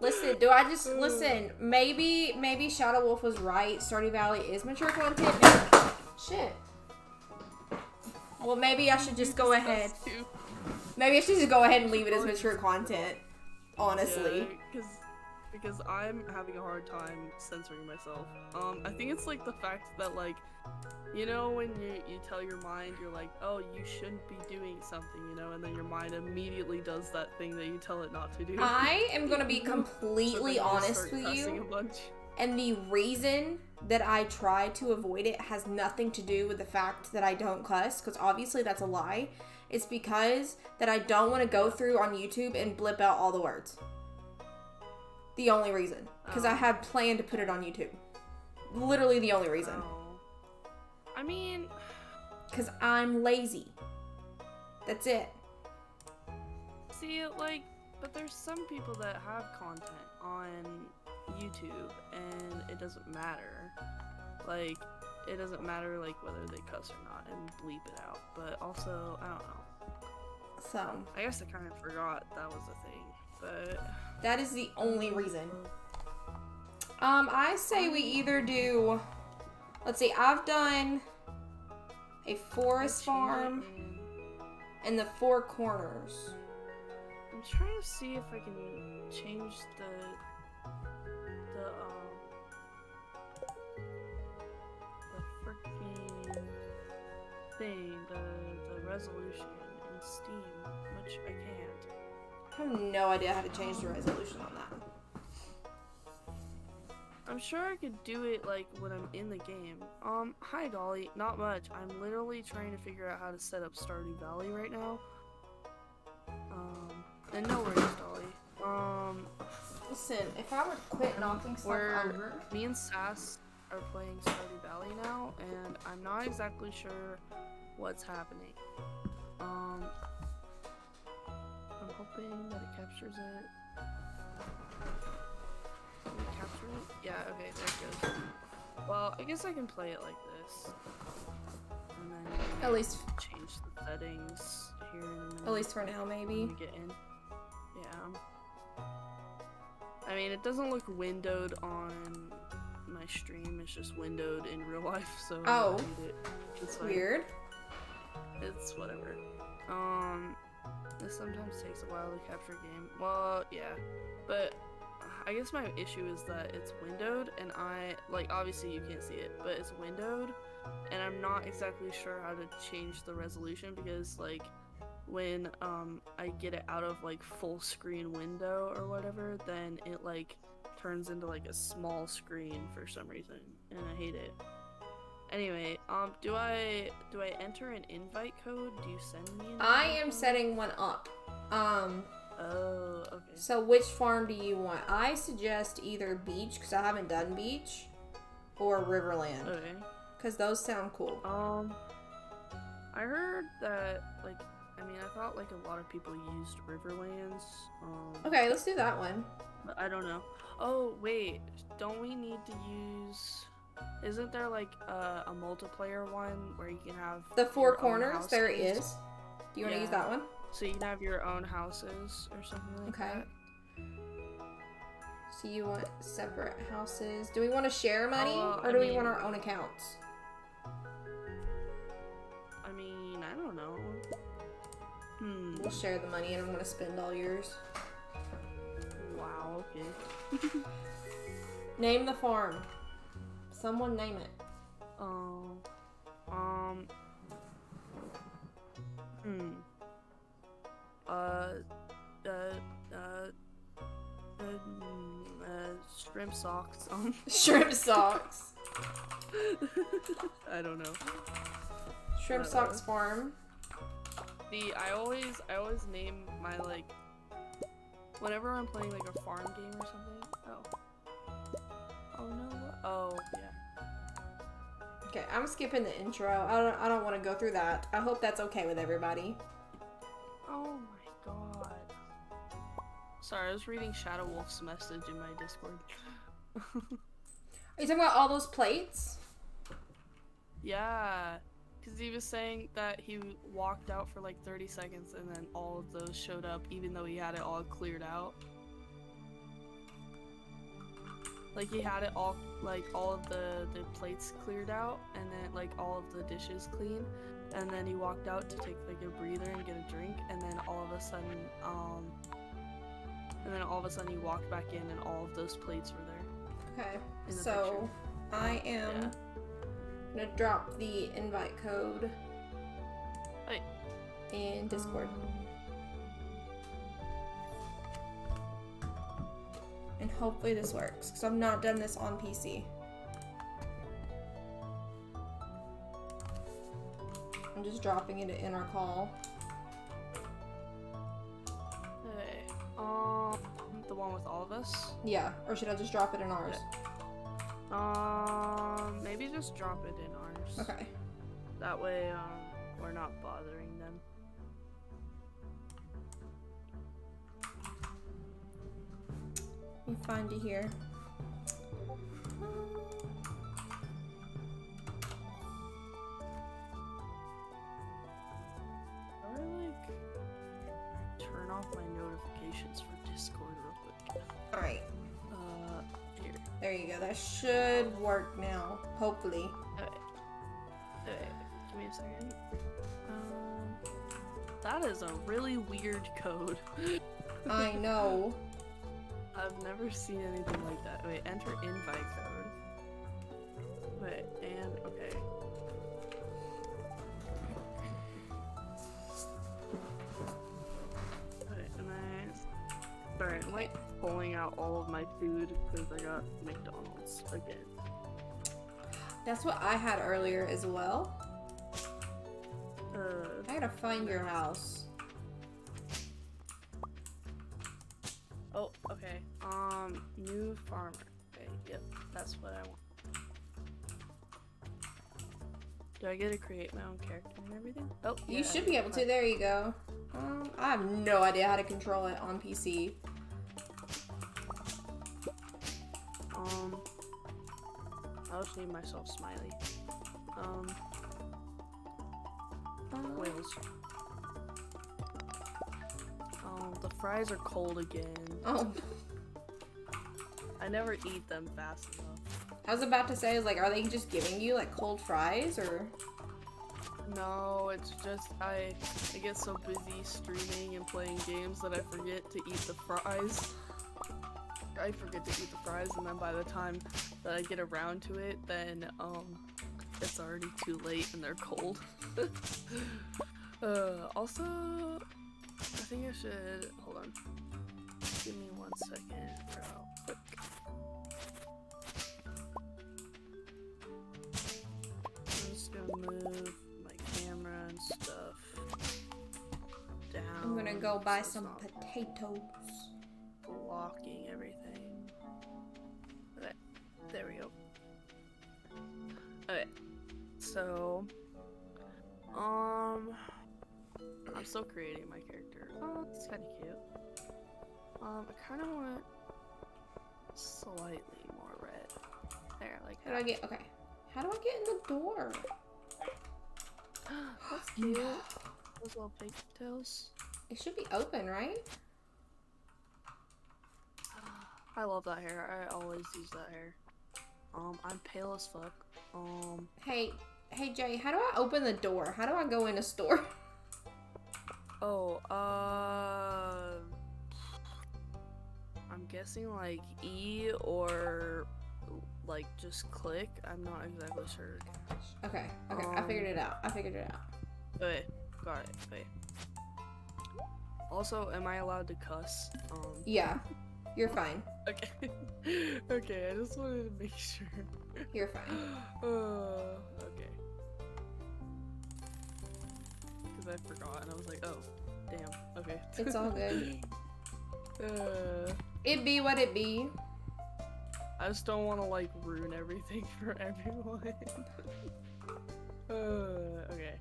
Listen, do I just listen? Maybe maybe Shadow Wolf was right. Stardew Valley is mature content. Maybe- Shit. Well, maybe I should just go ahead. Maybe I should just go ahead and leave it as mature content. Honestly. because because I'm having a hard time censoring myself. Um, I think it's like the fact that like, you know, when you you tell your mind you're like, oh, you shouldn't be doing something, you know, and then your mind immediately does that thing that you tell it not to do. I am gonna be completely just honest with you. A bunch. And the reason that I try to avoid it has nothing to do with the fact that I don't cuss, because obviously that's a lie. It's because that I don't want to go through on YouTube and blip out all the words. The only reason. Because I Oh. had planned to put it on YouTube. Literally the only reason. Oh. I mean, Because I'm lazy. That's it. See, like, but there's some people that have content on YouTube and it doesn't matter. Like, it doesn't matter, like, whether they cuss or not and bleep it out. But also, I don't know. So, I guess I kind of forgot that was a thing. But. that is the only reason. Um, I say we either do. Let's see, I've done a forest farm and the four corners. I'm trying to see if I can change the. The, um. The freaking thing, the, the resolution in Steam, which I can't. I have no idea how to change the resolution on that. I'm sure I could do it like when I'm in the game. Um, hi Dolly, not much. I'm literally trying to figure out how to set up Stardew Valley right now. Um, and no worries, Dolly. Um, Listen, if I would quit knocking stuff over. me and Sass are playing Stardew Valley now, and I'm not exactly sure what's happening. Um, I'm hoping that it captures it. Can we capture it? Yeah, okay, there it goes. Well, I guess I can play it like this. And then At least, change the settings here in a minute at least for now, maybe. get in. Yeah. I mean, it doesn't look windowed on my stream. It's just windowed in real life, so Oh. it. It's. Weird. It's whatever. Um, this sometimes takes a while to capture a game. Well, yeah, but I guess my issue is that it's windowed, and I like obviously you can't see it, but it's windowed, and I'm not exactly sure how to change the resolution because like when um I get it out of like full screen window or whatever, then it like turns into like a small screen for some reason, and I hate it. Anyway, um, do I do I enter an invite code? Do you send me? An I am code? setting one up. Um, Oh, okay. so which farm do you want? I suggest either beach because I haven't done beach, or Riverland Okay. because those sound cool. Um, I heard that like I mean I thought like a lot of people used Riverlands. Um, Okay, let's do that one. but I don't know. Oh wait, don't we need to use? Isn't there like a, a multiplayer one where you can have The four corners, there it. Do you want to use that one? So you can have your own houses or something like Okay. that. So you want separate houses? Do we want to share money Uh, or I do we want our own accounts? I mean, I don't know. Hmm. We'll share the money, and I'm gonna spend all yours. Wow. Okay. Name the farm. Someone name it. Um. Um. Hmm. Uh. Uh. Uh. Uh, uh, shrimp socks. Um, Shrimp socks. I don't know. Shrimp socks farm. The I always I always name my like whenever I'm playing like a farm game or something. Oh. Oh no. Oh yeah. Okay, I'm skipping the intro. I don't. I don't want to go through that. I hope that's okay with everybody. Oh my god. Sorry, I was reading Shadow Wolf's message in my Discord. Are you talking about all those plates? yeah, because he was saying that he walked out for like 30 seconds and then all of those showed up even though he had it all cleared out. Like he had it all, like all of the, the plates cleared out and then like all of the dishes clean. And then he walked out to take like a breather and get a drink and then all of a sudden, um, and then all of a sudden he walked back in and all of those plates were there. Okay. The So I am Yeah. gonna drop the invite code in Discord, and hopefully this works because I've not done this on PC. I'm just dropping it in our call. Hey, um, the one with all of us. Yeah, or should I just drop it in ours? Um, maybe just drop it in ours. Okay. That way, um, we're not bothering them. Quick? find it here. I wanna like turn off my notifications for Discord real quick. Alright. There you go. That should work now. Hopefully. Okay. Okay, give me a second. Um, that is a really weird code. I know. I've never seen anything like that. Wait, enter invite code. Wait, and okay. Okay, and I. Sorry, I'm like pulling out all of my food because I got McDonald's again. That's what I had earlier as well. Uh, I gotta find your house. Oh, okay. Um, new farmer. Okay, yep, that's what I want. Do I get to create my own character and everything? Oh, You should be able to. There you go. Um, I have no idea how to control it on PC. Um, I'll just name myself Smiley. Um. Um, the fries are cold again. Oh, I never eat them fast enough. I was about to say, like, are they just giving you like cold fries or? No, it's just I I get so busy streaming and playing games that I forget to eat the fries. I forget to eat the fries, and then by the time that I get around to it, then um, it's already too late and they're cold. uh, also, I think I should hold on. Give me one second, real quick. I'm just gonna move my camera and stuff down. I'm gonna go buy some potatoes. blocking everything. Okay, there we go. Okay, so, um, I'm still creating my character. Oh, it's kind of cute. Um, I kind of want slightly more red. There, like How do I get? Okay. How do I get in the door? That's cute. Those little pigtails. It should be open, right? I love that hair. I always use that hair. Um, I'm pale as fuck. Um, Hey, hey Jay, how do I open the door? How do I go in a store? oh, uh, I'm guessing like E or like just click. I'm not exactly sure. Okay, okay, I figured it out. I figured it out. Okay, got it. Okay. Also, am I allowed to cuss? Um, Yeah, you're fine. okay. okay, I just wanted to make sure. You're fine. Uh, okay. Because I forgot, and I was like, oh, damn. Okay. It's all good. uh, It be what it be. I just don't want to like ruin everything for everyone. uh, okay.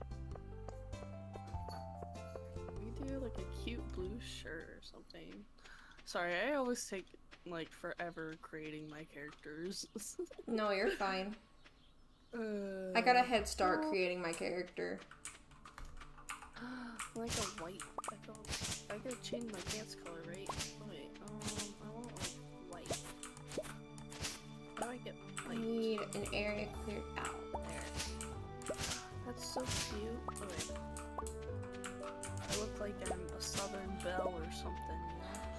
We do like a cute blue shirt or something. Sorry, I always take like forever creating my characters. No, you're fine. uh, I got a head start well- creating my character. like a white. I gotta, I gotta change my pants color, right? Wait, um, I want like white. How do I get I white? need an area cleared out. There. That's so cute. Wait. I look like I'm a Southern Belle or something.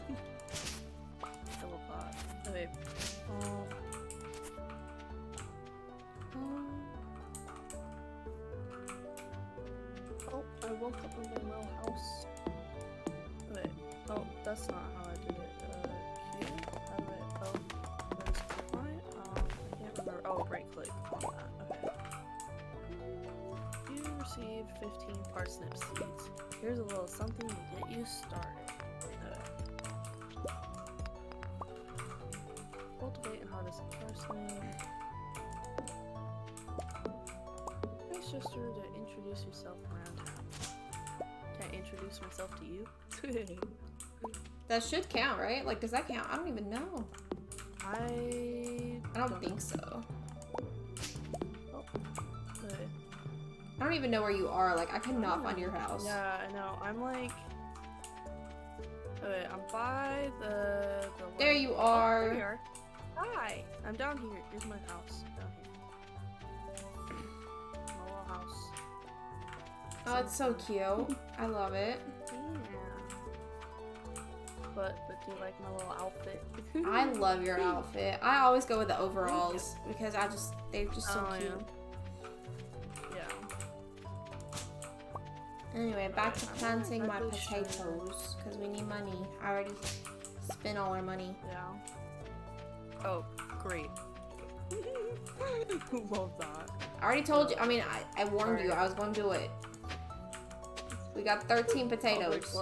You know? I love. Oh, wait. Um, um, I woke up in my little house. Wait. Oh, that's not how I did it. Uh, Q? How do I? Oh, there's it. Um, I can't remember. Oh, right click on that. Okay. You received 15 parsnip seeds. Here's a little something to get you started. Cultivate and harvest parsnip. Ask sister to introduce yourself around introduce myself to you? That should count, right? Like, does that count? I don't even know. I I don't think so. Oh, but- I don't even know where you are. Like, I cannot find your house. Yeah, I know. I'm like. Wait, I'm by the. the There you Oh, are. there you are. Hi. I'm down here. Here's my house. Down here. My little house. Oh, it's so cute. I love it. Yeah. But, but do you like my little outfit? I love your outfit. I always go with the overalls because I just they're just so Oh, cute. Yeah. Anyway, back to planting my potatoes because we need money. I already spent all our money. Yeah. Oh, great. Love that. I already told you. I mean, I, I warned you. I was going to do it. We got 13 potatoes.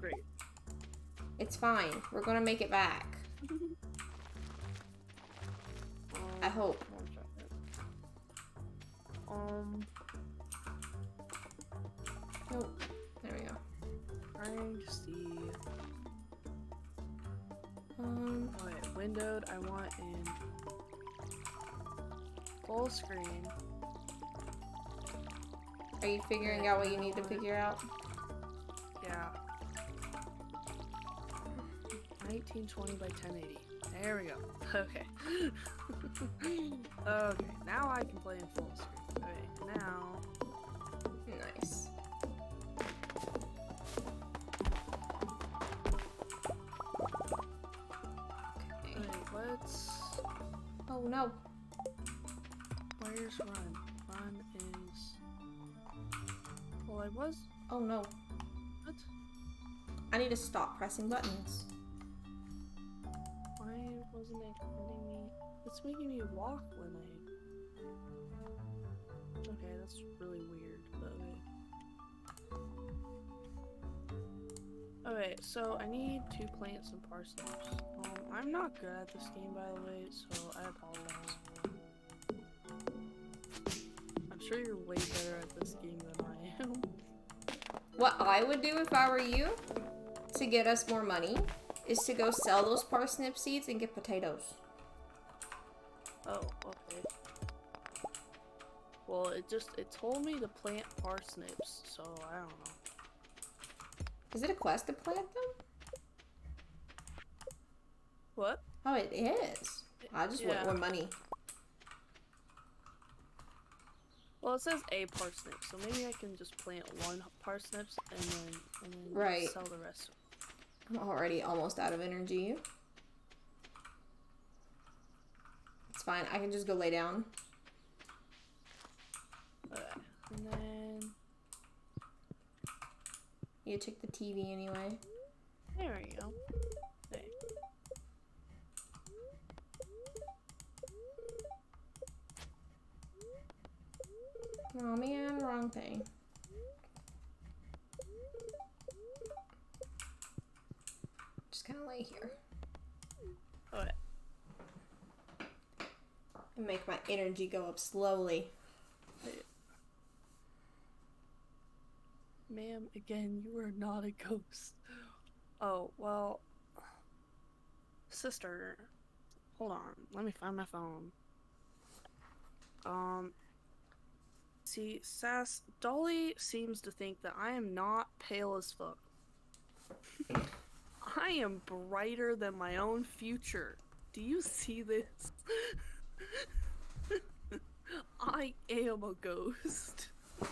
Great. It's fine. We're gonna make it back. I hope. Um, Nope. There we go. to see. Um, windowed. I want in full screen. Are you figuring out what you need to figure out? Yeah. 1920 by 1080. There we go. Okay. okay, now I can play in full screen. Okay, now. Nice. Okay. Wait, let's. Oh no. Where's run? Run I was. Oh no. What? I need to stop pressing buttons. Why wasn't it letting me? It's making me walk when I. Okay, that's really weird. But okay. So I need to plant some parsnips. Um, I'm not good at this game, by the way, so I apologize. I'm sure you're way better at this game than. What I would do if I were you to get us more money is to go sell those parsnip seeds and get potatoes. Oh, okay. Well, it just it told me to plant parsnips, so I don't know. Is it a quest to plant them? What? Oh, it is. I just Yeah. want more money. Well, it says a parsnip, so maybe I can just plant one parsnips and then and then Right. sell the rest. I'm already almost out of energy. It's fine. I can just go lay down. Okay. And then You check the TV anyway. there we go. Oh man, wrong thing. Just kind of lay here. What? And make my energy go up slowly. Ma'am, again, you are not a ghost. Oh, well. Sister, hold on. Let me find my phone. Um, See, Sass, Dolly seems to think that I am not pale as fuck. I am brighter than my own future. Do you see this? I am a ghost.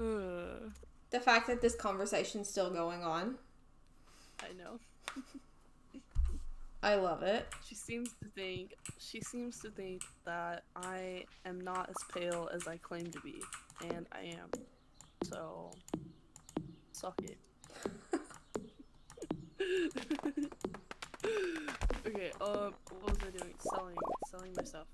Uh, The fact that this conversation's still going on, I know. I love it. She seems to think she seems to think that I am not as pale as I claim to be, and I am. So suck it. okay, um what was I doing? Selling selling my stuff.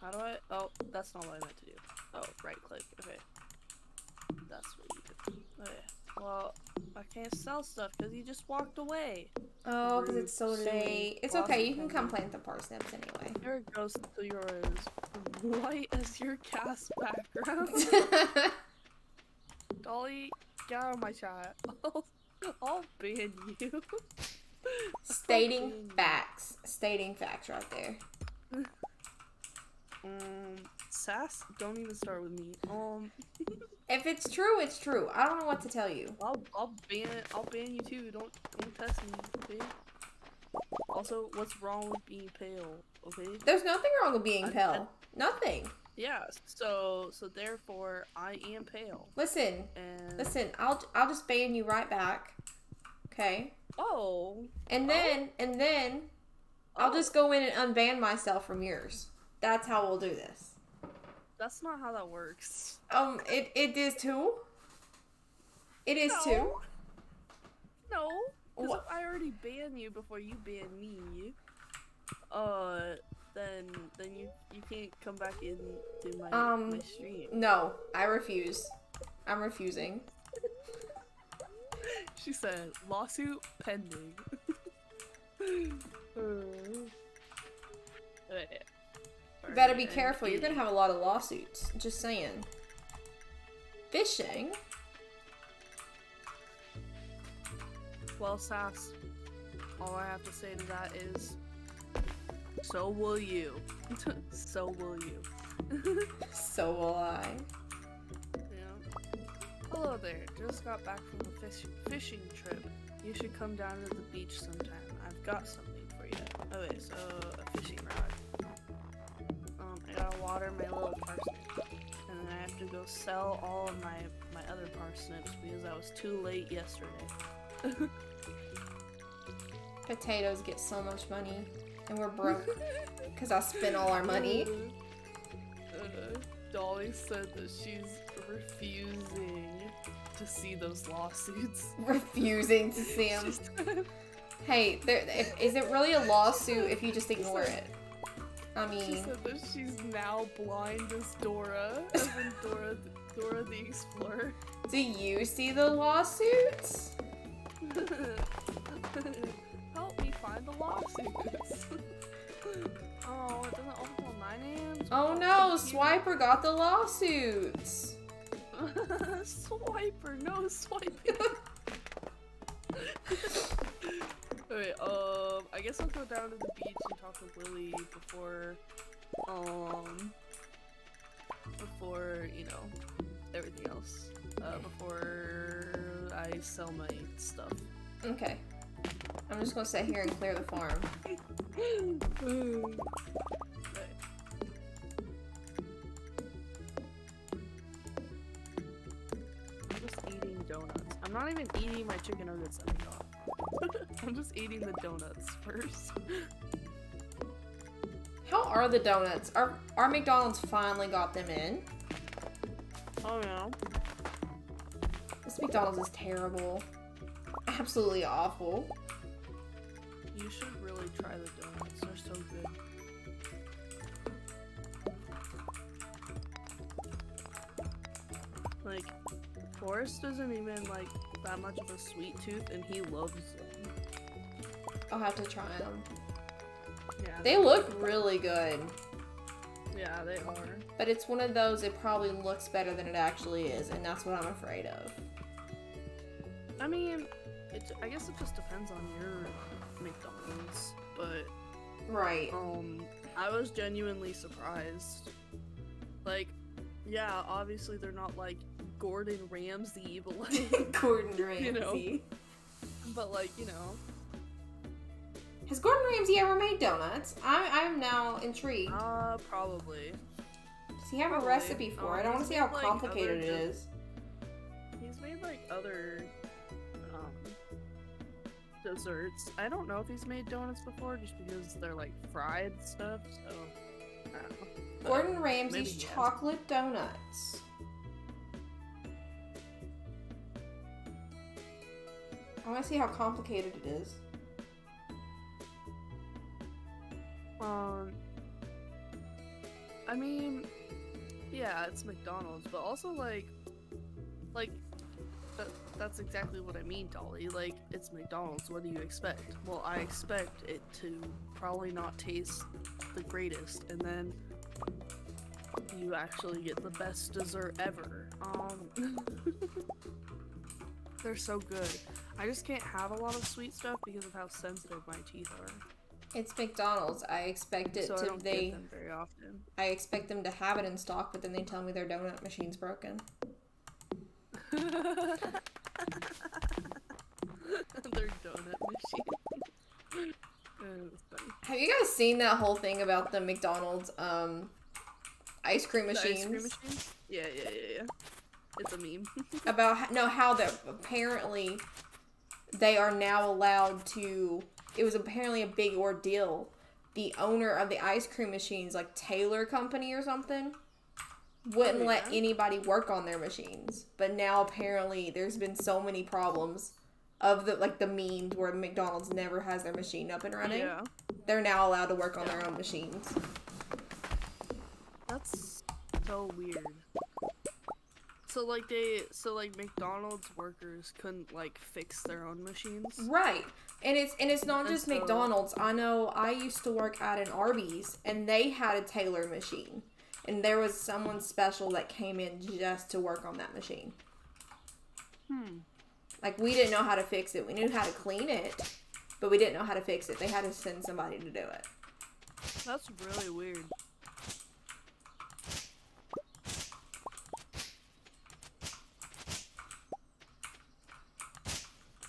How do I oh that's not what I meant to do. Oh, right click, okay. That's what you did. Okay. Well, I can't sell stuff because he just walked away. Oh, because it's so late. It's okay. You can come plant the parsnips anyway. Your ghost until you're as white as your cast background. Dolly, get out of my chat. I'll, I'll ban you. Stating facts. Stating facts right there. Um, sass, don't even start with me. Um, If it's true, it's true. I don't know what to tell you. I'll I'll ban I'll ban you too. Don't don't test me, okay? Also, what's wrong with being pale? Okay. There's nothing wrong with being I- pale. Nothing. Yeah. So so therefore, I am pale. Listen, And listen. I'll I'll just ban you right back. Okay. oh, And then and then I'll Oh. just go in and unban myself from yours. That's how we'll do this. That's not how that works. Um, it it is too. It is too. No. No, because I already ban you before you ban me, uh, then then you you can't come back into my Um, my stream. No, I refuse. I'm refusing. She said lawsuit pending. Okay. You better be careful. You're gonna have a lot of lawsuits. Just saying. Fishing? Well, Sass, all I have to say to that is, so will you. so will you. So will I. Yeah. Hello there. Just got back from a fish- fishing trip. You should come down to the beach sometime. I've got something for you. Oh, okay, so a fishing rod. I gotta water my little parsnip, and then I have to go sell all of my my other parsnips because I was too late yesterday. Potatoes get so much money, and we're broke because I spent all our money. Uh, Dolly said that she's refusing to see those lawsuits. Refusing to see them. Hey, there, if, is it really a lawsuit if you just ignore it? I She said that she's now blind as Dora, as in Dora, Dora the Explorer. do you see the lawsuits? Help me find the lawsuits. oh, it doesn't open till 9 a.m. Oh no, Swiper got the lawsuits. Swiper, no swiping. Okay, um, I guess I'll go down to the beach and talk to Lily before, um, before, you know, everything else. Uh, before I sell my stuff. Okay. I'm just gonna sit here and clear the farm. I'm just eating donuts. I'm not even eating my chicken nuggets got. I'm just eating the donuts first. How are the donuts? Our our McDonald's finally got them in. Oh yeah. This McDonald's is terrible. Absolutely awful. You should really try the donuts. They're so good. Like, Forrest doesn't even like that much of a sweet tooth, and he loves them. I'll have to try them. Yeah, They look really good, Yeah, they are. but it's one of those. It probably looks better than it actually is, and that's what I'm afraid of. I mean, it, I guess it just depends on your McDonald's, but Right. um, I was genuinely surprised. Like, yeah, obviously they're not like Gordon Ramsay, but like, Gordon Ramsay. You know. but like you know, Has Gordon Ramsay ever made donuts? I I'm now intrigued. uh, probably. Does he have a recipe for it? I Um, want to see how like, complicated it is. He's made like other um desserts. I don't know if he's made donuts before, just because they're like fried stuff. So, I don't know. Gordon Ramsay's chocolate donuts. I want to see how complicated it is. Um, I mean, yeah, it's McDonald's, but also like, like, that, that's exactly what I mean, Dolly. Like, it's McDonald's. What do you expect? Well, I expect it to probably not taste the greatest, and then you actually get the best dessert ever. Um, they're so good. I just can't have a lot of sweet stuff because of how sensitive my teeth are. It's McDonald's. I expect it so I to. don't They. get them very often. I expect them to have it in stock, but then they tell me their donut machine's broken. Their donut machine. Uh. Have you guys seen that whole thing about the McDonald's um ice cream machines? ice cream machine? Yeah, yeah, yeah, yeah. It's a meme. about no how that apparently they are now allowed to it was apparently a big ordeal. The owner of the ice cream machines like taylor company or something wouldn't Oh, let anybody work on their machines. But now apparently there's been so many problems of the like the mean where mcdonald's never has their machine up and running. Yeah. they're now allowed to work on their own machines. That's so weird. So like they so like McDonald's workers couldn't like fix their own machines. Right. And it's and it's not And just so- McDonald's. I know I used to work at an Arby's and they had a Taylor machine. And there was someone special that came in just to work on that machine. Hmm. Like we didn't know how to fix it. We knew how to clean it, but we didn't know how to fix it. They had to send somebody to do it. That's really weird.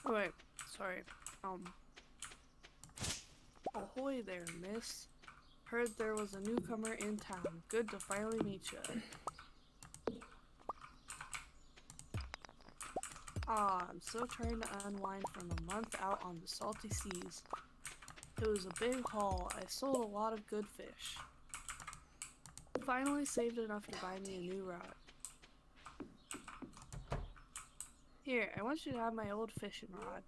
Wait, sorry. Um. Ahoy there, miss. Heard there was a newcomer in town. Good to finally meet you. Ah, I'm still trying to unwind from a month out on the salty seas. It was a big haul. I sold a lot of good fish. Finally saved enough to buy me a new rod. Here, I want you to have my old fishing rod.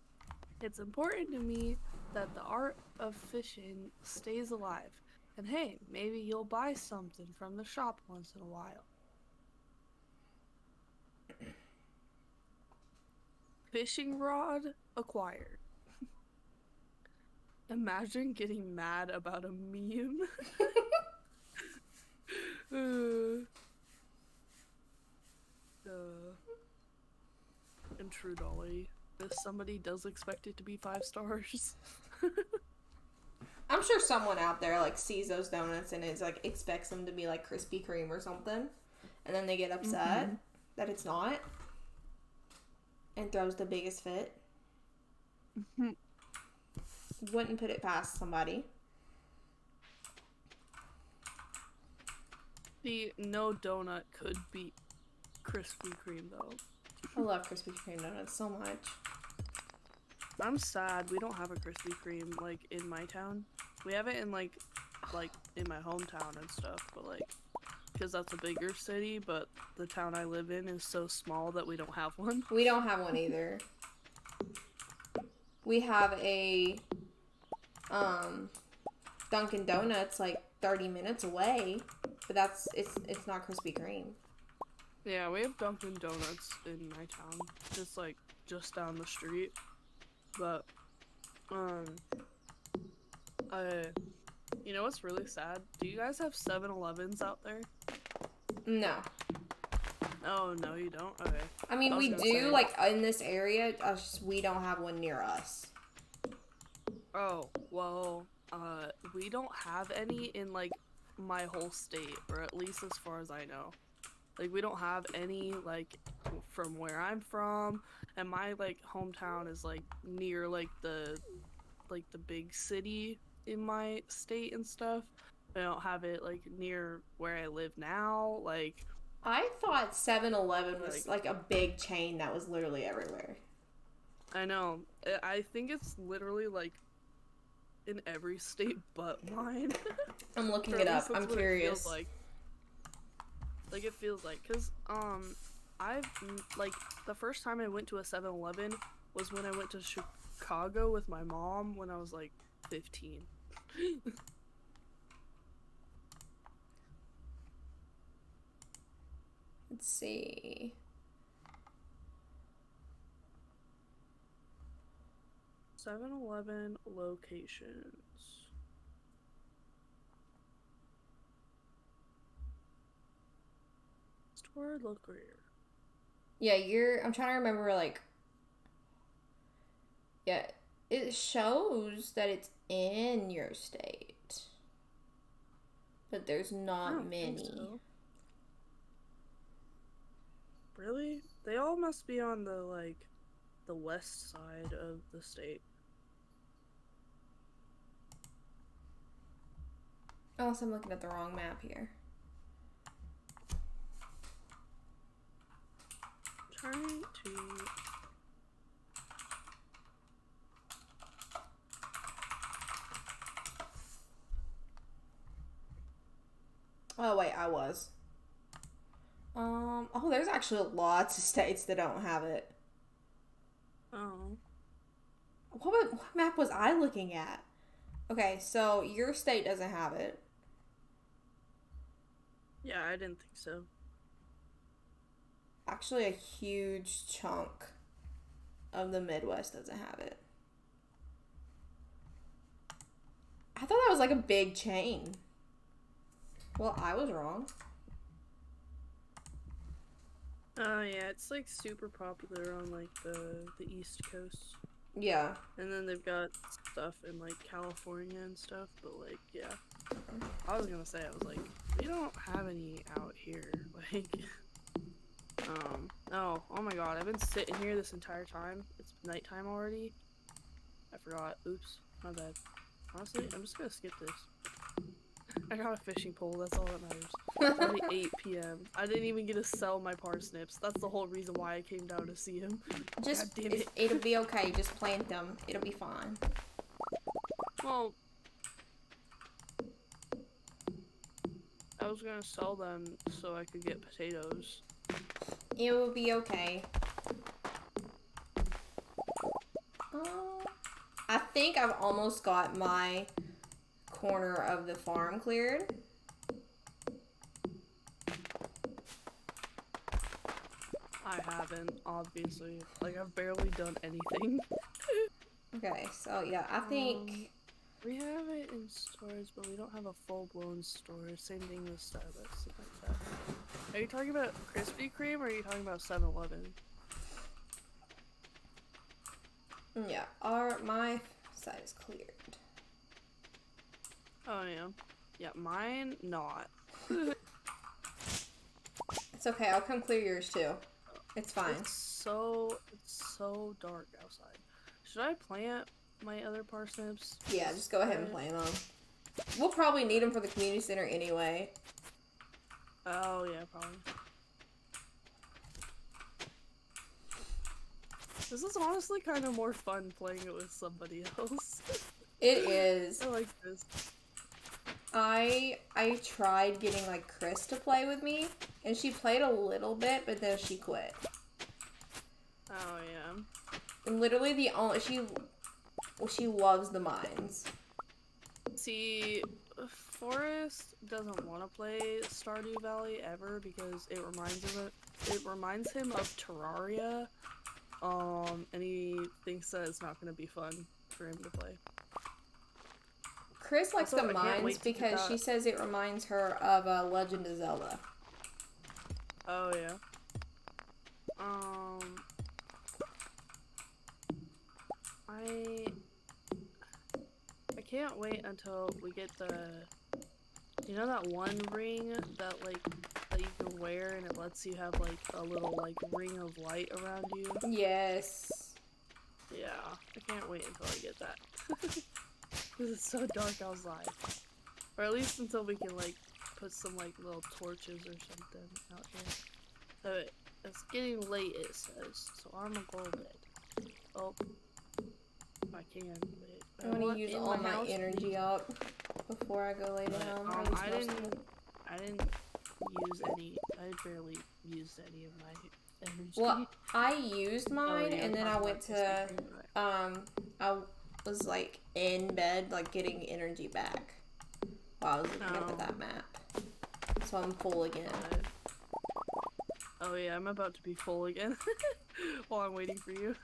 It's important to me that the art of fishing stays alive. And hey, maybe you'll buy something from the shop once in a while. Fishing rod acquired. Imagine getting mad about a meme. uh, uh, and True Dolly, if somebody does expect it to be five stars. I'm sure someone out there like sees those donuts and is like expects them to be like Krispy Kreme or something, and then they get upset mm-hmm. that it's not, and throws the biggest fit. Mm-hmm. Wouldn't put it past somebody. the no donut could beat Krispy Kreme though. I love Krispy Kreme donuts so much. I'm sad we don't have a Krispy Kreme like in my town. We have it in like like in my hometown and stuff, but like because that's a bigger city, but the town I live in is so small that we don't have one. We don't have one either. We have a um Dunkin' Donuts like 30 minutes away, but that's it's it's not Krispy Kreme. Yeah, we have Dunkin' Donuts in my town. It's like just down the street. But um I you know what's really sad? Do you guys have 7-Elevens out there? No. Oh no, you don't. Okay. I mean, I we do say- like in this area. just we don't have one near us. Oh well, uh, we don't have any in like my whole state, or at least as far as I know. Like we don't have any like from where I'm from, and my like hometown is like near like the like the big city in my state and stuff. I don't have it like near where I live now. Like I thought 7-Eleven was like a big chain that was literally everywhere. I know, I- think it's literally like in every state but mine. I'm looking it up. I'm it curious. feels like. Like it feels like, cause um, I've like the first time I went to a 7-Eleven was when I went to Chicago with my mom when I was like 15. Let's see. Seven Eleven locations. Store look. Yeah, you're. I'm trying to remember. Like, yeah, it shows that it's in your state, but there's not many. so. Really? They all must be on the like the west side of the state. Unless I'm looking at the wrong map here. Trying to Oh wait, I was. Um. Oh, there's actually lots of states that don't have it. oh What, what map was I looking at? Okay, so your state doesn't have it. yeah, I didn't think so. Actually, a huge chunk of the Midwest doesn't have it. I thought that was like a big chain. Well, I was wrong. Oh yeah, it's like super popular on like the the East Coast, Yeah. and then they've got stuff in like California and stuff. But like, yeah, I was gonna say I was like, we don't have any out here. Like, um, oh, oh my god, I've been sitting here this entire time. It's nighttime already. I forgot. Oops, my bad. Honestly, I'm just gonna skip this. I got a fishing pole. That's all that matters. It's only 8 p.m. I didn't even get to sell my parsnips. That's the whole reason why I came down to see him. Just God damn it. it. it'll be okay. Just plant them. It'll be fine. Well, I was gonna sell them so I could get potatoes. It will be okay. Uh, I think I've almost got my corner of the farm cleared. I haven't, obviously. Like, I've barely done anything. Okay, so yeah, I think Um, We have it in stores, but we don't have a full blown store. Same thing with Starbucks, stuff like that. Are you talking about Krispy Kreme or are you talking about 7 Eleven? yeah, our my side is cleared. Oh, yeah. Yeah, mine, not. It's okay. I'll come clear yours too. It's fine. It's so, it's so dark outside. Should I plant my other parsnips? Yeah, just go ahead and plant them. We'll probably need them for the community center anyway. Oh, yeah, probably. This is honestly kind of more fun playing it with somebody else. It is. I like this. I I tried getting like Chris to play with me, and she played a little bit, but then she quit. Oh, yeah. And literally the only she well, she loves the mines. See, Forrest doesn't want to play Stardew Valley ever because it reminds him of, it reminds him of Terraria, um, and he thinks that it's not going to be fun for him to play. Chris likes Also, the mines because she says it reminds her of uh, Legend of Zelda. Oh yeah. Um, I I can't wait until we get the. You know that one ring that like that you can wear and it lets you have like a little like ring of light around you. Yes. Yeah, I can't wait until I get that. Cause it's so dark outside. Or at least until we can like put some like little torches or something out here. So it, it's getting late it says, so I'm gonna go to bed. Oh if I can. I want want to use all my house- energy up before I go lay But, down. um, used I didn't-. I didn't use any I barely used any of my energy. Well, I used Oh, mine, yeah, and then I went to this weekend, right. um, I was like in bed, like getting energy back while I was looking Oh. at that map. So I'm full again. Oh yeah, I'm about to be full again while I'm waiting for you.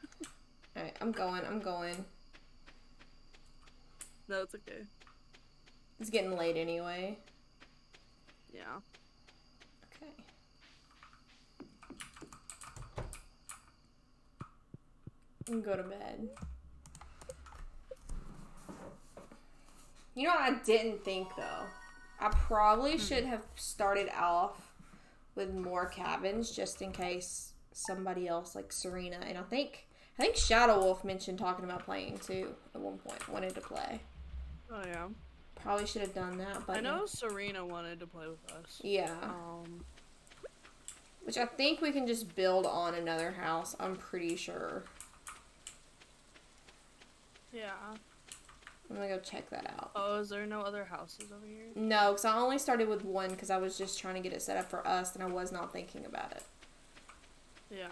Alright, I'm going. I'm going. No, it's okay. It's getting late anyway. Yeah. Okay. And go to bed. You know what I didn't think though? I probably should have started off with more cabins just in case somebody else like Serena and I think I think Shadow Wolf mentioned talking about playing too at one point, wanted to play. Oh yeah. Probably should have done that, but I know Serena wanted to play with us. yeah. Um, Which I think we can just build on another house. I'm pretty sure. yeah. I'm gonna go check that out. Oh, is there no other houses over here? No, because I only started with one because I was just trying to get it set up for us and I was not thinking about it. Yeah.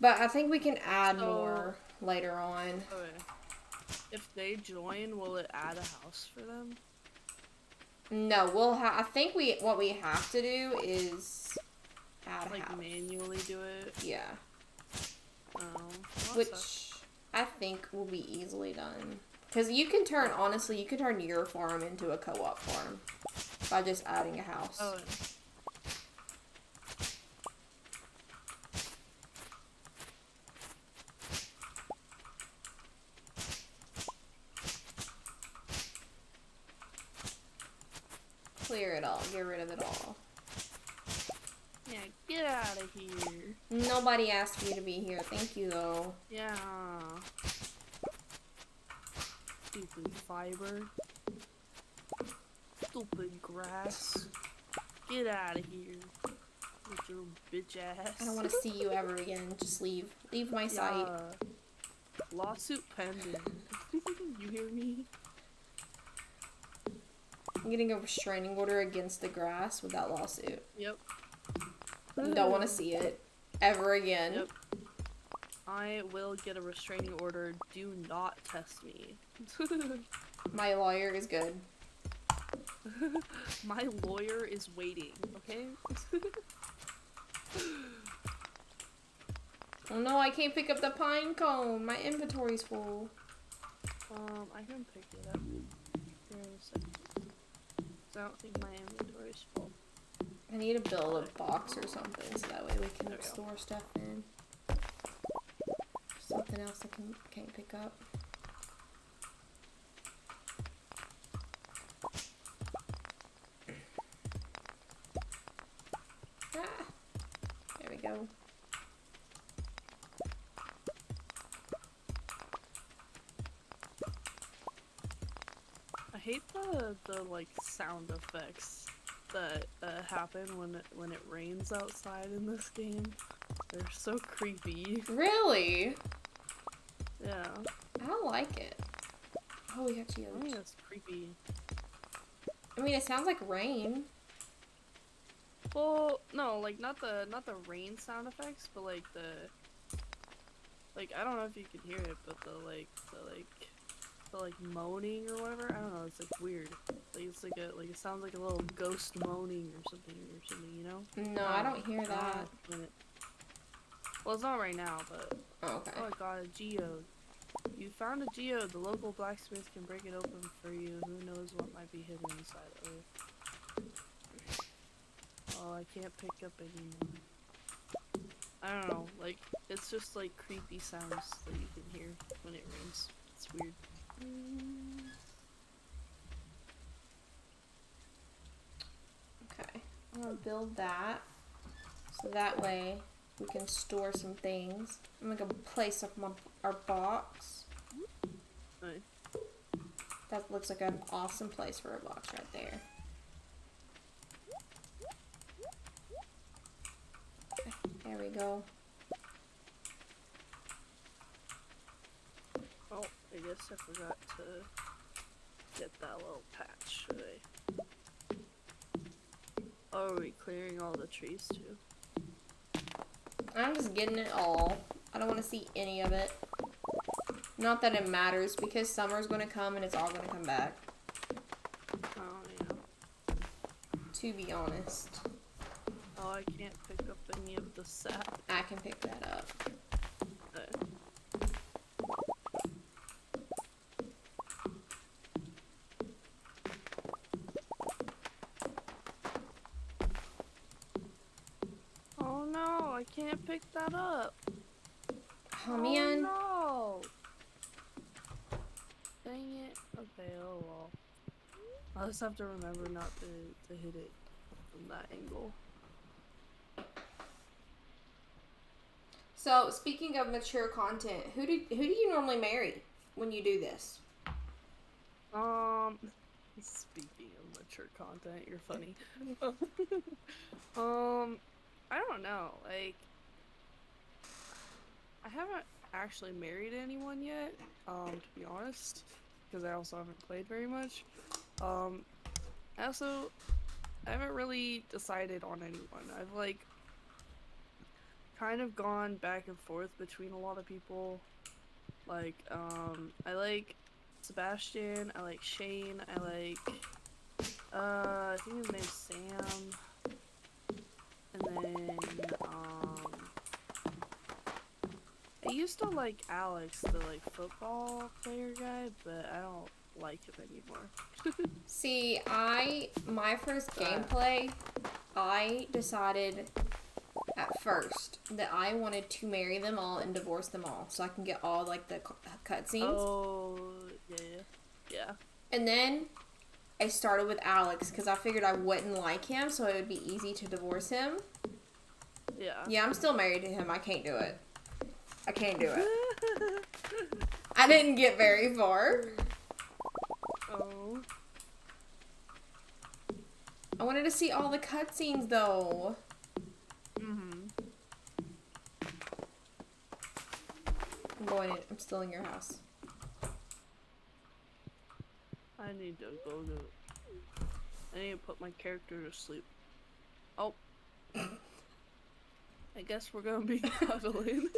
But I think we can add So- more later on. Okay. If they join, will it add a house for them? No, we'll have. I think we what we have to do is add a Like house. manually do it? Yeah, Oh. which. I think will be easily done. Because you can turn honestly, you can turn your farm into a co-op farm by just adding a house. Oh. Clear it all. Get rid of it all. Yeah, get out of here. Nobody asked me to be here. Thank you though. Yeah. Stupid fiber. Stupid grass. Get out of here. With your bitch ass. I don't want to see you ever again. Just leave. Leave my sight. Yeah. Lawsuit pending. you hear me? I'm getting a restraining order against the grass with that lawsuit. Yep. Don't want to see it ever again. Yep. I will get a restraining order. Do not test me. My lawyer is good. My lawyer is waiting, okay? Oh no, I can't pick up the pine cone. My inventory's full. um, I can pick it up. Here in a second. 'Cause I don't think my inventory's full. I need to build a box or something so that way we can we store stuff in. Something else I can can't pick up. Ah, there we go. I hate the the like sound effects that uh, happen when it, when it rains outside in this game. They're so creepy. Really? Yeah, I like it. Oh, we have got I think that's creepy. I mean, it sounds like rain. Well, no, like not the not the rain sound effects, but like the like I don't know if you can hear it, but the like the like the like moaning or whatever. I don't know. It's like weird. Like it's like a like it sounds like a little ghost moaning or something or something. You know? No, I don't hear that. Minute. Well, it's not right now, but Oh, okay. oh my god, a geode. You found a geode. The local blacksmith can break it open for you. Who knows what might be hidden inside of it? Oh, I can't pick up anymore. I don't know. Like it's just like creepy sounds that you can hear when it rains. It's weird. Okay. I'm gonna build that. So that way we can store some things. I'm gonna place up my our box. Nice. That looks like an awesome place for a box right there. Okay, There we go. Oh, I guess I forgot to get that little patch. Should I? Oh, are we clearing all the trees too? I'm just getting it all. I don't want to see any of it. Not that it matters because summer's gonna come and it's all gonna come back. Oh yeah. To be honest, Oh, I can't pick up any of the sap. I can pick that up. Oh no, I can't pick that up. Oh man. Oh, no. Dang it. Okay, oh well. I'll just have to remember not to, to hit it from that angle. So speaking of mature content, who do who do you normally marry when you do this? Um, speaking of mature content, you're funny. um, I don't know. Like, I haven't actually married anyone yet. Um, to be honest, because I also haven't played very much. Um, I also I haven't really decided on anyone. I've like kind of gone back and forth between a lot of people. Like, um, I like Sebastian, I like Shane, I like uh I think his name's Sam. And then um I used to like Alex, the like football player guy, but I don't like him anymore. See, I my first gameplay, I decided at first that I wanted to marry them all and divorce them all, so I can get all like the cu- cutscenes. Oh yeah. Yeah. And then I started with Alex because I figured I wouldn't like him, so it would be easy to divorce him. Yeah. Yeah, I'm still married to him. I can't do it. I can't do it. I didn't get very far. I wanted to see all the cutscenes though. Mm-hmm. I'm going in. I'm still in your house. I need to go to. I need to put my character to sleep. Oh. I guess we're gonna be cuddling.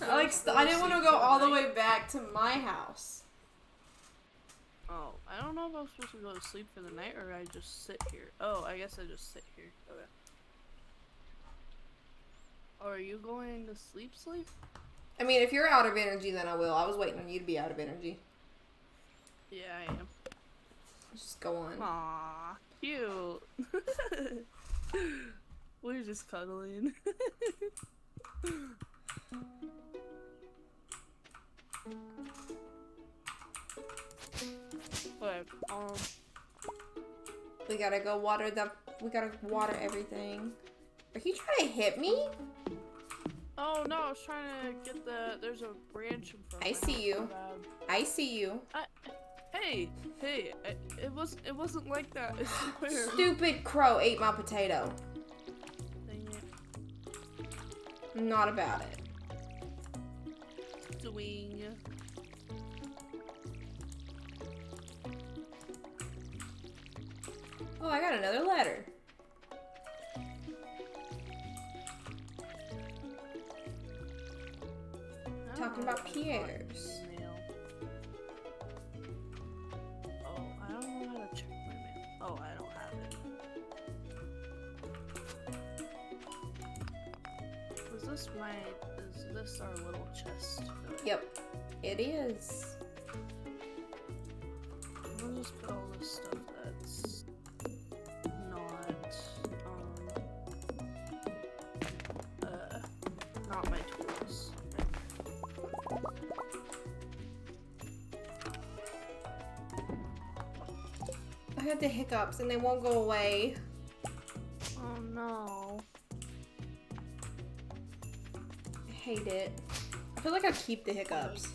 I like. I didn't want to go all the way back to my house. Oh, I don't know if I'm supposed to go to sleep for the night or I just sit here. Oh, I guess I just sit here. Okay. Oh, are you going to sleep? Sleep? I mean, if you're out of energy, then I will. I was waiting on you to be out of energy. Yeah, I am. Just go on. Aw, cute. We're just cuddling. but um, We gotta go water the. We gotta water everything. Are you trying to hit me? oh no, I was trying to get the. There's a branch in front. I see you. I see you. Hey, hey, I, it was it wasn't like that. Stupid crow ate my potato. Dang it. Not about it. Doing. Oh, I got another letter. Talking about oh, piers. Oh, I don't know how to check my mail. Oh, I don't have it. Is this my... Is this our little chest? Yep. It is. We'll just put all this stuff had the hiccups and they won't go away. Oh no. I hate it. I feel like I keep the hiccups.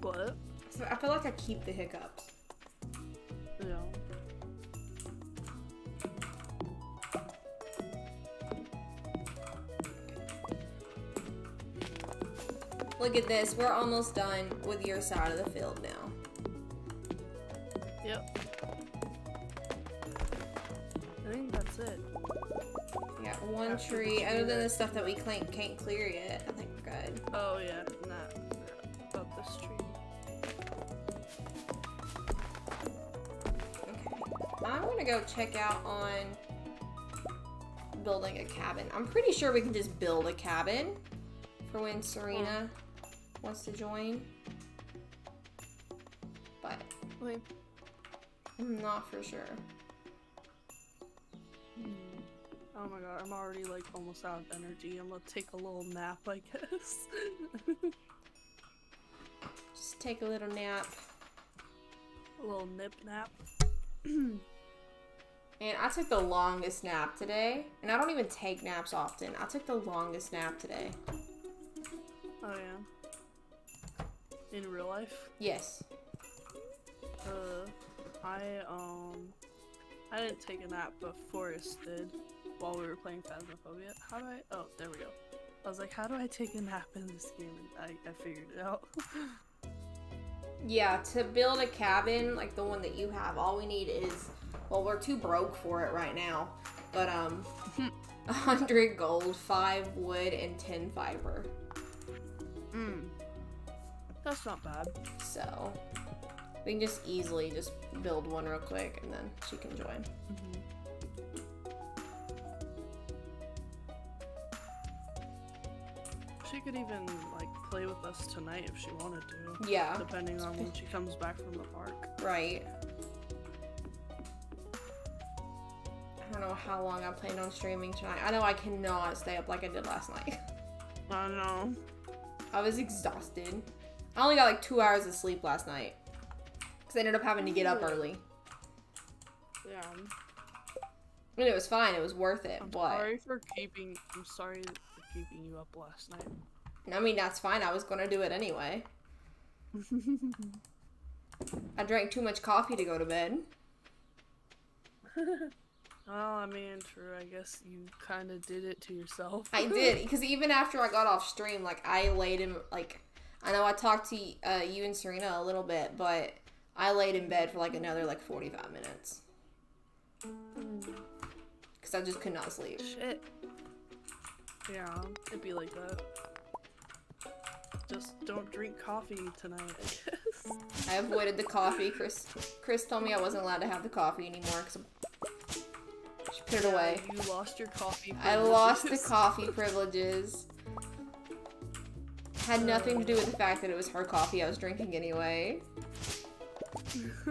What? So I feel like I keep the hiccups. Yeah. Look at this. We're almost done with your side of the field now. Tree. the Other than the stuff that we can't, can't clear yet, I think we're good. Oh yeah, nah. About this tree. Okay. I'm gonna go check out on building a cabin. I'm pretty sure we can just build a cabin for when Serena wants to join. But Wait. I'm not for sure. I'm already like almost out of energy. I'm gonna take a little nap, I guess. Just take a little nap. a little nip nap. And I took the longest nap today. And I don't even take naps often. I took the longest nap today. Oh yeah. In real life, Yes. uh, I um, I didn't take a nap, but Forrest did while we were playing Phasmophobia. How do I? Oh, there we go. I was like, how do I take a nap in this game? And I, I figured it out. Yeah, to build a cabin like the one that you have, all we need is well, we're too broke for it right now. But um hundred gold, five wood, and ten fiber. Hmm. That's not bad. So we can just easily just build one real quick and then she can join. She could even like play with us tonight if she wanted to, Yeah, depending on when she comes back from the park. right. I don't know how long I planned on streaming tonight. I know I cannot stay up like I did last night. I know. I was exhausted. I only got like two hours of sleep last night. Because I ended up having to get up mm-hmm. early. Yeah. I mean, it was fine. It was worth it. I'm But, sorry for keeping. I'm sorry keeping you up last night. I mean, that's fine. I was going to do it anyway. I drank too much coffee to go to bed. Well, I mean, true. I guess you kind of did it to yourself. I did. Because even after I got off stream, like, I laid in, like, I know I talked to uh, you and Serena a little bit, but I laid in bed for like another, like, 45 minutes. Because I just could not sleep. Shit. Yeah, it'd be like that. Just don't drink coffee tonight, I guess. I avoided the coffee. Chris Chris told me I wasn't allowed to have the coffee anymore because she put it Yeah, away. You lost your coffee. I lost the coffee privileges. Had nothing to do with the fact that it was her coffee I was drinking anyway.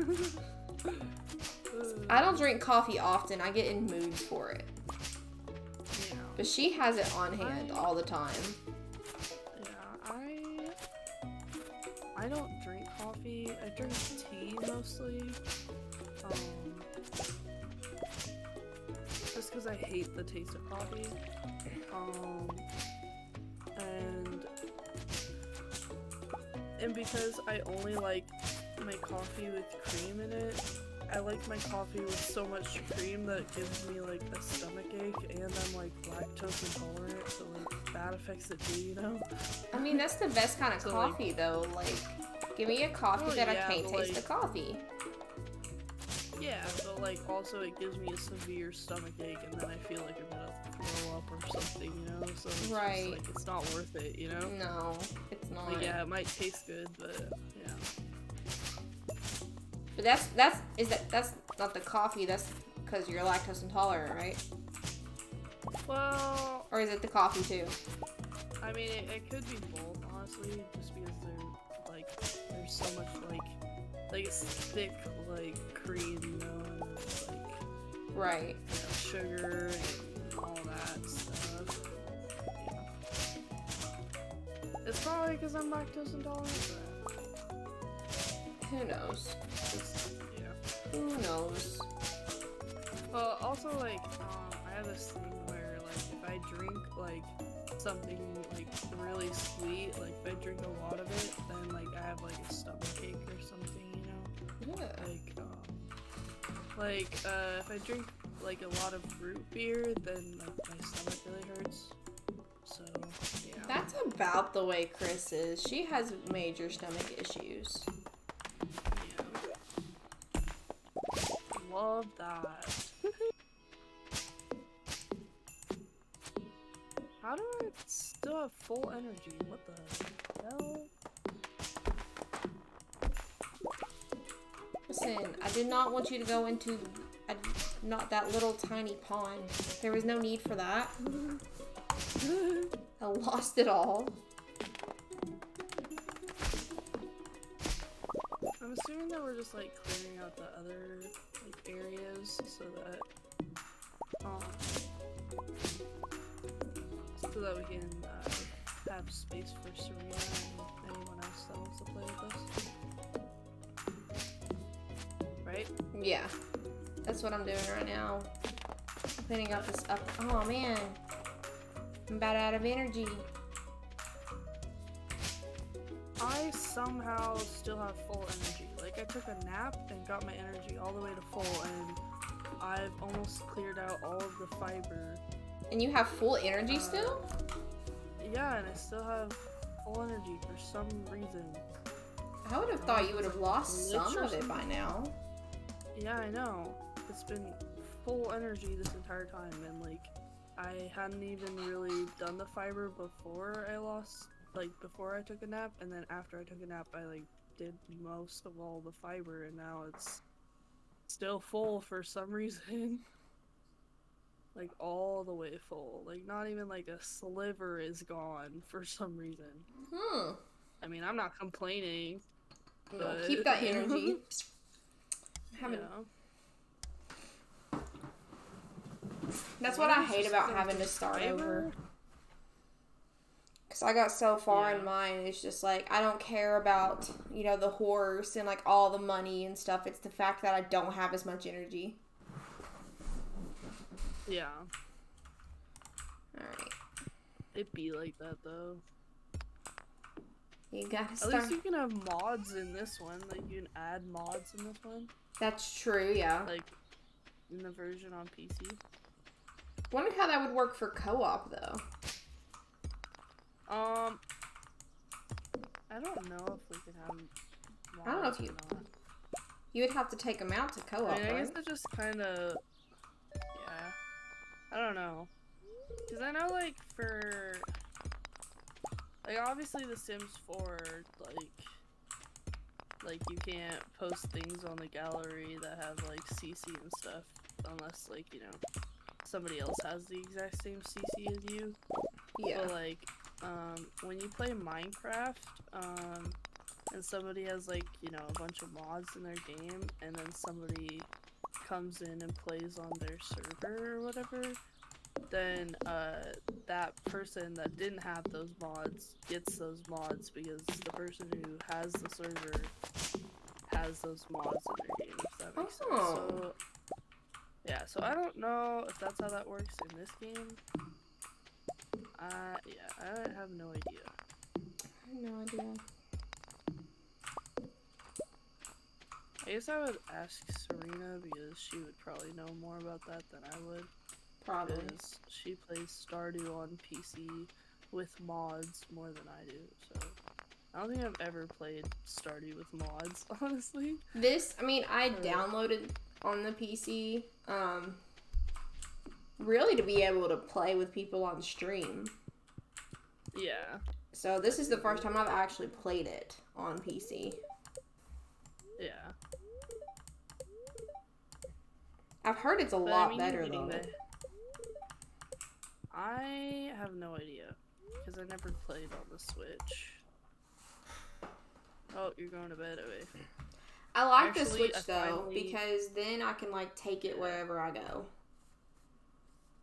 I don't drink coffee often. I get in moods for it. But she has it on hand all the time. yeah. I I don't drink coffee. I drink tea mostly. Um, just because I hate the taste of coffee. Um, and and because I only like my coffee with cream in it. I like my coffee with so much cream that it gives me like a stomach ache, and I'm like lactose intolerant, so like that affects it too, you know. I mean, that's the best kind of So, like- coffee, though. Like, give me a coffee Well, that yeah, I can't but, taste like- the coffee. Yeah, but like also it gives me a severe stomach ache, and then I feel like I'm gonna throw up or something, you know. So it's Right. just, like it's not worth it, you know. No, it's not. Like yeah, it might taste good, but yeah. But that's that's is that that's not the coffee. That's because you're lactose intolerant, right? Well, Or is it the coffee too? I mean, it, it could be both, honestly, just because they're like there's so much like like it's thick like cream, and like Right. you know, sugar and all that stuff. Yeah. It's probably because I'm lactose intolerant. Who knows? yeah. Who knows? Well, also like um, I have this thing where like if I drink like something like really sweet, like if I drink a lot of it, then like I have like a stomach ache or something, you know. Yeah. Like um, like uh, if I drink like a lot of root beer, then like my stomach really hurts. So yeah. That's about the way Chris is. She has major stomach issues. Love that. How do I still have full energy? What the hell? Listen, I did not want you to go into a, not that little tiny pond. There was no need for that. I lost it all. I'm assuming that we're just like clearing out the other like areas so that um so that we can uh, have space for Serena and anyone else that wants to play with us. Right? Yeah, that's what I'm doing right now. Cleaning up this up. Oh man, I'm about out of energy. I somehow still have full energy. Like I took a nap and got my energy all the way to full and I've almost cleared out all of the fiber. And you have full energy uh, still? Yeah, and I still have full energy for some reason. I would have thought you would have lost some of it by now. Yeah, I know. It's been full energy this entire time, and like, I hadn't even really done the fiber before I lost, like, before I took a nap, and then after I took a nap, I like did most of all the fiber, and now it's still full for some reason. like, all the way full. Like, not even like a sliver is gone for some reason. Hmm. I mean, I'm not complaining. Well, But- keep that energy. having know? That's what I hate about having to start over. Cause I got so far Yeah. in mine, it's just like I don't care about you know the horse and like all the money and stuff. It's the fact that I don't have as much energy. Yeah. All right, It be like that though. you gotta At start. least you can have mods in this one. Like you can add mods in this one. That's true. Yeah. Like in the version on PC. Wonder how that would work for co-op though. Um I don't know if we can have I don't know if you- not. You would have to take them out to co-op, I, mean, I guess it just kind of yeah. I don't know. Cuz I know like for like obviously the Sims 4 like like you can't post things on the gallery that have like CC and stuff unless like, you know, somebody else has the exact same CC as you. Yeah. But like, um, when you play Minecraft, um, and somebody has like, you know, a bunch of mods in their game, and then somebody comes in and plays on their server or whatever, then uh, that person that didn't have those mods gets those mods because the person who has the server has those mods in their game. If that makes Oh. sense. So, yeah. So I don't know if that's how that works in this game. Uh, yeah, I have no idea. I have no idea. I guess I would ask Serena because she would probably know more about that than I would. Probably. Because she plays Stardew on PC with mods more than I do. So I don't think I've ever played Stardew with mods, honestly. This, I mean, I downloaded on the PC, um, really to be able to play with people on stream. Yeah, So this is the first time I've actually played it on PC. yeah. I've heard it's a But, lot I mean, better though. the- I have no idea because I never played on the Switch. Oh, you're going to bed, okay. I like the Switch though finally- because then I can like take it wherever I go.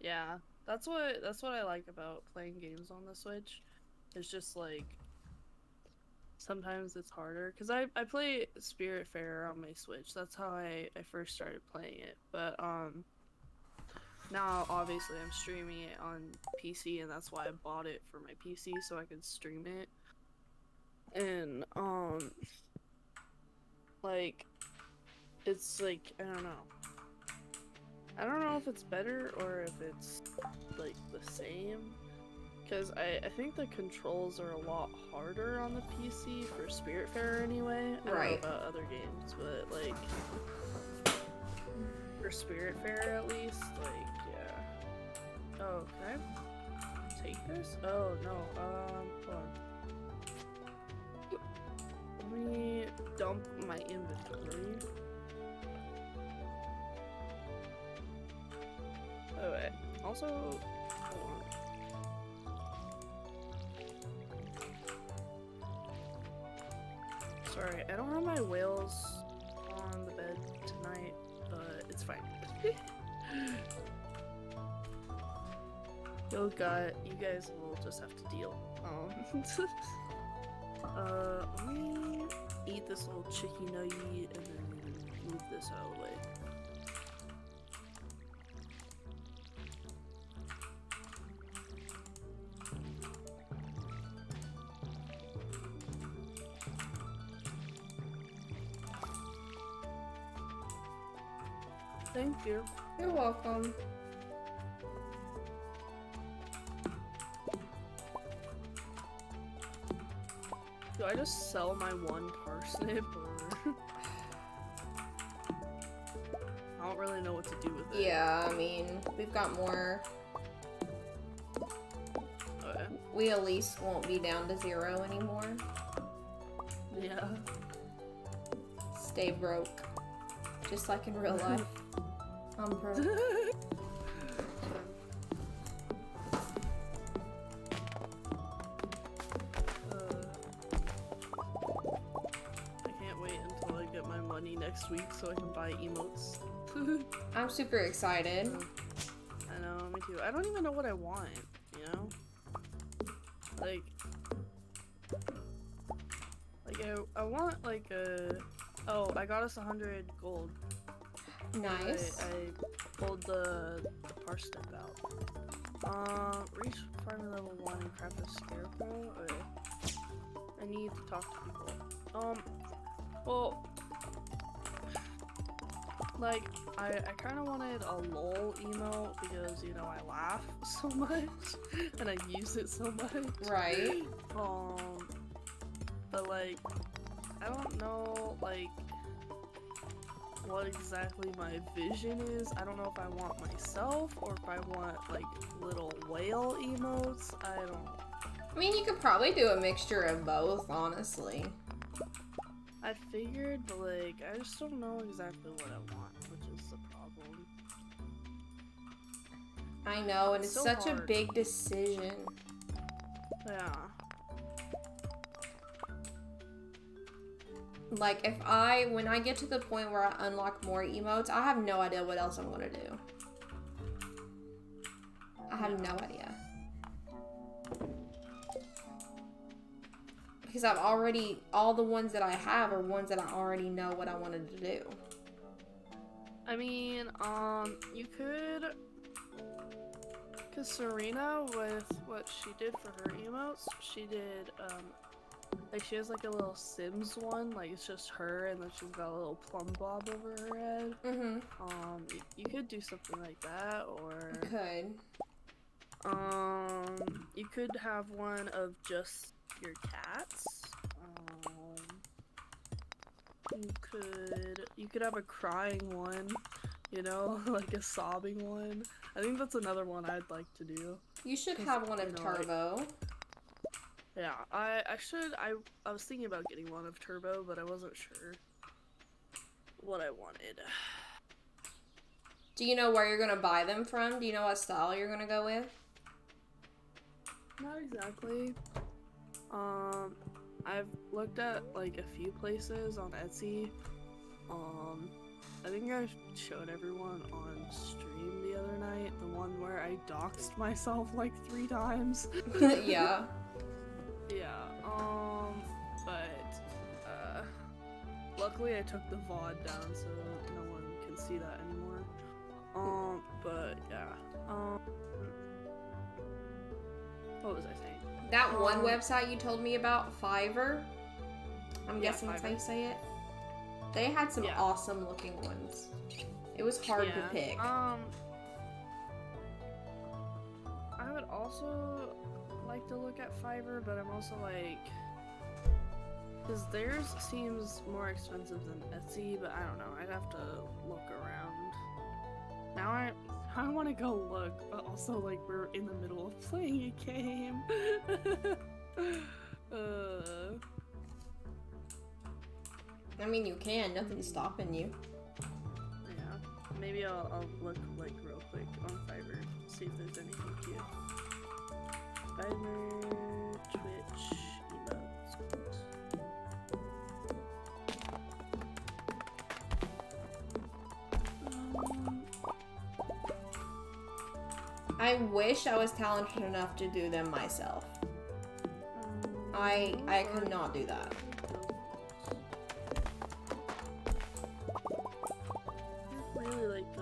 Yeah, that's what that's what I like about playing games on the Switch. It's just like sometimes it's harder because I I play Spiritfarer on my Switch. That's how I I first started playing it. But um, now obviously I'm streaming it on PC, and that's why I bought it for my PC so I could stream it. And um, like, it's like I don't know. I don't know if it's better or if it's like the same. Because I, I think the controls are a lot harder on the PC for Spiritfarer anyway. I don't know about other games, but like for Spiritfarer at least, like yeah. Oh, can I take this? Oh no. Um, hold on. Let me dump my inventory. Also. Sorry, I don't have my whales on the bed tonight, but it's fine. Yo, God, you guys will just have to deal. Um, uh, let me eat this little chicky nugget and then move this out of the way. Thank you. You're welcome. Do I just sell my one parsnip or I don't really know what to do with it. Yeah, I mean, we've got more. Okay. We at least won't be down to zero anymore. Yeah. Stay broke. Just like in real life. I'm broke. Uh, I can't wait until I get my money next week so I can buy emotes. I'm super excited. I know, me too. I don't even know what I want, you know? Like, like I, I want like a. Oh, I got us a hundred gold. Nice. I, I pulled the, the parsnip out. Uh, reach farming level one and craft a scarecrow. Okay. I need to talk to people. Um, well, like I, I kind of wanted a lol emote because you know I laugh so much and I use it so much. Right. Um, but like, I don't know like what exactly my vision is. I don't know if I want myself or if I want like little whale emotes. I don't. I mean, you could probably do a mixture of both, honestly. I figured, but like, I just don't know exactly what I want, which is the problem. I know, and It's it's so such a big decision. Yeah. Like, if I, when I get to the point where I unlock more emotes, I have no idea what else I'm gonna do. I have no idea. Because I've already, all the ones that I have are ones that I already know what I wanted to do. I mean, um, you could. Because Serena, with what she did for her emotes, she did, um, like, she has like a little Sims one, like, it's just her, and then she's got a little plum bob over her head. Mm-hmm. Um, you, you could do something like that, or. Could. Um, you could have one of just your cats. Um, you could you could have a crying one, you know, like a sobbing one. I think that's another one I'd like to do. You should have one you of know, like- Turbo. Yeah, I I should I I was thinking about getting one of Turbo, but I wasn't sure what I wanted. Do you know where you're gonna buy them from? Do you know what style you're gonna go with? Not exactly. Um, I've looked at like a few places on Etsy. Um, I think I showed everyone on stream the other night the one where I doxed myself like three times. yeah. Yeah. Um, but uh, luckily I took the VOD down so no one can see that anymore. Um, but yeah. Um, what was I saying? That one Um, website you told me about, Fiverr. I'm Yeah, guessing that's how you say it. They had some Yeah. awesome looking ones. It was hard to Yeah, pick. Um, I would also like to look at Fiverr, but I'm also like, because theirs seems more expensive than Etsy, but I don't know. I'd have to look around. Now I, I want to go look, but also like we're in the middle of playing a game. uh, I mean, you can. Nothing's stopping you. yeah. Maybe I'll, I'll look like real quick on Fiverr, see if there's anything cute. Fiverr, Twitch, emotes. Um, I wish I was talented enough to do them myself. um, I I are could not do that. I really like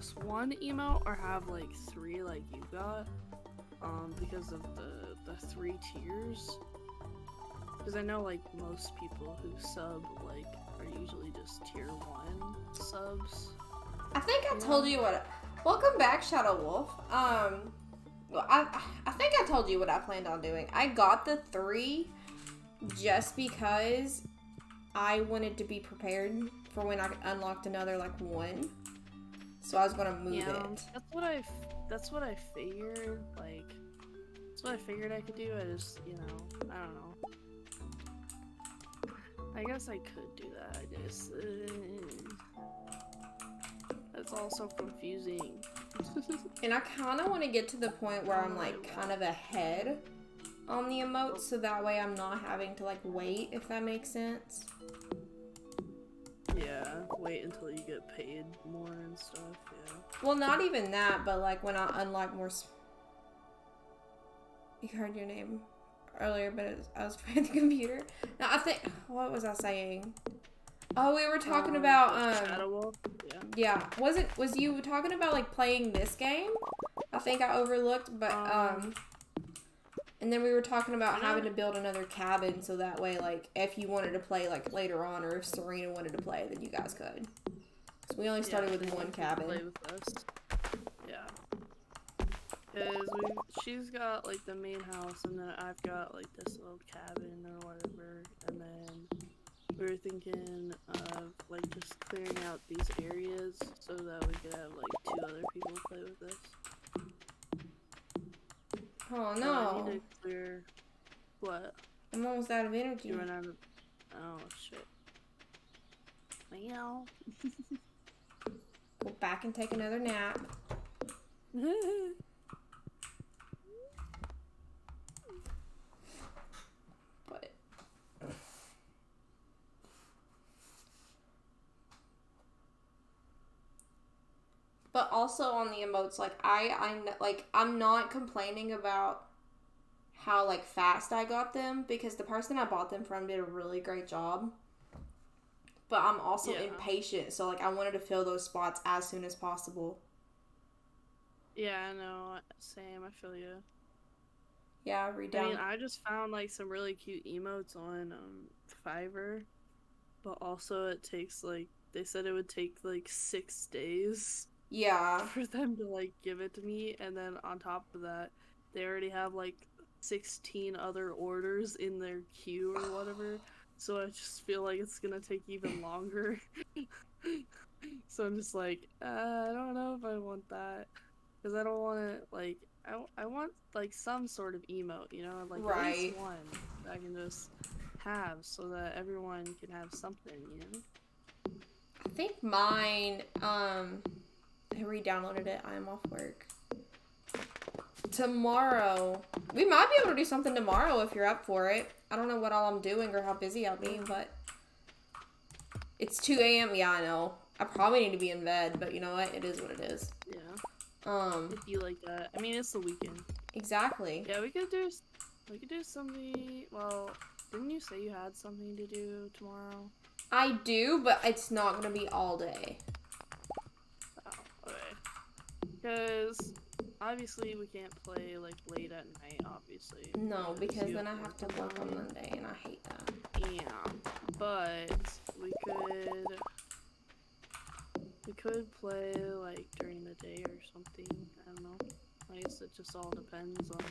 just one emote or have like three like you got, um, because of the the three tiers. Because I know like most people who sub like are usually just tier one subs. I think I told you what. Welcome back, Shadow Wolf. Um, well, I I think I told you what I planned on doing. I got the three just because I wanted to be prepared for when I unlocked another like one. So I was gonna move yeah, it. that's what I. That's what I figured. Like, that's what I figured I could do. I just, you know, I don't know. I guess I could do that. I just. Uh, that's all so confusing. And I kind of want to get to the point where I'm like kind of ahead on the emotes, so that way I'm not having to like wait. If that makes sense. Yeah, wait until you get paid more and stuff. Yeah. Well, not even that, but like when I unlock more. You heard your name earlier, but was, I was playing the computer. No, I think. What was I saying? Oh, we were talking Um, about um. Shadow Wolf. Yeah. Yeah, was it? Was you talking about like playing this game? I think I overlooked, but um. Um, And then we were talking about having to build another cabin so that way, like, if you wanted to play like later on, or if Serena wanted to play, then you guys could. So we only started Yeah, with one cabin. Play with us. Yeah. Cause we, she's got like the main house, and then I've got like this little cabin or whatever, and then we were thinking of like just clearing out these areas so that we could have like two other people play with us. Oh So I no, need to clear. What? I'm almost out of energy. You run out of. Oh shit. Meow. Go back and take another nap. But But also on the emotes, like I, I like I'm not complaining about how like fast I got them because the person I bought them from did a really great job. But I'm also Yeah. impatient, so like I wanted to fill those spots as soon as possible. Yeah, I know. Same. I feel you. Yeah, read I mean, I just found like some really cute emotes on um, Fiverr, but also it takes like they said it would take like six days yeah. for them to like give it to me, and then on top of that, they already have like sixteen other orders in their queue or whatever. So I just feel like it's gonna take even longer. so I'm just like, uh, I don't know if I want that because I don't want to like. I, I want like some sort of emote, you know, like at least one that I can just have so that everyone can have something, you know. I think mine, um, I re-downloaded it. I'm off work. Tomorrow, we might be able to do something tomorrow if you're up for it. I don't know what all I'm doing or how busy I'll be, but it's 2 a.m. Yeah, I know. I probably need to be in bed, but you know what? It is what it is. Yeah, Um, if you like that. I mean, it's the weekend. exactly. Yeah, we could do. We could do something. Well, didn't you say you had something to do tomorrow? I do, but it's not gonna be all day. Because obviously we can't play like late at night. Obviously. No, because then I have to work on. Monday, and I hate that. Yeah, but we could. We could play like during the day or something. I don't know. I guess it just all depends on.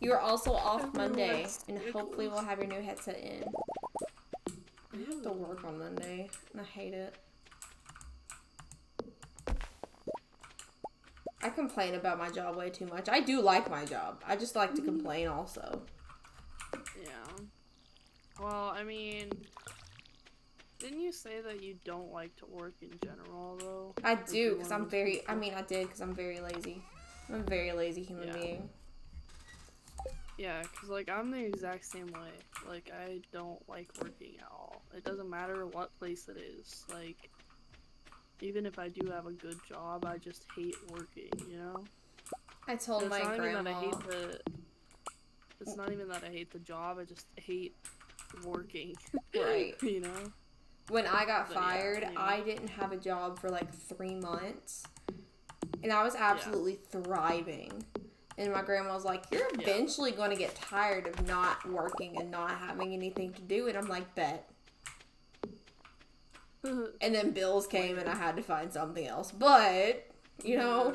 You're also off Monday, and hopefully we'll have your new headset in. I have to work on Monday, and I hate it. I complain about my job way too much. I do like my job. I just like to mm-hmm. complain also. Yeah. Well, I mean, didn't you say that you don't like to work in general, though? I do, because I'm very, I mean, I did, because I'm very lazy. I'm a very lazy human Yeah. being. Yeah, because, like, I'm the exact same way. Like, I don't like working at all. It doesn't matter what place it is. Like, even if I do have a good job, I just hate working, you know? I told my not even that I hate the. It's not even that I hate the job. I just hate working. Right. you know. when I got But yeah, fired, anyway. I didn't have a job for like three months. And I was absolutely thriving. And my grandma was like, You're Yeah. eventually going to get tired of not working and not having anything to do. And I'm like, Bet. Mm-hmm. And then bills came and I had to find something else. But, you know,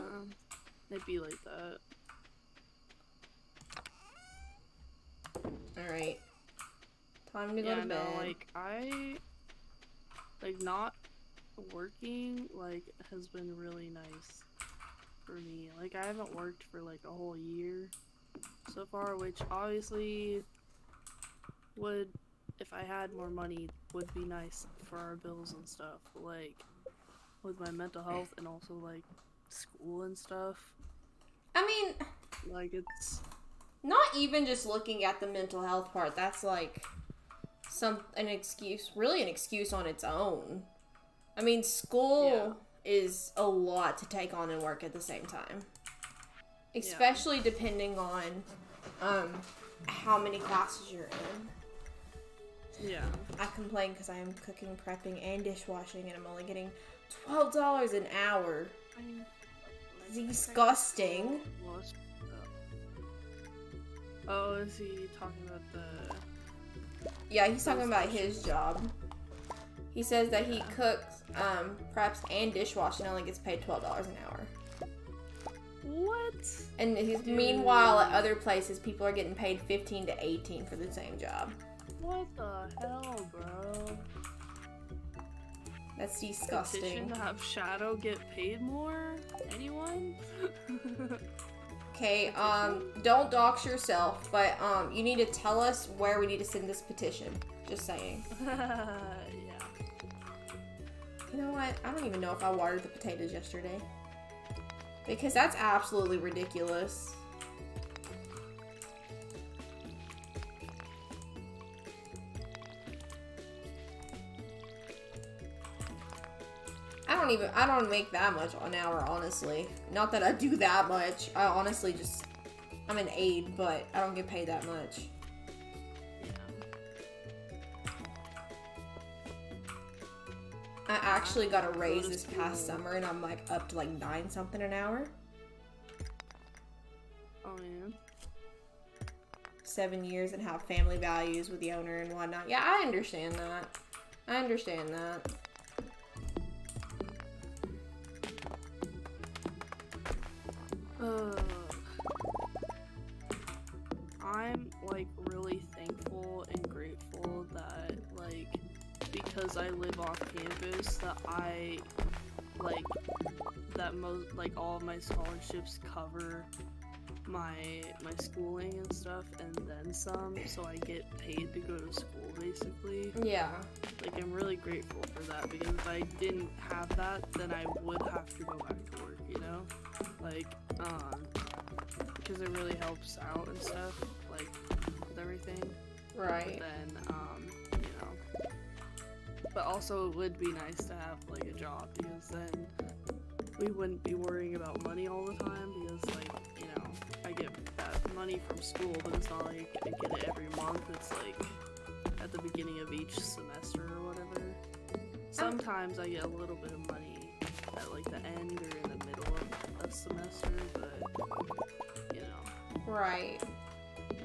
Yeah, it'd be like that. alright. Time to go to no, bed. like I, like not working like has been really nice for me. Like I haven't worked for like a whole year so far, which obviously would, if I had more money, would be nice for our bills and stuff. Like with my mental health and also like school and stuff. I mean, Like it's not even just looking at the mental health part. That's like some an excuse, really an excuse on its own. I mean, school is a lot to take on and work at the same time. Especially depending on um how many classes you're in. Yeah. I complain because I am cooking, prepping, and dishwashing, and I'm only getting twelve dollars an hour. I mean, Disgusting. Oh, is he talking about the? Yeah, he's talking about his job. He says that he cooks, um, preps, and dishwashes and only gets paid twelve dollars an hour. What? And he's, meanwhile, at other places, people are getting paid fifteen to eighteen for the same job. What the hell, bro? That's disgusting. Petition to have Shadow get paid more? Anyone? Okay, um, don't dox yourself, but um, you need to tell us where we need to send this petition. Just saying. yeah. You know what? I don't even know if I watered the potatoes yesterday. Because that's absolutely ridiculous. I don't even I don't make that much an hour honestly. Not that I do that much. I honestly just I'm an aide, but I don't get paid that much. I actually got a raise this past summer, and I'm like up to like nine something an hour. Oh yeah. Seven years and have family values with the owner and whatnot. Yeah, I understand that. I understand that. I'm like really thankful and grateful that like because I live off campus that I like that most like all of my scholarships cover my my schooling and stuff and then some so I get paid to go to school basically Yeah. like I'm really grateful for that because if I didn't have that, then I would have to go back to work, you know? Like, um, because it really helps out and stuff, like with everything. Right. But then, um, you know, but also it would be nice to have like a job because then we wouldn't be worrying about money all the time because like money from school, but it's not like I get it every month. It's like at the beginning of each semester or whatever. Sometimes I get a little bit of money at like the end or in the middle of a semester, but you know. Right.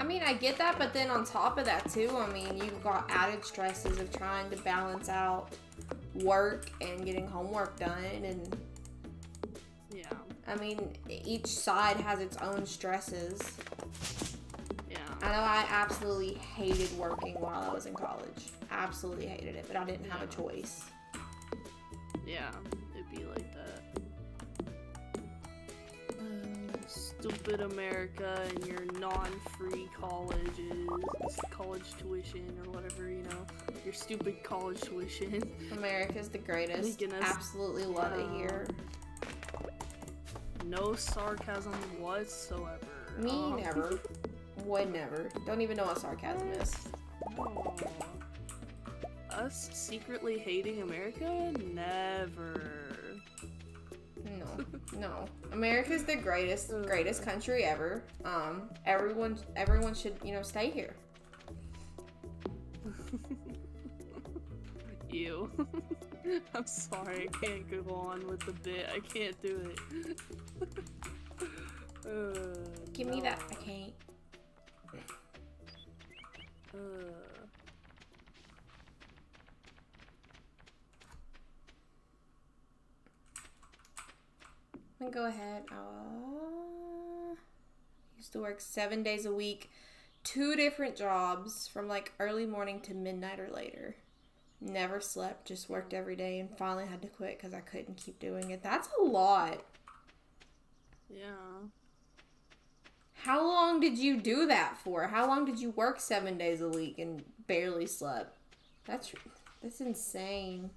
I mean, I get that, but then on top of that, too, I mean, you've got added stresses of trying to balance out work and getting homework done. And Yeah, I mean, each side has its own stresses. yeah. I know I absolutely hated working while I was in college. Absolutely hated it, but I didn't have a choice. Yeah, it'd be like that. Uh, stupid America and your non-free colleges, college tuition or whatever, you know, your stupid college tuition. America's the greatest. Absolutely love it here. No sarcasm whatsoever. Me Um, never. Would never. Don't even know what sarcasm is. Us secretly hating America? Never. No, no. America's the greatest, greatest country ever. Um, everyone, everyone should, you know, stay here. Ew. I'm sorry, I can't go on with the bit. I can't do it. uh, Give me that. I can't. Uh, I'm gonna go ahead. Uh, used to work seven days a week, two different jobs from like early morning to midnight or later. Never slept, just worked every day, and finally had to quit because I couldn't keep doing it. That's a lot. yeah. How long did you do that for? How long did you work seven days a week and barely slept? That's that's insane.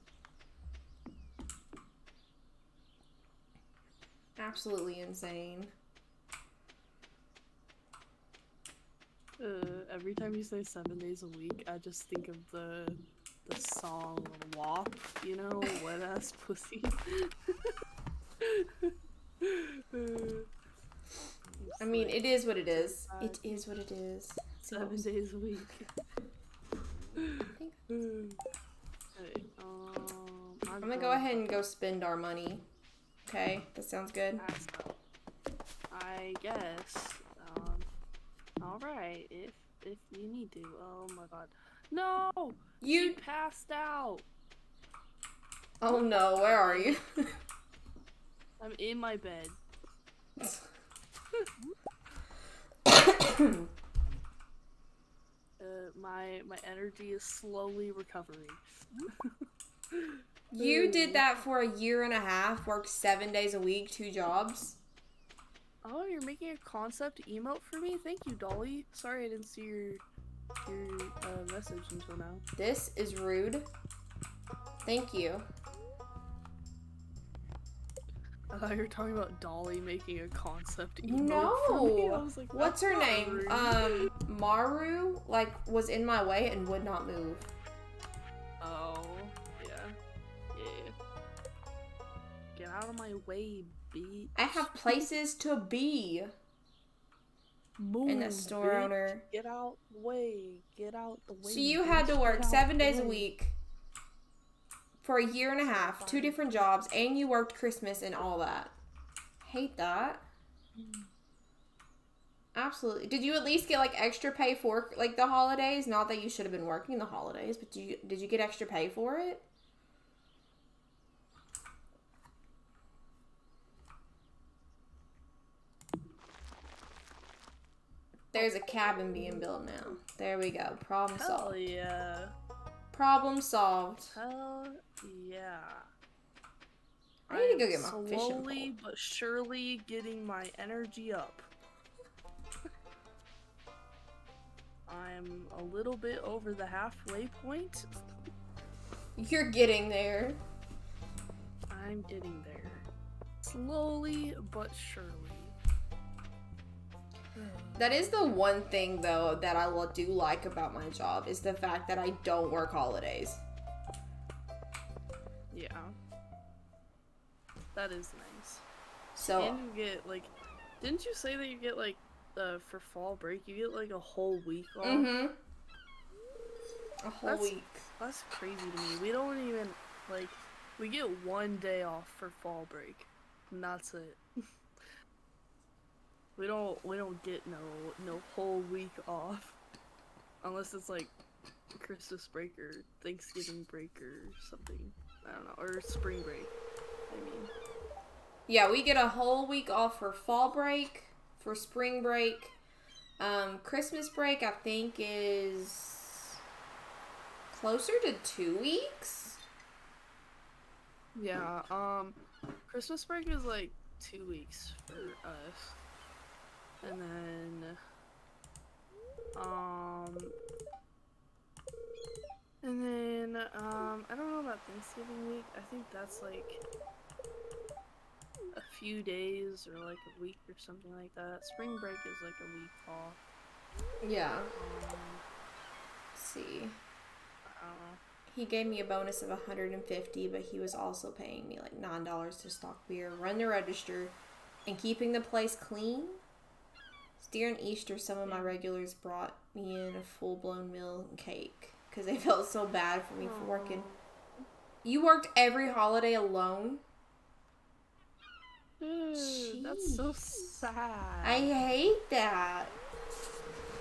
Absolutely insane. Uh, every time you say seven days a week, I just think of the the song "WAP," you know, wet ass pussy. I mean, it is what it is. It is what it is. seven days a week. Hey, um, I'm gonna go ahead and go spend our money. Okay, that sounds good. I guess. Um. All right. If if you need to. Oh my god. No. You passed out. Oh no, where are you? I'm in my bed. Uh, my my energy is slowly recovering. you did that for a year and a half. Worked seven days a week, two jobs. Oh, you're making a concept emote for me? Thank you, Dolly. Sorry I didn't see your your uh, message until now. This is rude. Thank you. I thought you were talking about Dolly making a concept emote for me. I No. like, What's her name? rude. Um, Maru, like, was in my way and would not move. Oh, yeah. Yeah. Get out of my way, bitch. I have places to be. Move, and the store bitch. owner. Get out the way. Get out the way. So you had to work seven the days a week for a year and a half, two different jobs, and you worked Christmas and all that. Hate that. Hmm. Absolutely. Did you at least get like extra pay for like the holidays? Not that you should have been working the holidays, but did you did you get extra pay for it? There's a cabin being built now. There we go. Problem Hell solved. yeah. Problem solved. Hell yeah. I need to go get my fishing slowly but surely getting my energy up. I'm a little bit over the halfway point. You're getting there. I'm getting there. Slowly but surely. That is the one thing though that I do like about my job is the fact that I don't work holidays. Yeah. That is nice. So And you get like didn't you say that you get like uh for fall break you get like a whole week off? mhm. A whole That's- week. That's crazy to me. We don't even like we get one day off for fall break. And that's it. We don't we don't get no no whole week off. Unless it's like Christmas break or Thanksgiving break or something. I don't know. Or spring break. I mean. Yeah, we get a whole week off for fall break, for spring break. Um, Christmas break I think is closer to two weeks. Yeah, um Christmas break is like two weeks for us. And then um and then um I don't know about Thanksgiving week. I think that's like a few days or like a week or something like that. Spring break is like a week off. Yeah. Um, Let's see. I don't know. He gave me a bonus of 150, but he was also paying me like nine dollars to stock beer, run the register, and keeping the place clean. During Easter, some of my regulars brought me in a full blown meal and cake because they felt so bad for me for working. You worked every holiday alone. Dude, that's so sad. I hate that.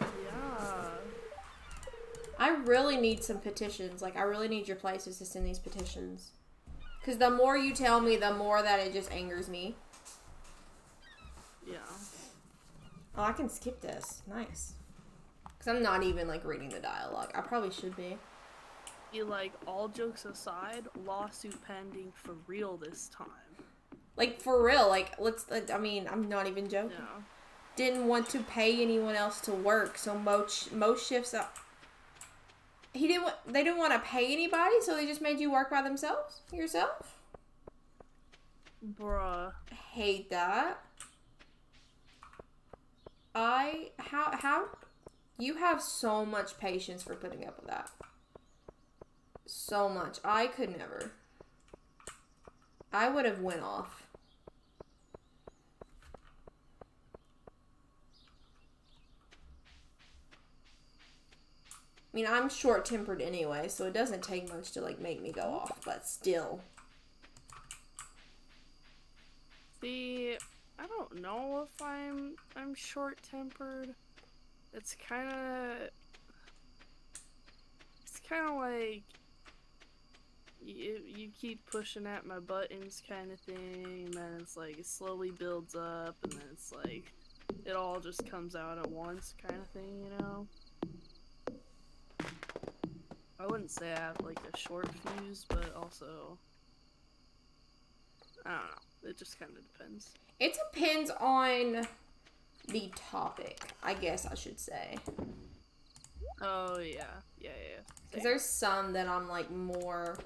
yeah. I really need some petitions. Like, I really need your places to send these petitions. Because the more you tell me, the more that it just angers me. Yeah. Oh, I can skip this. Nice. Because I'm not even, like, reading the dialogue. I probably should be. Be like, all jokes aside, lawsuit pending for real this time. Like, for real. Like, let's, uh, I mean, I'm not even joking. Yeah. Didn't want to pay anyone else to work, so most, most shifts up. He didn't want, they didn't want to pay anybody, so they just made you work by themselves? Yourself? Bruh. hate that. I how how you have so much patience for putting up with that. So much. I could never. I would have went off. I mean, I'm short-tempered anyway, so it doesn't take much to like make me go off, but still. See, I don't know if I'm I'm short tempered. It's kind of it's kind of like you you keep pushing at my buttons kind of thing, and then it's like it slowly builds up, and then it's like it all just comes out at once kind of thing, you know. I wouldn't say I have like a short fuse, but also I don't know. It just kind of depends. It depends on the topic, I guess I should say. Oh yeah, yeah, yeah. Because there's some that I'm like more.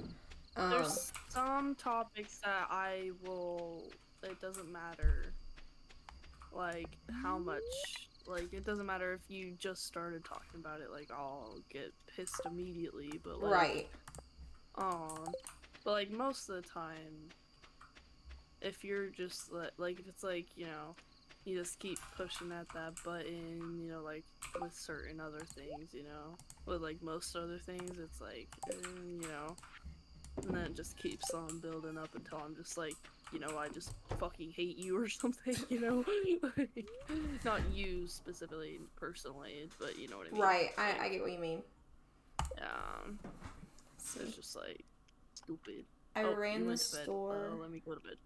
Um, There's some topics that I will. It doesn't matter, like how much. Like it doesn't matter if you just started talking about it. Like I'll get pissed immediately, but like, right. Um, but like most of the time, if you're just li- like if it's like you know, you just keep pushing at that button, you know, like with certain other things, you know. With like most other things, it's like, eh, you know, and then it just keeps on building up until I'm just like, you know, I just fucking hate you or something, you know. Like, Not you specifically, personally, but you know what I mean. Right. I, I get what you mean. Um, See, it's just like stupid. I Oh, ran the bed. store. Uh, let me go to bed.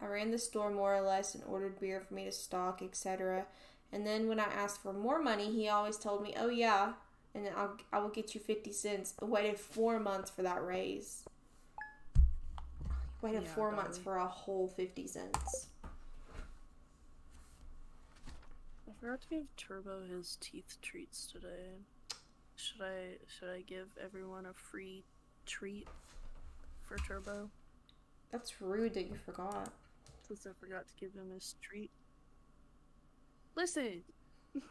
I ran the store more or less and ordered beer for me to stock, etc. And then when I asked for more money, he always told me, "Oh yeah, and I'll I will get you fifty cents." I waited four months for that raise. Waited Yeah, four months darling. for a whole fifty cents. I forgot to give Turbo his teeth treats today. Should I should I give everyone a free treat for Turbo? That's rude that you forgot. Since I forgot to give him his treat. Listen.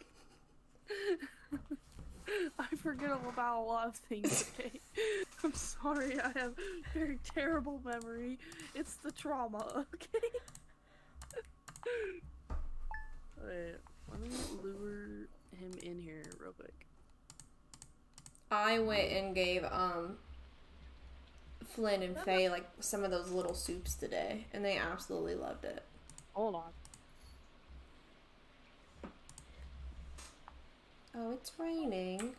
I forget about a lot of things okay? I'm sorry, I have very terrible memory. It's the trauma, okay? Wait, let me lure him in here real quick. I went and gave um Flynn and Faye like some of those little soups today, and they absolutely loved it. Hold on. Oh, it's raining.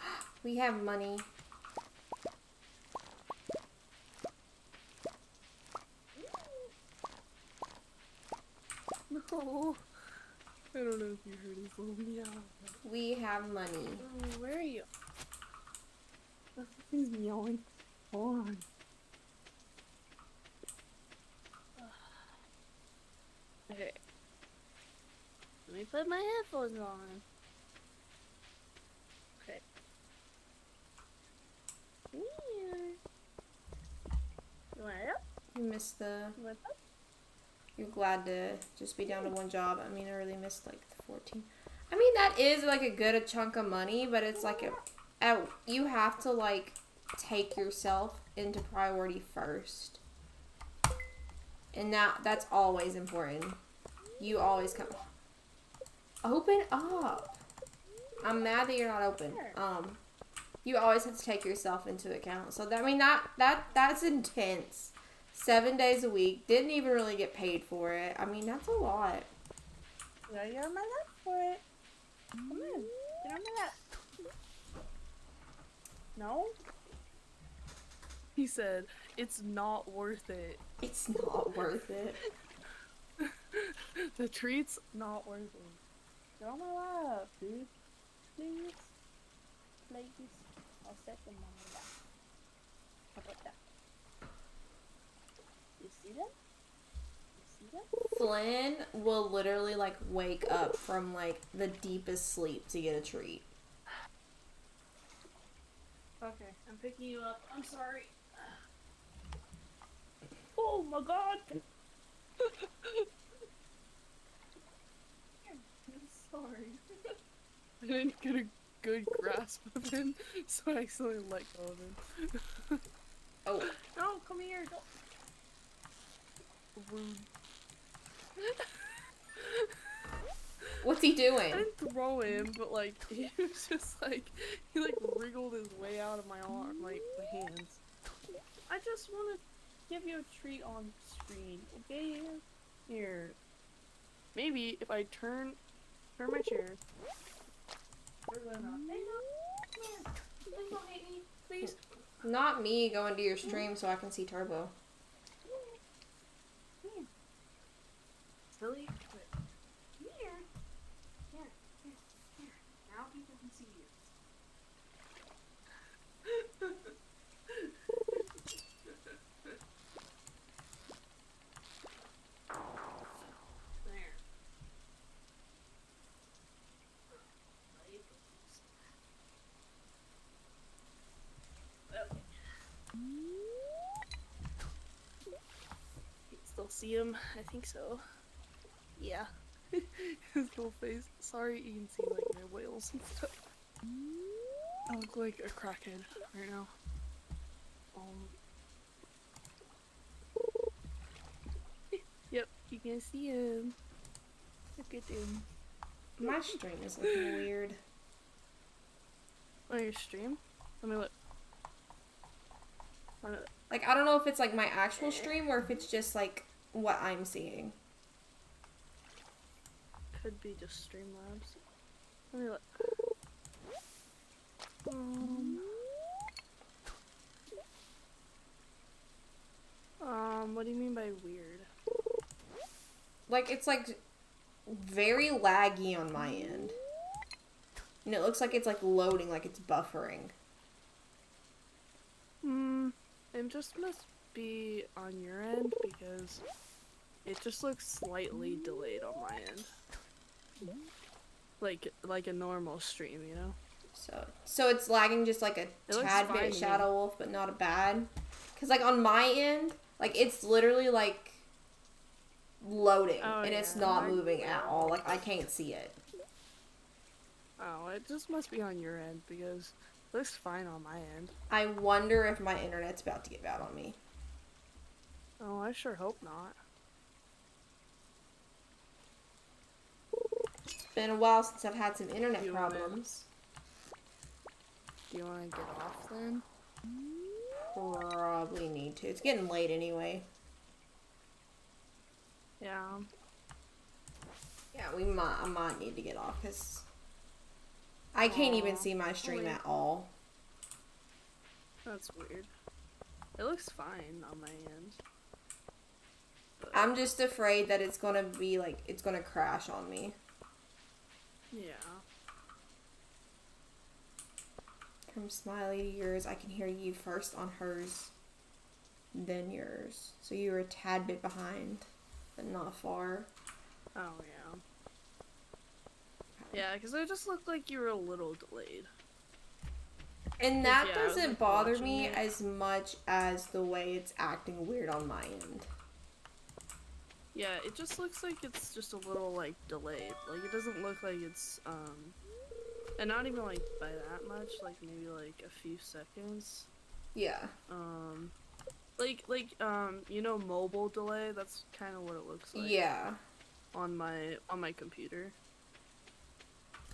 We have money. No. I don't know if you heard his little meow. We have money. Oh, where are you? He's meowing. Hold on. Okay. Let me put my headphones on. Okay. Yeah. You want it up? You missed the. You want it up? You're glad to just be down to one job. I mean, I really missed like the 14. I mean, that is like a good chunk of money, but it's like a, a you have to like take yourself into priority first. And that that's always important. You always come open up. I'm mad that you're not open. Um you always have to take yourself into account. So that, I mean that that that's intense seven days a week. Didn't even really get paid for it. I mean, that's a lot. Yeah, you're on my lap for it. Come on, get on my lap. No? He said, it's not worth it. It's not worth it. the treat's not worth it. Get on my lap, dude. Please. Please. I'll set them on my lap. How about that? You see them? You see them? Flynn will literally like wake up from like the deepest sleep to get a treat. Okay, I'm picking you up. I'm sorry. Oh my god! I'm sorry. I didn't get a good grasp of him, so I accidentally let go of him. Oh, No, come here! Don't. Rude. what's he doing? I didn't throw him, but like he was just like he like wriggled his way out of my arm, like my hands. I just want to give you a treat on screen, okay? Here, maybe if I turn turn my chair. We're gonna. Hey, no, come here. Please don't hate please. Not me going to your stream so I can see Turbo. Silly. Quit. Here. Here. Here. Here. Now people can see you. see him? I think so. Yeah. His little face. Sorry, you can see like my whales and stuff. I look like a crackhead right now. Um. Yep, you can see him. Look at him. My stream is looking weird. On your stream? Let me look. Let me look. Like I don't know if it's like my actual stream or if it's just like what I'm seeing. Could be just Streamlabs. Let me look. Um, um, what do you mean by weird? Like it's like very laggy on my end. And it looks like it's like loading, like it's buffering. Hmm, it just must be on your end because it just looks slightly delayed on my end. Like like a normal stream, you know? So so it's lagging just like a It tad bit. Shadow Wolf, but not a bad. Cause like on my end, like it's literally like loading Oh, and it's not moving at all. Like I can't see it. Oh, it just must be on your end because it looks fine on my end. I wonder if my internet's about to get bad on me. Oh, I sure hope not. Been a while since I've had some internet wanna- problems. Do you want to get off then? Probably need to. It's getting late anyway. Yeah. Yeah, we might. I might need to get off because I can't even see my stream wait. at all. That's weird. It looks fine on my end. But, I'm just afraid that it's gonna be like it's gonna crash on me. Yeah. From Smiley to yours, I can hear you first on hers, then yours. So you were a tad bit behind, but not far. Oh yeah. Yeah, because it just looked like you were a little delayed. And that yeah, doesn't bother me it. as much as the way it's acting weird on my end. Yeah, it just looks like it's just a little like delayed. Like it doesn't look like it's um and not even like by that much, like maybe like a few seconds. Yeah. Um like like um you know mobile delay, that's kind of what it looks like yeah. on my on my computer.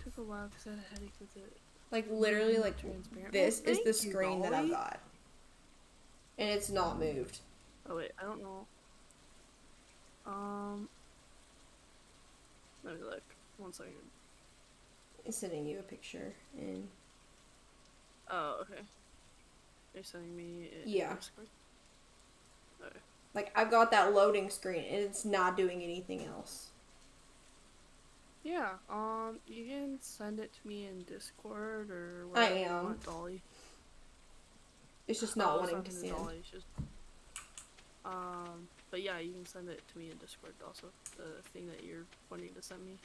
Took a while cuz I had a headache with it. Like literally like Transparent. this Well, is the thank you, screen that I've got. And it's not moved. Oh wait, I don't know. Um Let me look. One second. It's sending you a picture and Oh, okay. You're sending me Yeah. Okay. like I've got that loading screen and it's not doing anything else. Yeah, um, you can send it to me in Discord or I am. Dolly. It's just not Oh, wanting to send. Dolly, it's just... Um, but yeah, you can send it to me in Discord also, the thing that you're wanting to send me.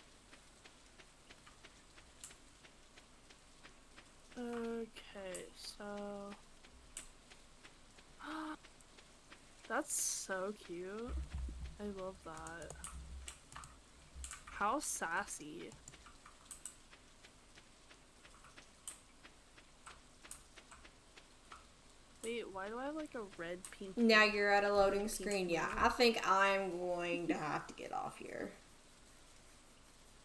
Okay, so... That's so cute. I love that. How sassy. Wait, why do I have like a red pink? Now you're at a loading screen. Yeah, I think I'm going to have to get off here.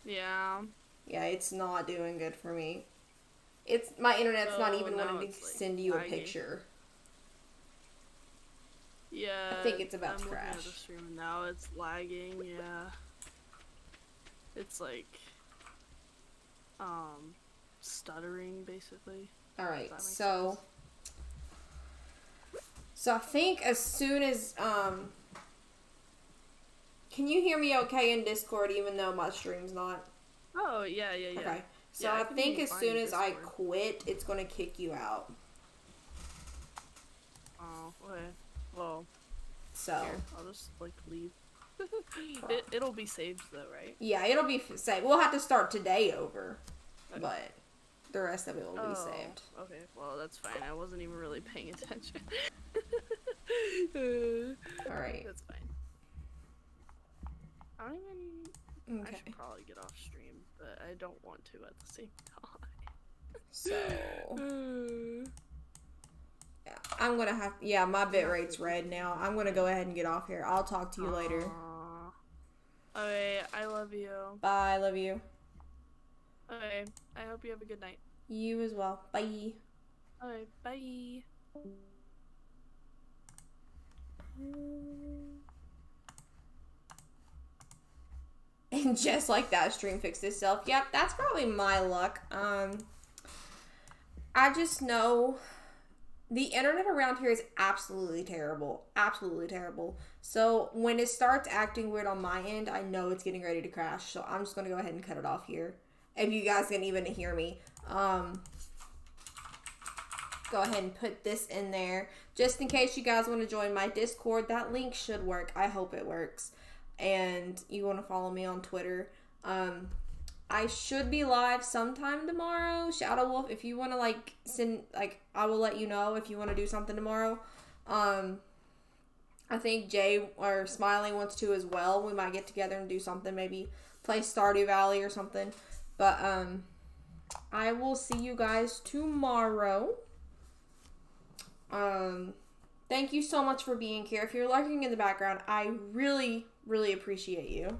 Yeah. Yeah, it's not doing good for me. It's my internet's not Oh, even now wanting to like, send you a laggy. picture. Yeah. I think it's about I'm to looking at the crash. stream now. It's lagging. Yeah. It's like, um, stuttering basically. All right, so sense. So I think as soon as um, can you hear me okay in Discord even though my stream's not? Oh yeah, yeah, yeah. Okay. So Yeah, I I, think as soon as I quit, it's gonna kick you out. Oh, okay. Well, So here, I'll just like leave. it, it'll be saved though, right? yeah, it'll be f- saved. We'll have to start today over, Okay. but the rest of it will be Oh, saved. Okay, well that's fine. I wasn't even really paying attention. Uh, All right. That's fine. I don't even I should probably get off stream, but I don't want to at the same So time. yeah, I'm gonna have yeah, my bit rate's red now. I'm gonna go ahead and get off here. I'll talk to you later. Aw. Okay, I love you. Bye, I love you. Okay, I hope you have a good night. You as well. Bye. Okay, bye. And just like that, stream fixed itself. Yep, that's probably my luck. Um, I just know the internet around here is absolutely terrible. Absolutely terrible. So when it starts acting weird on my end, I know it's getting ready to crash. So I'm just gonna go ahead and cut it off here. If you guys can even hear me. Um, go ahead and put this in there. Just in case you guys want to join my discord that link should work. I hope it works. And you want to follow me on twitter. Um i should be live sometime tomorrow. Shadow wolf if you want to like send like i will let you know if you want to do something tomorrow. Um i think jay or smiling wants to as well. We might get together and do something maybe play stardew valley or something. But um i will see you guys tomorrow um, thank you so much for being here. If you're lurking in the background, I really, really appreciate you.